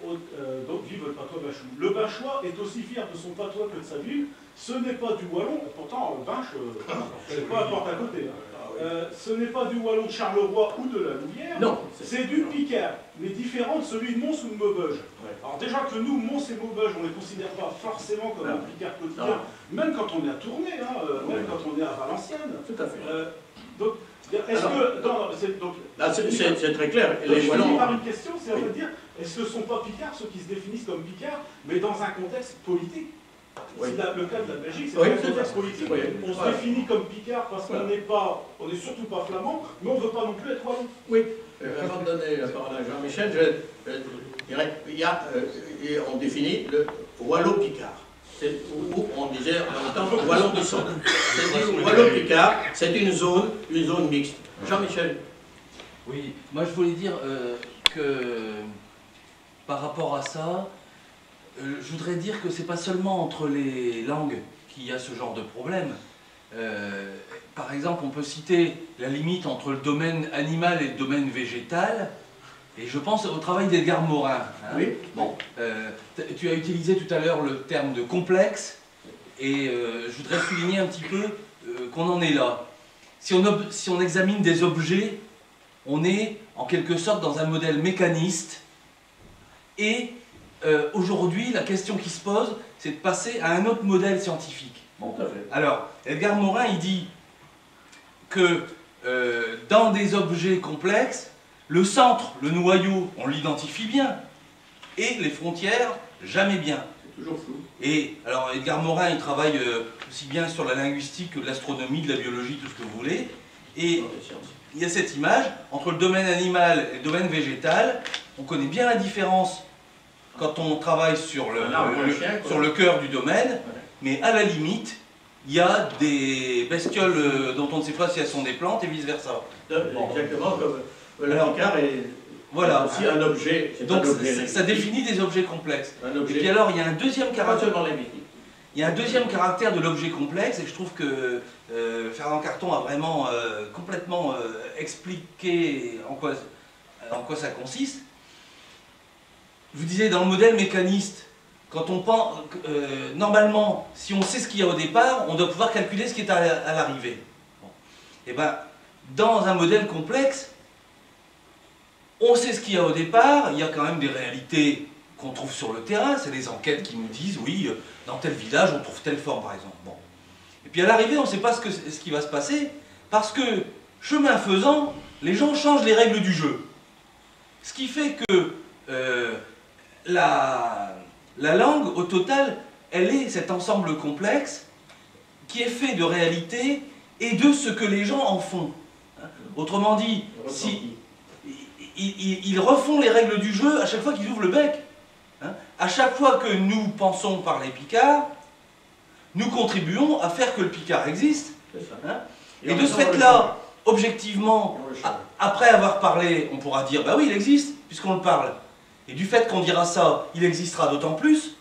Euh, donc, vive le patois bachou. Le bachois est aussi fier de son patois que de sa ville. Ce n'est pas du wallon, pourtant, Binche, euh, c'est pas à porte à côté. hein. Euh, ce n'est pas du wallon de Charleroi ou de la Louvière. Non, C'est du Picard, mais différent de celui de Mons ou de Maubeuge. Ouais. Alors déjà que nous, Mons et Maubeuge, on ne les considère pas forcément comme Non. un Picard quotidien, même quand on est à Tournai, hein, euh, même quand on est à Valenciennes. Tout à fait. Euh, donc, est-ce que... Non, non, c'est- très clair. donc, Les je Wallons... par une question, c'est va dire, est-ce que ce ne sont pas Picards ceux qui se définissent comme Picards, mais dans un contexte politique Oui. C'est la- le cas de la Belgique, c'est Oui, un contexte politique. Oui. On se définit comme Picard parce qu'on n'est pas, on n'est surtout pas flamand, mais on ne veut pas non plus être wallon. Oui, euh, avant de donner la parole à Jean-Michel, je, je dirais, il y a, euh, et on définit le Wallon-Picard. C'est où on disait en même temps Wallon du Centre. C'est du Wallon-Picard, c'est une zone, une zone mixte. Jean-Michel, Oui, moi je voulais dire euh, que par rapport à ça, euh, je voudrais dire que c'est pas seulement entre les langues qu'il y a ce genre de problème. Euh, par exemple, on peut citer la limite entre le domaine animal et le domaine végétal. Et je pense au travail d'Edgar Morin. hein. Oui. Bon, euh, tu as utilisé tout à l'heure le terme de complexe, et euh, je voudrais souligner un petit peu qu'on en est là. Si on, si on examine des objets, on est en quelque sorte dans un modèle mécaniste. Et euh, aujourd'hui, la question qui se pose, c'est de passer à un autre modèle scientifique. Bon. Alors, Edgar Morin, il dit que euh, dans des objets complexes, le centre, le noyau, on l'identifie bien, et les frontières, jamais bien. c'est toujours flou. Et alors Edgar Morin, il travaille euh, aussi bien sur la linguistique que de l'astronomie, de la biologie, tout ce que vous voulez. Et il y a cette image entre le domaine animal et le domaine végétal. On connaît bien la différence quand on travaille sur le, chien, sur le cœur du domaine, mais à la limite, il y a des bestioles euh, dont on ne sait pas si elles sont des plantes et vice-versa. Bon. Exactement comme euh, Picard est Voilà. aussi un objet. Donc objet ça, ça définit des objets complexes. Et puis alors, il y a un deuxième caractère. il y a un deuxième caractère de l'objet complexe, et je trouve que euh, Fernand Carton a vraiment euh, complètement euh, expliqué en quoi, en quoi ça consiste. Je vous disais, dans le modèle mécaniste, quand on pense, normalement, si on sait ce qu'il y a au départ, on doit pouvoir calculer ce qui est à, l'arrivée. Et ben, dans un modèle complexe, on sait ce qu'il y a au départ, il y a quand même des réalités qu'on trouve sur le terrain, c'est des enquêtes qui nous disent, oui, euh, dans tel village, on trouve telle forme, par exemple. Bon. Et puis à l'arrivée, on ne sait pas ce qui va se passer, parce que, chemin faisant, les gens changent les règles du jeu. Ce qui fait que euh, la, la langue, au total, elle est cet ensemble complexe qui est fait de réalité et de ce que les gens en font. Autrement dit, si, ils, refont les règles du jeu à chaque fois qu'ils ouvrent le bec. Hein. À chaque fois que nous pensons parler Picard, nous contribuons à faire que le Picard existe. Hein. Et, de ce fait-là, objectivement, après avoir parlé, on pourra dire, bah oui, il existe, puisqu'on le parle. Et du fait qu'on dira ça, il existera d'autant plus.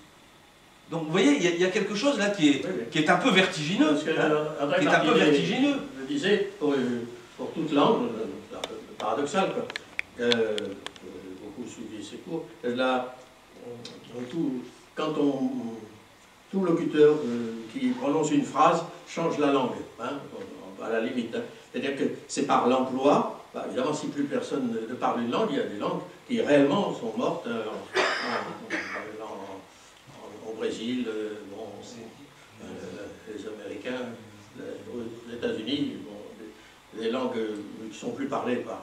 Donc vous voyez, il y, a quelque chose là qui est, qui est un peu vertigineux. Parce que, hein, qui est un peu vertigineux. Je disais, pour, pour toute langue, euh, paradoxal, quoi. Euh, beaucoup suivi ces cours, là, tout, quand on, tout locuteur euh, qui prononce une phrase change la langue, hein, à la limite. Hein. C'est-à-dire que c'est par l'emploi, bah, évidemment si plus personne ne parle une langue, il y a des langues réellement sont mortes euh, au Brésil, euh, bon, les Américains, aux États-Unis, bon, langues qui sont plus parlées par,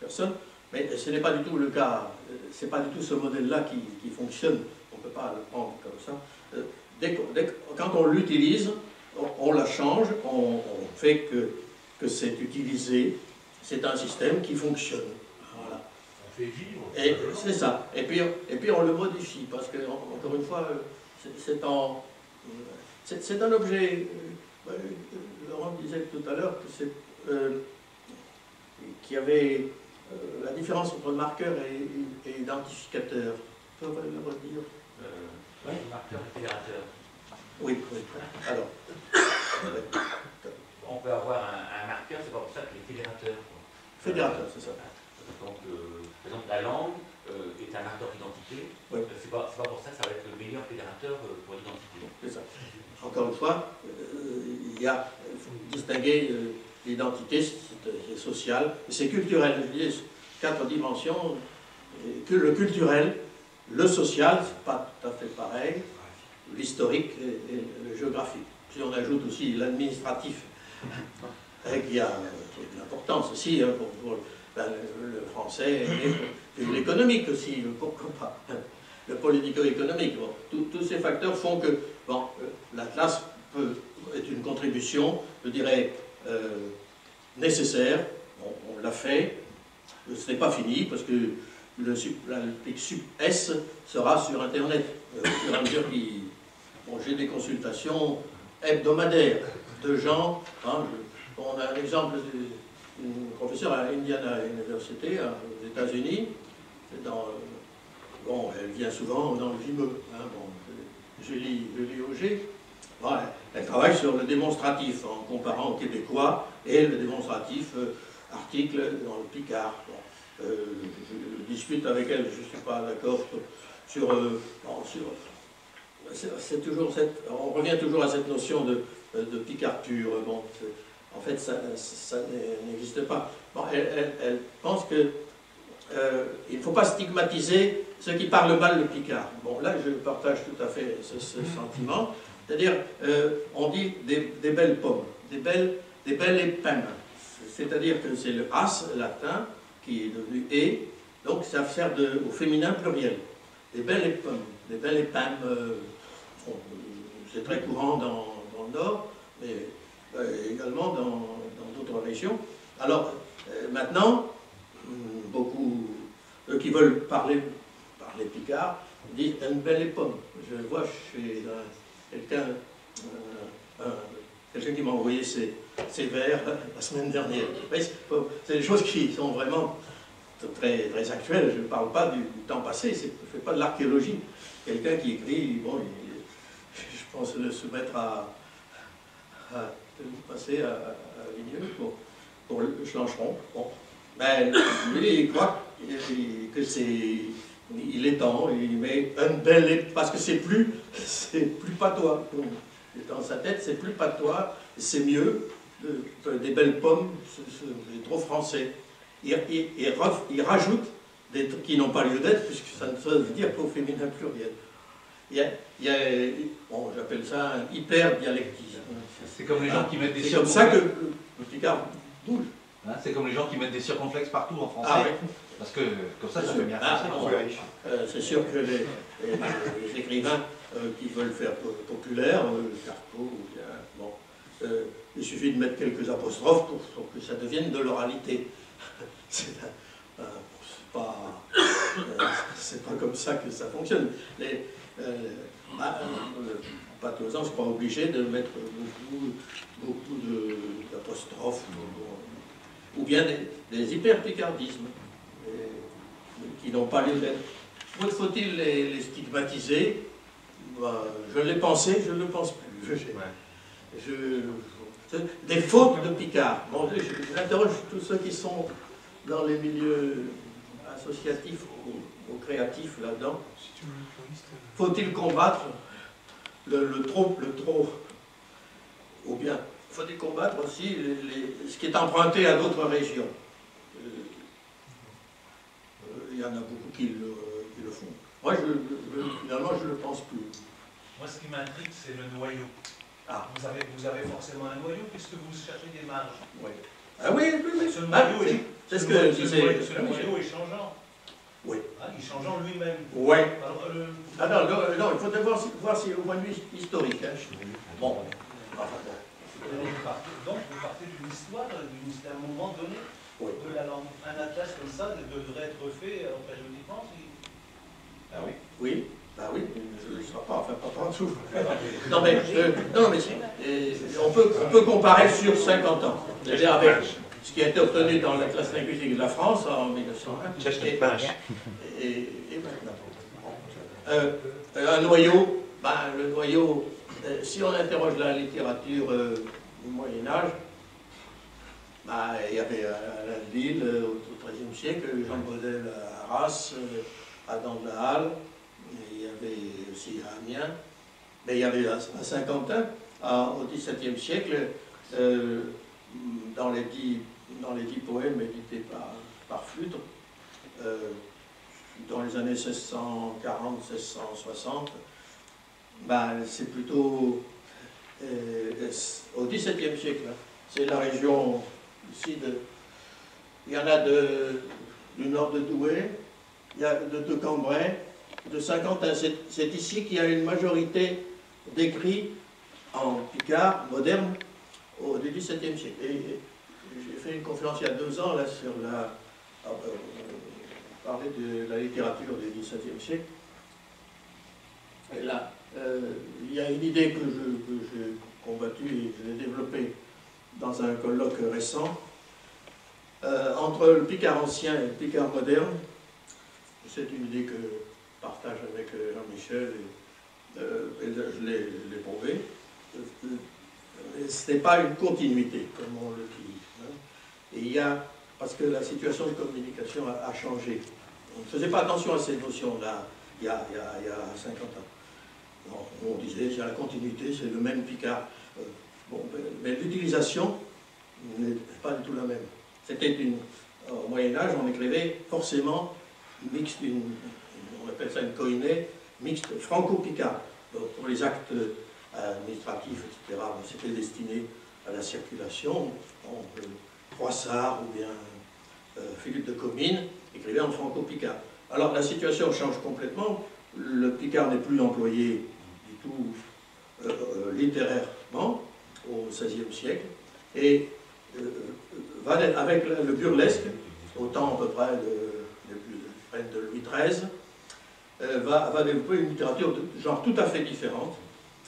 personne. Mais ce n'est pas du tout le cas, c'est pas du tout ce modèle-là qui, fonctionne, on ne peut pas le prendre comme ça. Euh, dès quand on l'utilise, on, la change, on, fait que, que c'est utilisé, c'est un système qui fonctionne. Fait vivre. Et c'est ça. Et puis, et puis on le modifie, parce que, encore une fois, c'est en... C'est un objet, euh, Laurent disait tout à l'heure que c'est... Euh, qui avait euh, la différence entre marqueur et, identificateur. Tu peux le redire? Euh, Oui, marqueur et fédérateur. Oui, oui. Alors. On peut avoir un, marqueur, c'est pas pour ça qu'il est fédérateur. Fédérateur, c'est ça. Donc, euh, par exemple, la langue est un marqueur d'identité. Oui. C'est pas, pas, pour ça que ça va être le meilleur fédérateur pour l'identité. Encore une fois, il y a, faut distinguer l'identité, c'est social, et c'est culturel. Je dis quatre dimensions, que le culturel, le social, c'est pas tout à fait pareil, l'historique et, le géographique. Si on ajoute aussi l'administratif, qui a de l'importance aussi hein, pour, ben, le, français, et, l'économique aussi, pourquoi pas, le politico-économique. tous ces facteurs font que bon, euh, la classe peut, est une contribution, je dirais, euh, nécessaire, on, l'a fait, ce n'est pas fini parce que le, la, sub S sera sur Internet. Euh, mesure bon, j'ai des consultations hebdomadaires de gens. Hein, on a un exemple d'une professeure à Indiana University, aux États-Unis. bon, elle vient souvent dans le Vimeux. Hein, bon, je lis, je Auger elle travaille sur le démonstratif en comparant au québécois et le démonstratif euh, article dans le Picard. Euh, je, discute avec elle, je ne suis pas d'accord sur... Euh, c'est toujours cette, on revient toujours à cette notion de, de picarture. Bon, en fait, ça, n'existe pas. elle, pense que il ne faut pas stigmatiser ceux qui parlent mal le picard. Bon, là, je partage tout à fait ce sentiment. C'est-à-dire, euh, on dit des, belles pommes, des belles, des belles épines. C'est-à-dire que c'est le as latin qui est devenu et, donc ça sert de, au féminin pluriel. Des belles épines, des belles épines, euh, c'est très courant dans, le nord, mais euh, également dans d'autres régions. Alors, maintenant, hmm, beaucoup, eux qui veulent parler, parler picard, disent une belle pomme. Je vois chez quelqu'un euh, quelqu'un qui m'a envoyé ses, vers la semaine dernière. C'est des choses qui sont vraiment très, très actuelles. Je ne parle pas du, temps passé, je ne fais pas de l'archéologie. Quelqu'un qui écrit, bon, je pense, de se mettre à passer à, à Vigneux pour, pour le Chlancheron. Bon. Lui, il croit que c'est il est temps, il met un bel parce que c'est plus, plus patois. Dans sa tête, c'est plus patois, c'est mieux. des belles pommes, c'est trop français. Il, il, rajoute des trucs qui n'ont pas lieu d'être, puisque ça ne veut dire qu'au féminin pluriel. Il il y a bon, j'appelle ça un hyper-dialectisme. C'est comme les gens qui mettent des C'est comme ça que le Picard bouge. Hein, c'est comme les gens qui mettent des circonflexes partout en français. Ah, Parce que comme ça, ça fait bien ah, euh, C'est sûr que les, écrivains euh, qui veulent faire populaire, euh, Carpo, bon, il suffit de mettre quelques apostrophes pour, que ça devienne de l'oralité. c'est pas, pas comme ça que ça fonctionne. Les, bah, pas tous les ans, je crois, obligé de mettre beaucoup, beaucoup d'apostrophes ou bien des, hyper-picardismes qui n'ont pas lieu d'être. Faut-il les, stigmatiser? Bah, Je l'ai pensé, je ne le pense plus. des fautes de Picard. Bon, J'interroge tous ceux qui sont dans les milieux associatifs ou, créatifs là-dedans. Faut-il combattre le, trop, le trop, ou bien faut-il combattre aussi ce qui est emprunté à d'autres régions. Euh, il y en a beaucoup qui le, font. Moi, finalement, je ne le pense plus. Moi, ce qui m'intrigue, c'est le noyau. Ah. Vous, avez, vous avez forcément un noyau puisque vous cherchez des marges. Oui. Ah oui, oui, oui. Ce noyau, ah, ce que noyau, ce noyau est changeant. Oui. Ah, il change en lui-même. Oui. Euh, ah non, non, il faut d'abord voir si au point de vue historique. Hein. Bon. Enfin, bon. Donc vous partez d'une histoire, d'un moment donné de la langue. Un atlas comme ça devrait être fait euh, périodiquement Ah oui Oui, bah oui, je ne sais pas, enfin pas partout. non mais, euh, non, mais euh, on, peut, on peut comparer sur 50 ans. C'est-à-dire avec ce qui a été obtenu dans la classe linguistique de la France en 1901 et, et, et maintenant. un noyau, bah, le noyau, si on interroge la littérature au Moyen Âge, bah, il y avait à Lille, euh, au XIIIe siècle, Jean Baudel à Arras, euh, Adam de la Halle, il y avait aussi à Amiens, mais il y avait à Saint-Quentin, au XVIIe siècle, euh, dans, les dix, dans les dix poèmes édités par, par Flutre, dans les années 1640-1660, bah, c'est plutôt euh, au XVIIe siècle. Hein. C'est la région ici de. Il y en a de, du nord de Douai, il y a de, Cambrai, de Saint-Quentin. C'est ici qu'il y a une majorité d'écrits en picard moderne au XVIIe siècle. J'ai fait une conférence il y a deux ans là, sur la. Euh, parler de la littérature du XVIIe siècle. Et là, euh, il y a une idée que j'ai combattue et que j'ai développée dans un colloque récent. Euh, entre le Picard ancien et le Picard moderne, c'est une idée que je partage avec Jean-Michel et, je l'ai prouvé. Ce n'est pas une continuité, comme on le dit. Et il y a, parce que la situation de communication a, changé. On ne faisait pas attention à ces notions-là il, y a 50 ans on disait, c'est la continuité, c'est le même Picard. Euh, bon, mais l'utilisation n'est pas du tout la même. C'était une. Au Moyen-Âge, on écrivait forcément mixte, on appelle ça une coïnée, mixte franco-picard. Pour les actes administratifs, etc., c'était destiné à la circulation. Ou bien euh, Philippe de Comines écrivait en franco-picard. Alors la situation change complètement. Le picard n'est plus employé tout euh, euh, littérairement au XVIe siècle, et euh, avec le burlesque, au temps à peu près de, Louis XIII, va, va, développer une littérature de genre tout à fait différente,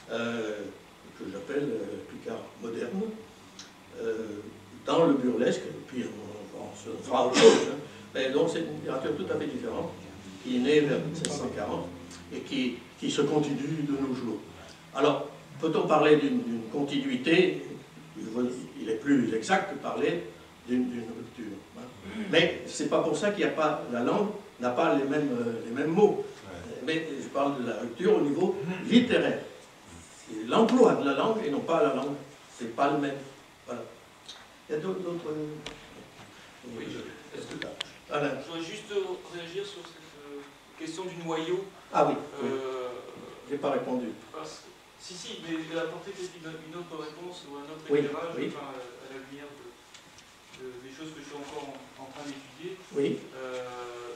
que j'appelle Picard moderne, dans le burlesque, et puis on, se fera autre chose. Hein. Mais donc c'est une littérature tout à fait différente, qui est née vers 1740 et qui qui se continue de nos jours. Alors, peut-on parler d'une continuité? Il est plus exact de parler d'une rupture. Hein. Mais ce n'est pas pour ça qu'il n'y a pas, la langue n'a pas les mêmes, euh, les mêmes mots. Mais je parle de la rupture au niveau littéraire. L'emploi de la langue et non pas la langue. Ce n'est pas le même. Il y a d'autres... Oui, est-ce que... Je voudrais juste réagir sur cette euh, question du noyau. Ah oui. Euh, je n'ai pas répondu. si, si, mais elle a apporté une, autre réponse ou un autre éclairage Enfin, à la lumière des choses que je suis encore en, train d'étudier. Oui. Euh,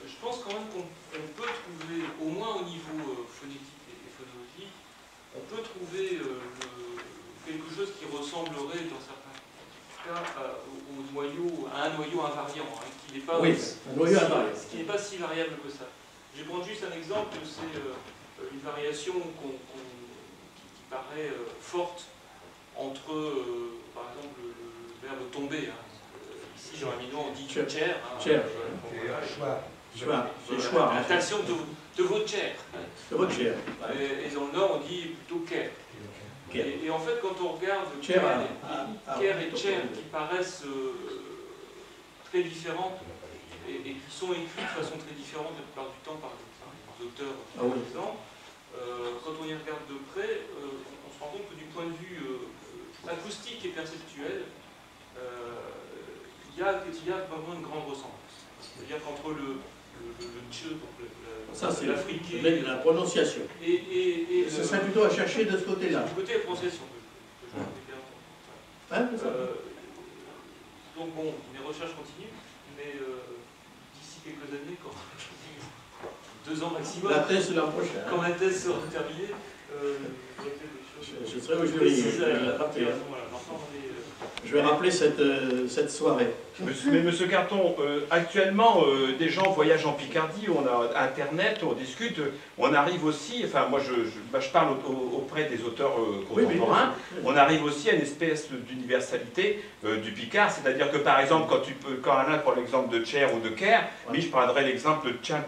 je pense quand même qu'on peut trouver, au moins au niveau phonétique et, phonologique, on peut trouver quelque chose qui ressemblerait dans certains cas au, noyau, à un noyau invariant, hein, qui n'est pas, oui, qui n'est pas si variable que ça. Je vais prendre juste un exemple, c'est euh, une variation qui, paraît euh, forte entre, euh, par exemple, le, verbe tomber. Hein. Ici, Jean Amino, on dit chair. Hein, chair. choix. C'est choix. Attention de, de votre chair. De votre chair. Et, dans le Nord, on dit plutôt care. Et, en fait, quand on regarde Ker et, Cher qui paraissent très différentes et, qui sont écrites de façon très différente la plupart du temps par des auteurs ah euh, quand on y regarde de près, euh, on se rend compte que du point de vue euh, acoustique et perceptuel, il y, a, vraiment une grande ressemblance. C'est-à-dire qu'entre le, le, le, ça c'est la, prononciation. Et, ce serait plutôt à chercher de ce côté-là. Du côté de la prononciation. Hein, donc bon, mes recherches continuent, mais d'ici quelques années, quand deux ans maximum. La thèse la prochaine. Quand la thèse sera terminée, euh, je, serai au jury. Je vais rappeler cette, euh, cette soirée. Mais Monsieur Carton, euh, actuellement, euh, des gens voyagent en Picardie, on a Internet, on discute, on arrive aussi, enfin moi je, bah, je, parle auprès des auteurs contemporains, on arrive aussi à une espèce d'universalité du Picard, c'est-à-dire que par exemple, quand, tu peux, quand Alain prend l'exemple de Cher ou de Kerr, mais je prendrai l'exemple de Tien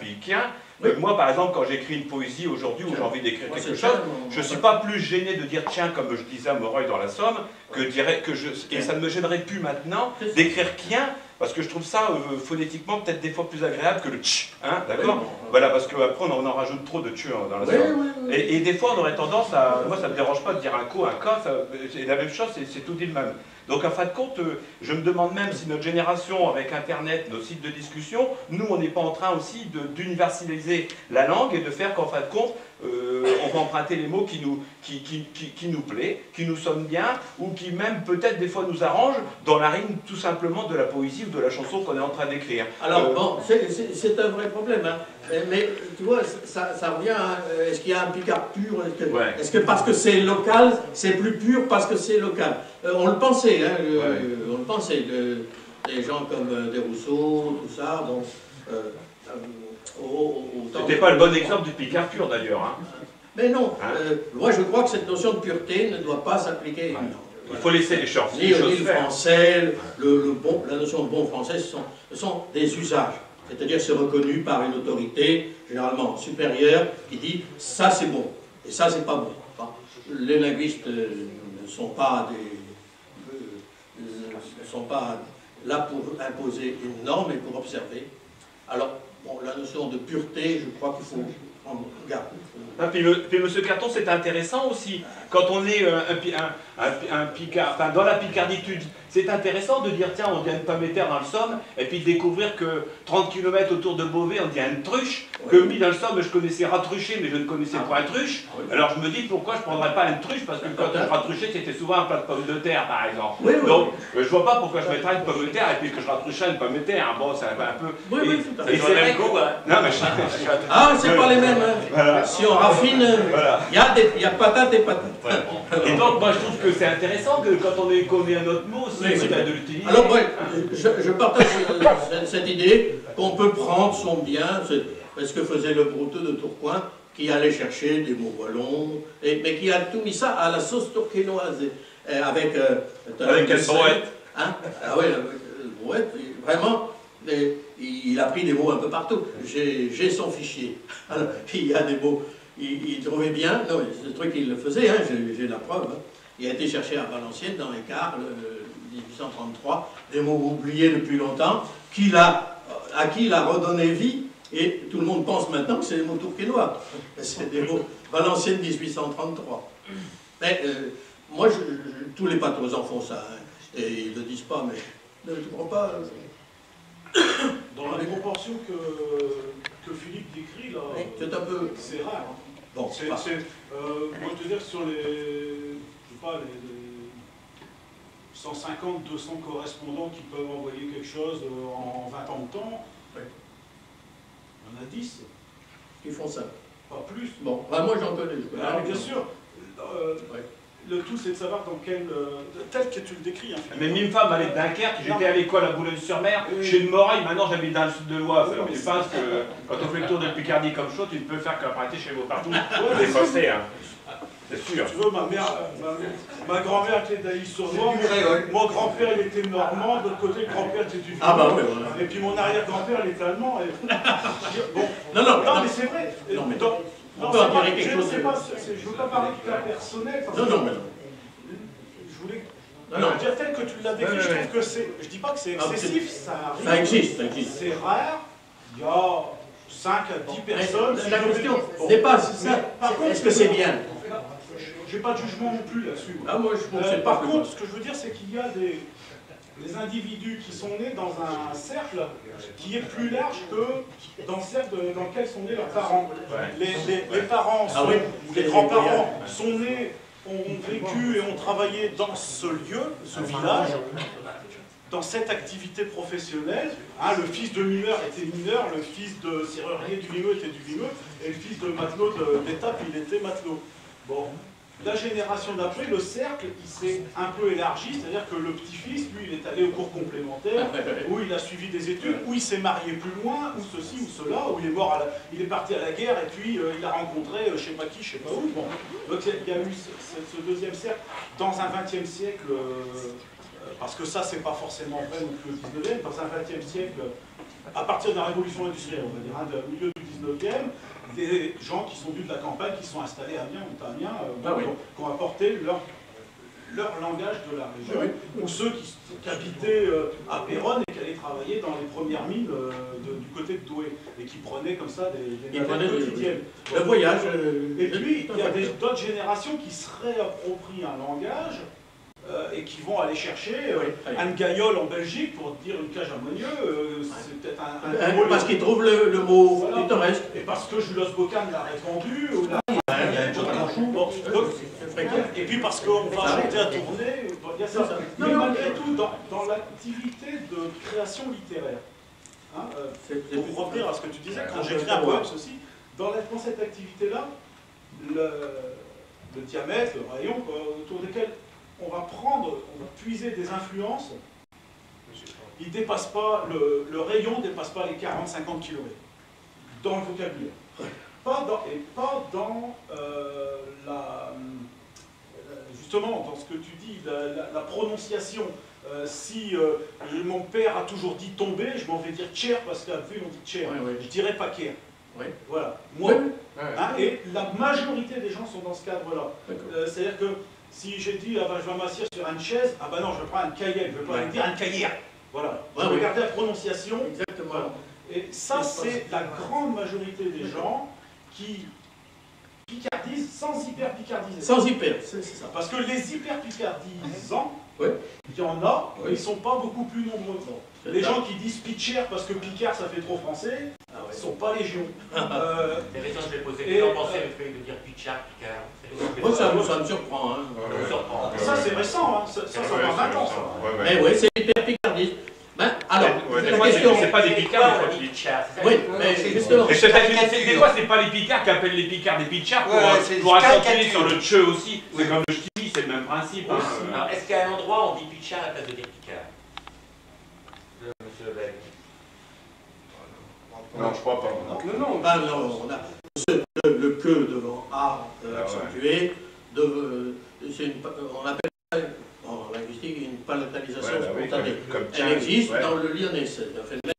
Moi, par exemple, quand j'écris une poésie aujourd'hui où j'ai envie d'écrire quelque chose, je ne suis pas plus gêné de dire tiens, comme je disais à Moreuil dans la Somme, que, dirais, que je. Et ça ne me gênerait plus maintenant d'écrire kien, parce que je trouve ça euh, phonétiquement peut-être des fois plus agréable que le tch, hein, d'accord Voilà, parce qu'après on, en rajoute trop de tch dans la Somme. Et, des fois on aurait tendance à. Moi, ça ne me dérange pas de dire un co, un ka, c'est la même chose, c'est tout dit le même. Donc en fin de compte, euh, je me demande même si notre génération, avec Internet, nos sites de discussion, nous, on n'est pas en train aussi d'universaliser la langue et de faire qu'en fin de compte, euh, on va emprunter les mots qui nous, qui, qui, qui, nous plaît, qui nous sonnent bien, ou qui même peut-être des fois nous arrangent dans la rime tout simplement de la poésie ou de la chanson qu'on est en train d'écrire. Alors euh, bon, c'est un vrai problème, hein. mais tu vois, ça, ça revient à, est-ce qu'il y a un Picard pur Est-ce que, parce que c'est local, c'est plus pur parce que c'est local? On le pensait, hein, on le pensait, des gens comme Desrousseaux, tout ça, bon... C'était pas le bon exemple du Picard pur d'ailleurs. Hein. Mais non, hein euh, moi je crois que cette notion de pureté ne doit pas s'appliquer. Il faut laisser les choses. Ni, le français, le, bon, la notion de bon français, ce sont, ce sont des usages. C'est-à-dire c'est reconnu par une autorité, généralement supérieure, qui dit ça c'est bon et ça c'est pas bon. les linguistes euh, ne sont pas des, euh, ne sont pas là pour imposer une norme et pour observer. Alors La notion de pureté, je crois qu'il faut prendre garde. Ah, puis, puis, M. Carton, c'est intéressant aussi. Quand on est euh, un, Picard, dans la Picarditude, c'est intéressant de dire, tiens, on dit une pomme dans le Somme, et puis de découvrir que 30 km autour de Beauvais, on dit une truche, que oui, dans le Somme, je connaissais ratrucher, mais je ne connaissais pas un truche. Alors je me dis, pourquoi je ne prendrais pas une truche Parce que quand je ratruchais, c'était souvent un plat de pommes de terre, par exemple. Donc, je ne vois pas pourquoi je mettrais une pomme de terre et puis que je ratruchais une pomme de terre. Bon, c'est un peu... Oui, oui, tout à fait. c'est vrai Non, mais Ah, c'est pas les mêmes. Hein. Si on raffine, il y, a des, y a patates et patates. Et donc, moi, je trouve que c'est intéressant que quand on connaît un autre mot, alors, je, partage cette, idée qu'on peut prendre son bien, c'est ce que faisait le brouteux de Tourcoing, qui allait chercher des mots wallons, et, mais qui a tout mis ça à la sauce tourquenoise, avec... Euh, avec quel brouette hein? Ah oui, le brouette, vraiment, il a pris des mots un peu partout. J'ai son fichier. il y a des mots il, trouvait bien, non, ce truc il le faisait, hein, j'ai la preuve. Hein. Il a été cherché à Valenciennes dans les cars, le, 1833, des mots oubliés depuis longtemps, a, à qui il a redonné vie, et tout le monde pense maintenant que c'est des mots tourquenois. C'est des mots Valenciennes 1833. Mais euh, moi, tous les patrons en font ça, hein, et ils ne le disent pas, mais ne je crois pas. Dans la proportion que, que Philippe décrit, là, c'est un peu. C'est rare. Hein. Bon, c'est, euh, moi, te dire sur les, je sais pas, les, 150, 200 correspondants qui peuvent envoyer quelque chose euh, en 20 ans de temps, il y en a 10. Qui font ça Pas plus. Bon, bah, moi j'en connais. Ah, bien sûr. Euh, le tout, c'est de savoir dans quel. Euh, tel que tu le décris. Hein, Mais une femme allait de Dunkerque, j'étais à l'école à Boulogne-sur-Mer, chez une Moraille, maintenant j'habite dans le sud de l'Oise. Alors tu penses que quand on fait le tour de Picardie comme chaud, tu ne peux faire qu'apprêter chez vous partout. C'est hein. C'est sûr. Tu veux, ma mère, ma, grand-mère était d'Aïs-sur-Loire, mon grand-père il était normand, de l'autre côté le grand-père était du Ah bah oui, Et puis mon arrière-grand-père il était allemand. bon. Non, non, non, mais c'est vrai. Non, mais non, je ne veux pas parler de cas personnel. non, non, mais Je voulais non, dire tel que tu l'as décrit, je trouve que c'est. Je dis pas que c'est excessif, ça arrive. Ça existe, ça existe. C'est rare. Il y a 5 à 10 personnes. La question n'est pas ça. Est-ce que c'est bien? J'ai pas de jugement non plus là-dessus. Ah, moi, je euh, Par contre, ce que je veux dire, c'est qu'il y a des individus qui sont nés dans un cercle qui est plus large que dans le cercle dans lequel sont nés leurs parents. Les, parents, ah les grands-parents sont nés, ont vécu et ont travaillé dans ce lieu, ce village, dans cette activité professionnelle. Hein, le fils de mineur était mineur, le fils de serrurier du Vimeux était du Vimeux, et le fils de matelot d'étape, il était matelot. Bon, la génération d'après, le cercle, il s'est un peu élargi, c'est-à-dire que le petit-fils, lui, il est allé au cours complémentaire, où il a suivi des études, où il s'est marié plus loin, ou ceci ou cela, où il est mort, il est parti à la guerre, et puis euh, il a rencontré, euh, je ne sais pas qui, je ne sais pas où. Bon. Donc il y a eu ce, deuxième cercle dans un XXe siècle, euh, parce que ça, c'est pas forcément vrai non plus au XIXe, dans un XXe siècle, à partir de la révolution industrielle, on va dire, hein, au milieu du XIXe, des gens qui sont venus de la campagne, qui sont installés à Amiens ou à Amiens, euh, ah qui, ont apporté leur, leur langage de la région, ou ceux qui, habitaient euh, à Péronne et qui allaient travailler dans les premières mines euh, du côté de Douai, et qui prenaient comme ça des, des quotidiennes. Le voyage. et puis, il y a d'autres générations qui se réapproprient un langage euh, et qui vont aller chercher euh, Anne Gaillol en Belgique pour dire une cage à euh, c'est peut-être un, un, Parce qu'ils trouvent le, le mot voilà. pittoresque. Et parce que Julos Bocan l'a répandu. Ou là, il y a et puis parce qu'on va arrêter à tourner, il y a ça. Mais malgré tout, dans, dans l'activité de création littéraire, hein, pour revenir à ce que tu disais, quand j'écris un poème, ceci, dans, dans cette activité-là, le, le, diamètre, le rayon autour desquels on va prendre, on va puiser des influences, il dépasse pas, le, rayon ne dépasse pas les 40-50 km dans le vocabulaire. Pas dans, et pas dans euh, la, justement, dans ce que tu dis, la, prononciation. Euh, si euh, mon père a toujours dit tomber, je m'en vais dire cher parce qu'à vue on dit cher. Je dirais pas cher. Voilà. Moi. Hein, et la majorité des gens sont dans ce cadre-là. C'est-à-dire que si j'ai dit, ah ben, je vais m'asseoir sur une chaise, ah ben non, je vais prendre un cahier, je ne vais pas dire un cahier. Voilà. Je vais regarder la prononciation. Exactement. Et ça, c'est la grande majorité des gens qui picardisent sans hyper picardiser. Sans hyper, c'est ça. Parce que les hyper picardisants, il y en a, mais ils ne sont pas beaucoup plus nombreux. Les gens qui disent pitcher parce que Picard ça fait trop français, ah ne sont pas légion. euh, c'est récent, je l'ai posé. Qu'est-ce que pensez le fait de dire Picard, Picard Moi, ça, ça, me surprend. Hein. me surprend. Ça, c'est récent, hein. ça, ça, ça va 20 ans. Ça. Mais oui, c'est hyper picardiste. Ben, alors, la question... C'est pas des Picards, c'est des Picards. Oui, mais justement... Des fois, c'est pas les Picards qui appellent les Picards des Picards pour, pour accentuer sur le che aussi. C'est comme le ch'ti, c'est le même principe. Hein. Alors, est-ce qu'à un endroit, on dit Pichard à la place de dire Picard? Monsieur Lebel non, je crois pas. Non, non, ben, non on a le, le que devant A euh, accentué, de, euh, une, on appelle en linguistique une palatalisation ouais, spontanée. Oui, Elle existe ouais. dans le lyonnais, c'est un phénomène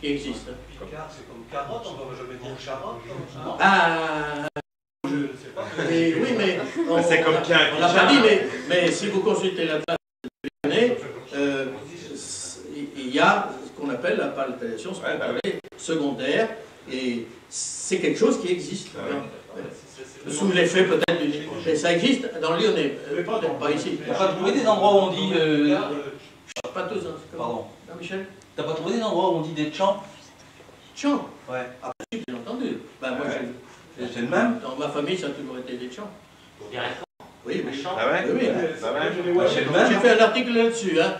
qui existe. Picard, c'est comme carotte, on ne va jamais dire carotte. Ah, C'est comme On l'a pas dit, mais, mais si vous consultez la classe de l'année, euh, il y a qu'on appelle la palatalisation spontanée secondaire, et c'est quelque chose qui existe. Sous l'effet peut-être du... Ça existe dans le Lyonnais, euh, pas, ici. T'as pas trouvé des endroits où on dit... Euh... Pas tous, hein. Pardon. Non, Michel T'as pas trouvé des endroits où on dit des chants Chants Ouais. Ah, j'ai entendu. Ben, moi, j'ai- C'est le même Dans ma famille, ça a toujours été des chants. Oui, mais chants. Ah ouais Oui, oui. Ah ouais J'ai j'ai fait un article là-dessus, hein.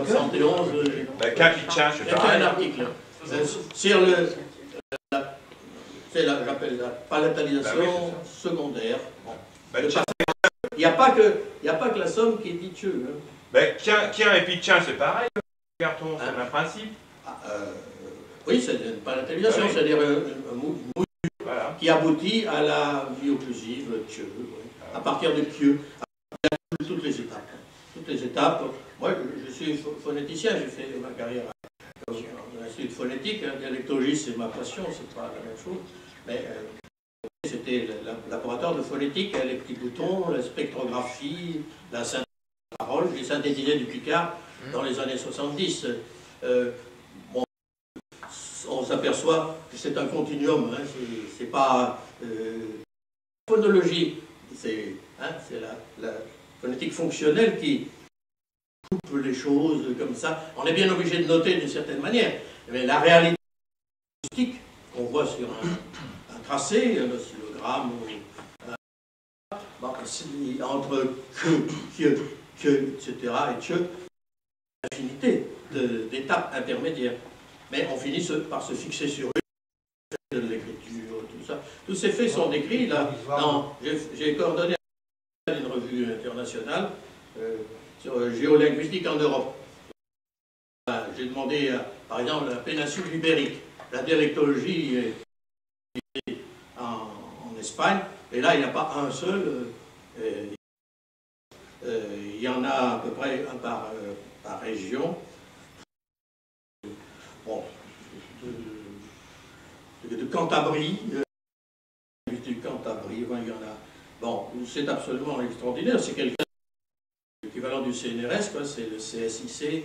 En 71. euh, Ben, fait pas. un article euh, sur le. euh, la- C'est la, j'appelle la palatalisation oui, secondaire. Bon. Ben, Le Il n'y a, pas que- il y a pas que la somme qui est ditcheuse. Hein. Ben, Kien, et Pitchin, c'est pareil, le carton, c'est le même principe. Ah, euh, oui, c'est une palatalisation, Ah oui. c'est-à-dire un, mou- Voilà. qui aboutit à la vie occlusive, le oui. à partir de Q, à toutes les étapes. Toutes les étapes. Moi, je, suis pho- phonéticien, j'ai fait ma carrière dans un institut phonétique. Hein. Dialectologie, c'est ma passion, c'est pas la même chose. Mais euh, c'était le la- laboratoire de phonétique, hein, les petits boutons, la spectrographie, la synthèse de la parole. J'ai synthétisé du Picard dans les années 70. Euh, on s'aperçoit que c'est un continuum, hein, c'est- pas euh, phonologie, c'est hein, la, la phonétique fonctionnelle qui coupe les choses comme ça. On est bien obligé de noter d'une certaine manière, mais la réalité acoustique qu'on voit sur un, un tracé, un oscillogramme, ou un- bon, c'est entre que, que, que, etc. et que, infinité d'étapes intermédiaires. Mais on finit par se fixer sur une, de l'écriture, tout ça. Tous ces faits sont décrits là. J'ai coordonné une revue internationale euh, euh, géolinguistique en Europe. Euh, J'ai demandé, à, par exemple, la péninsule ibérique, la dialectologie est en, Espagne, et là, il n'y a pas un seul. euh, euh, euh, il y en a à peu près un par, euh, région. Bon, de, de- de Cantabrie, euh, il y en a. Bon, c'est absolument extraordinaire. C'est quelqu'un, du CNRS, c'est le CSIC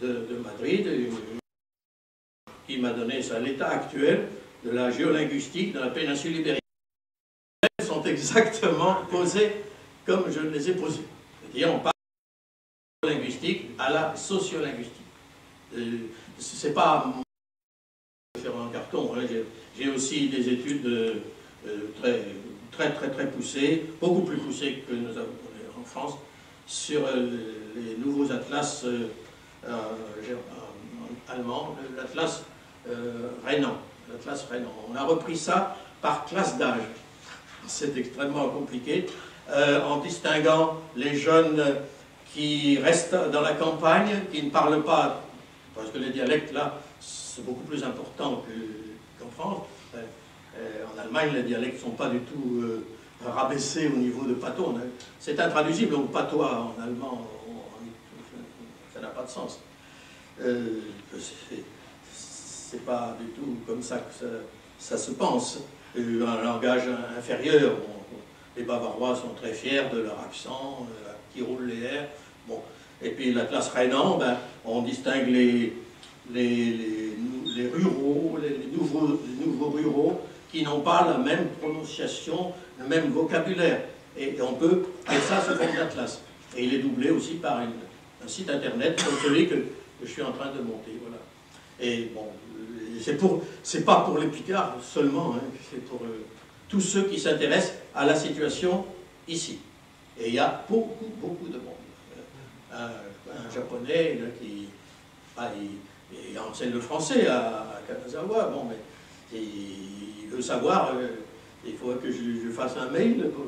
de, de Madrid, euh, qui m'a donné l'état actuel de la géolinguistique dans la péninsule ibérique. Elles sont exactement posées comme je les ai posées. C'est-à-dire, on parle de linguistique à la sociolinguistique. Euh, c'est pas faire un carton. hein. J'ai- aussi des études euh, euh, très, très, très, très poussées, beaucoup plus poussées que nous avons en France, sur euh, les nouveaux atlas euh, euh, allemands, l'atlas rhénan. L'atlas. On a repris ça par classe d'âge. C'est extrêmement compliqué, en distinguant les jeunes qui restent dans la campagne, qui ne parlent pas, parce que les dialectes là, c'est beaucoup plus important que- qu'en France. En Allemagne, les dialectes ne sont pas du tout rabaissés au niveau de patois. C'est intraduisible, donc patois en allemand, ça n'a pas de sens. Euh, c'est- pas du tout comme ça que ça, se pense. Euh, un langage inférieur, les Bavarois sont très fiers de leur accent, euh, qui roule les airs. Bon. Et puis la classe rhénan, ben, on distingue les, les, ruraux, les nouveaux ruraux, qui n'ont pas la même prononciation, le même vocabulaire. Et, et on peut, et ça, se fait l'atlas. Et il est doublé aussi par un site internet comme celui que, je suis en train de monter. Voilà. Et bon, c'est pour, c'est pas pour les Picards seulement, hein, c'est pour euh, tous ceux qui s'intéressent à la situation ici. Et il y a beaucoup, beaucoup de monde. Euh, Un, japonais qui ah, enseigne le français à, à Kanazawa, bon, mais il, veut savoir, euh, il faut que je, je fasse un mail pour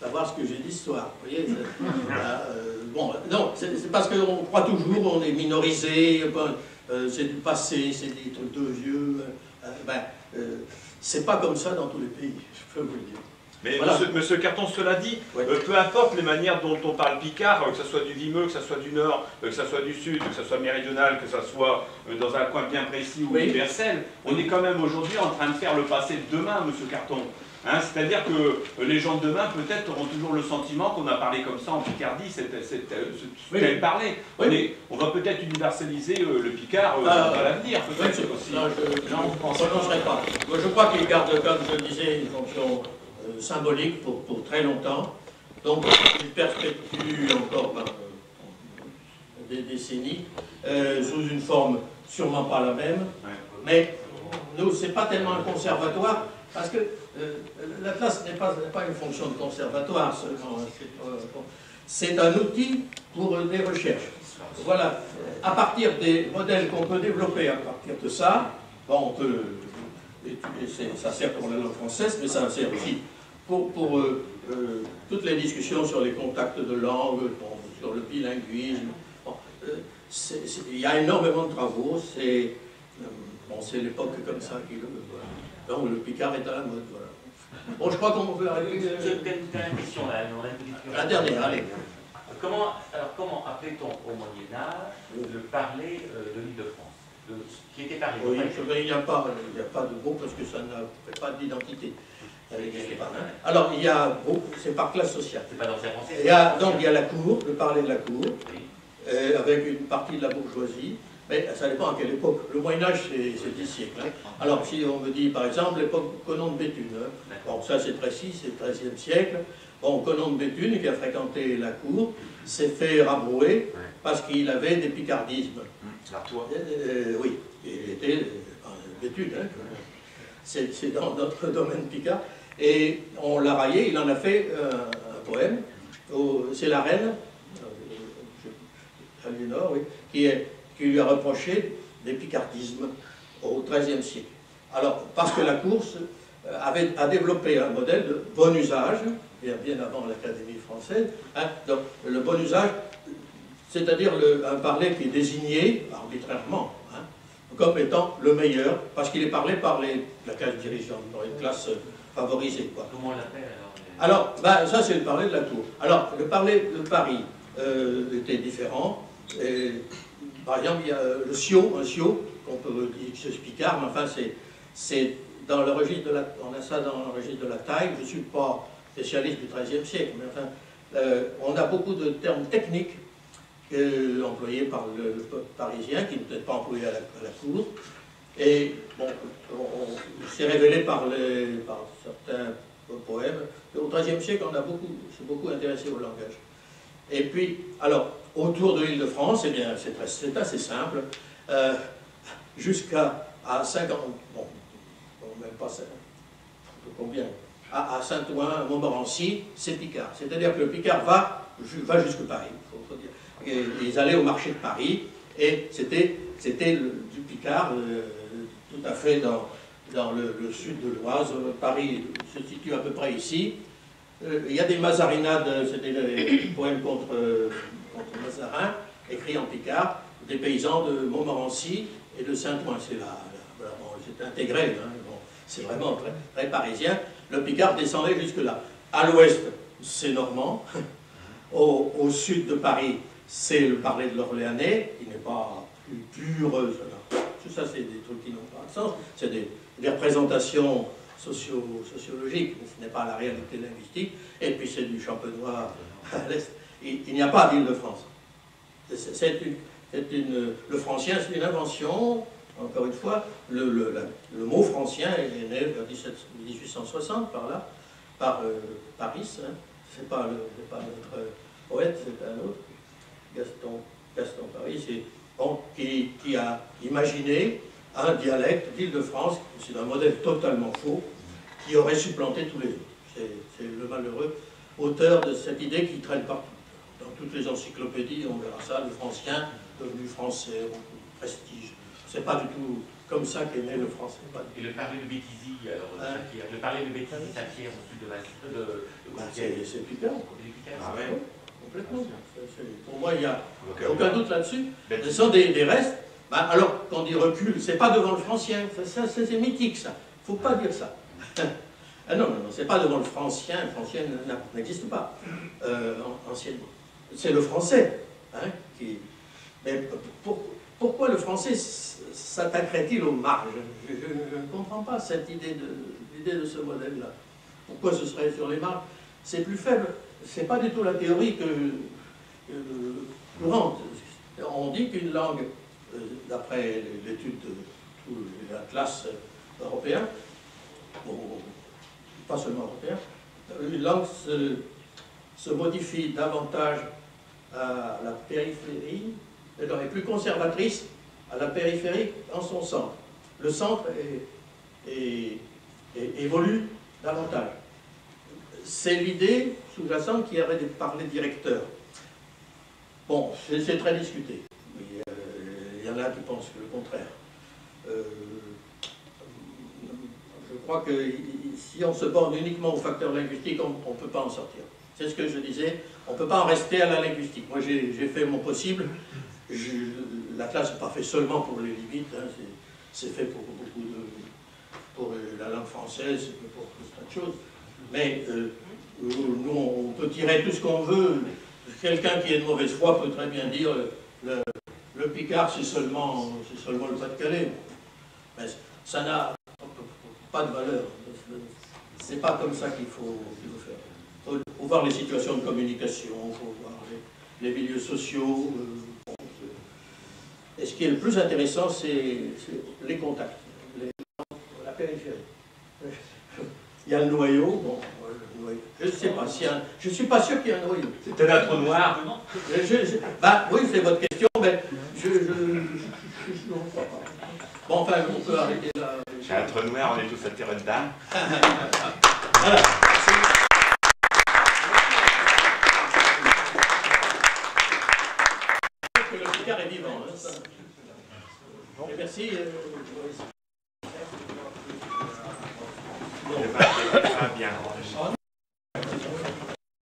savoir ce que j'ai dit ce soir. Vous voyez, c'est- euh, bon, non, c'est parce qu'on croit toujours, on est minorisé, ben, euh, c'est du passé, c'est des trucs de vieux. euh, ben, euh, c'est pas comme ça dans tous les pays, je peux vous le dire. Mais Voilà. monsieur, monsieur Carton, cela dit, euh, peu importe les manières dont on parle picard, euh, que ce soit du Vimeux, que ce soit du Nord, euh, que ce soit du Sud, que ce soit méridional, que ce soit euh, dans un coin bien précis ou Oui. universel, on est quand même aujourd'hui en train de faire le passé de demain, monsieur Carton. Hein, C'est-à-dire que les gens de demain, peut-être, auront toujours le sentiment qu'on a parlé comme ça en Picardie, c'est tel parler. On, on, va peut-être universaliser le Picard ah, à l'avenir, peut-être aussi. Non, je ne pas. je crois qu'il garde, comme je le disais, une fonction symbolique pour, pour très longtemps. Donc, il perpétue encore par euh, des décennies, euh, sous une forme sûrement pas la même. Mais nous, c'est pas tellement un conservatoire, parce que euh, l'Atlas n'est pas, une fonction de conservatoire seulement. Hein, c'est un outil pour des recherches. Voilà, à partir des modèles qu'on peut développer à partir de ça, bon, on peut ça sert pour la langue française, mais ça sert aussi pour, pour euh, toutes les discussions sur les contacts de langue, sur le bilinguisme. Euh, il y a énormément de travaux, c'est euh, l'époque comme ça qui le... Donc le Picard est à la mode, voilà. Bon, je crois qu'on veut arriver... Une dernière question, là, La dernière, allez. Comment, alors, comment appelait-on au Moyen-Âge le parler de l'île de France qui était parlé? Oui, il n'y a, pas, a pas de mot parce que ça n'a pas d'identité. Alors, il y a c'est par classe sociale. Il y a, donc, il y a la cour, le parler de la cour, euh, avec une partie de la bourgeoisie, mais ça dépend à quelle époque? Le Moyen-Âge, c'est 10 siècles. Hein. Alors, si on me dit, par exemple, l'époque Conon de Béthune, hein. bon, ça c'est précis, c'est le 13e siècle. Bon, Conon de Béthune, qui a fréquenté la cour, s'est fait rabrouer parce qu'il avait des picardismes. La toi? Euh, Oui, il était euh, Béthune, hein. c'est dans notre domaine picard. Et on l'a raillé, il en a fait euh, un poème. C'est la reine, euh, Aliénor, oui, qui, qui, lui a reproché des picardismes au XIIIe siècle. Alors, parce que la course euh, avait, a développé un modèle de bon usage, bien, bien avant l'Académie française, hein, donc le bon usage, c'est-à-dire un parler qui est désigné arbitrairement hein, comme étant le meilleur, parce qu'il est parlé par les, la classe dirigeante, dans une classe favoriser. Quoi. Comment on l'appelle alors bah, ça c'est le parler de la tour. Alors, le parler de Paris euh, était différent. Et, par exemple, il y a le Sio, un Sio, qu'on peut dire c'est Picard, mais enfin, c'est dans le registre de la, on a ça dans le registre de la taille. Je ne suis pas spécialiste du XIIIe siècle, mais enfin, euh, on a beaucoup de termes techniques euh, employés par le, peuple parisien, qui ne peut-être pas la, à la cour. Et bon, c'est révélé par, les, par certains poèmes. Au XIIIe siècle, on a beaucoup, s'est beaucoup intéressé au langage. Et puis, alors, autour de l'île de France, eh bien, c'est assez simple. Euh, Jusqu'à à 50, bon, même pas combien? À, Saint-Ouen, Montmorency, c'est Picard. C'est-à-dire que le Picard va, jusque Paris, ils allaient au marché de Paris, et c'était du Picard. Euh, tout à fait dans, le, sud de l'Oise. Paris se situe à peu près ici. Euh, il y a des mazarinades, c'était des poèmes contre, contre Mazarin, écrits en Picard, des paysans de Montmorency et de Saint-Ouen. C'est là, c'est intégré, hein, c'est vraiment très, très, parisien. Le Picard descendait jusque-là. À l'ouest, c'est normand. Au, sud de Paris, c'est le parler de l'Orléanais, qui n'est pas plus pur, tout ça, c'est des trucs qui n'ont pas de sens. C'est des, représentations socio sociologiques, ce n'est pas la réalité linguistique. Et puis c'est du champenois à l'est. Il, n'y a pas d'Île-de-France. C'est une, le francien, c'est une invention. Encore une fois, le, le, mot francien est né en 1860 par là, par euh, Paris. Hein. C'est pas, pas notre poète, c'est un autre. Gaston, Gaston Paris, c'est qui, a imaginé un dialecte d'Île-de-France, c'est un modèle totalement faux, qui aurait supplanté tous les autres. C'est le malheureux auteur de cette idée qui traîne partout. Toutes les encyclopédies, on verra ça, le francien devenu français, prestige. C'est pas du tout comme ça qu'est né le français. Et le parler de Béthisy, alors, hein le parler de Béthisy, Saint-Pierre, au sud de la... De, bah, c'est Picard. Ah ouais. Complètement. Pour moi, il n'y a aucun doute là-dessus. Ce sont des, restes. Bah, alors, quand on dit recul, c'est pas devant le francien. Ça, c'est mythique, ça. Il ne faut pas dire ça. ah non, non, non, c'est pas devant le francien. Le francien n'existe pas euh, anciennement. C'est le français. Hein. Mais pourquoi le français s'attaquerait-il aux marges? Je ne comprends pas cette idée de, de ce modèle-là. Pourquoi ce serait sur les marques C'est plus faible. C'est pas du tout la théorie que, courante. On dit qu'une langue, euh, d'après l'étude de tout l'atlas européen, pas seulement européen, une langue se, se modifie davantage à la périphérie, elle est plus conservatrice à la périphérie en son centre. Le centre évolue davantage. C'est l'idée sous-jacente qui avait parlé directeur. Bon, c'est très discuté. Euh, il y en a qui pensent le contraire. Euh, je crois que si on se borne uniquement aux facteurs linguistiques, on ne peut pas en sortir. C'est ce que je disais, on ne peut pas en rester à la linguistique. Moi, j'ai fait mon possible. la classe n'est pas fait seulement pour les limites, hein, c'est fait pour beaucoup de... pour la langue française, pour tout tas de choses. Mais euh, nous, on peut tirer tout ce qu'on veut. Quelqu'un qui est de mauvaise foi peut très bien dire le, le Picard, c'est seulement, seulement le Pas-de-Calais. Mais ça n'a pas de valeur. C'est pas comme ça qu'il faut, faire. Il faut, voir les situations de communication, il faut voir les, milieux sociaux. Euh, et ce qui est le plus intéressant, c'est les contacts, la périphérie. Il y a le noyau, bon, je ne sais pas si je ne suis pas sûr qu'il y ait un noyau. C'est un trou noir. bah, oui, c'est votre question, mais je, je, je, crois pas. Bon, enfin, on peut arrêter là. J'ai un trou noir, on est tous attirés dedans. voilà. Que le Picard est vivant. Hein. Et merci. Euh, bien.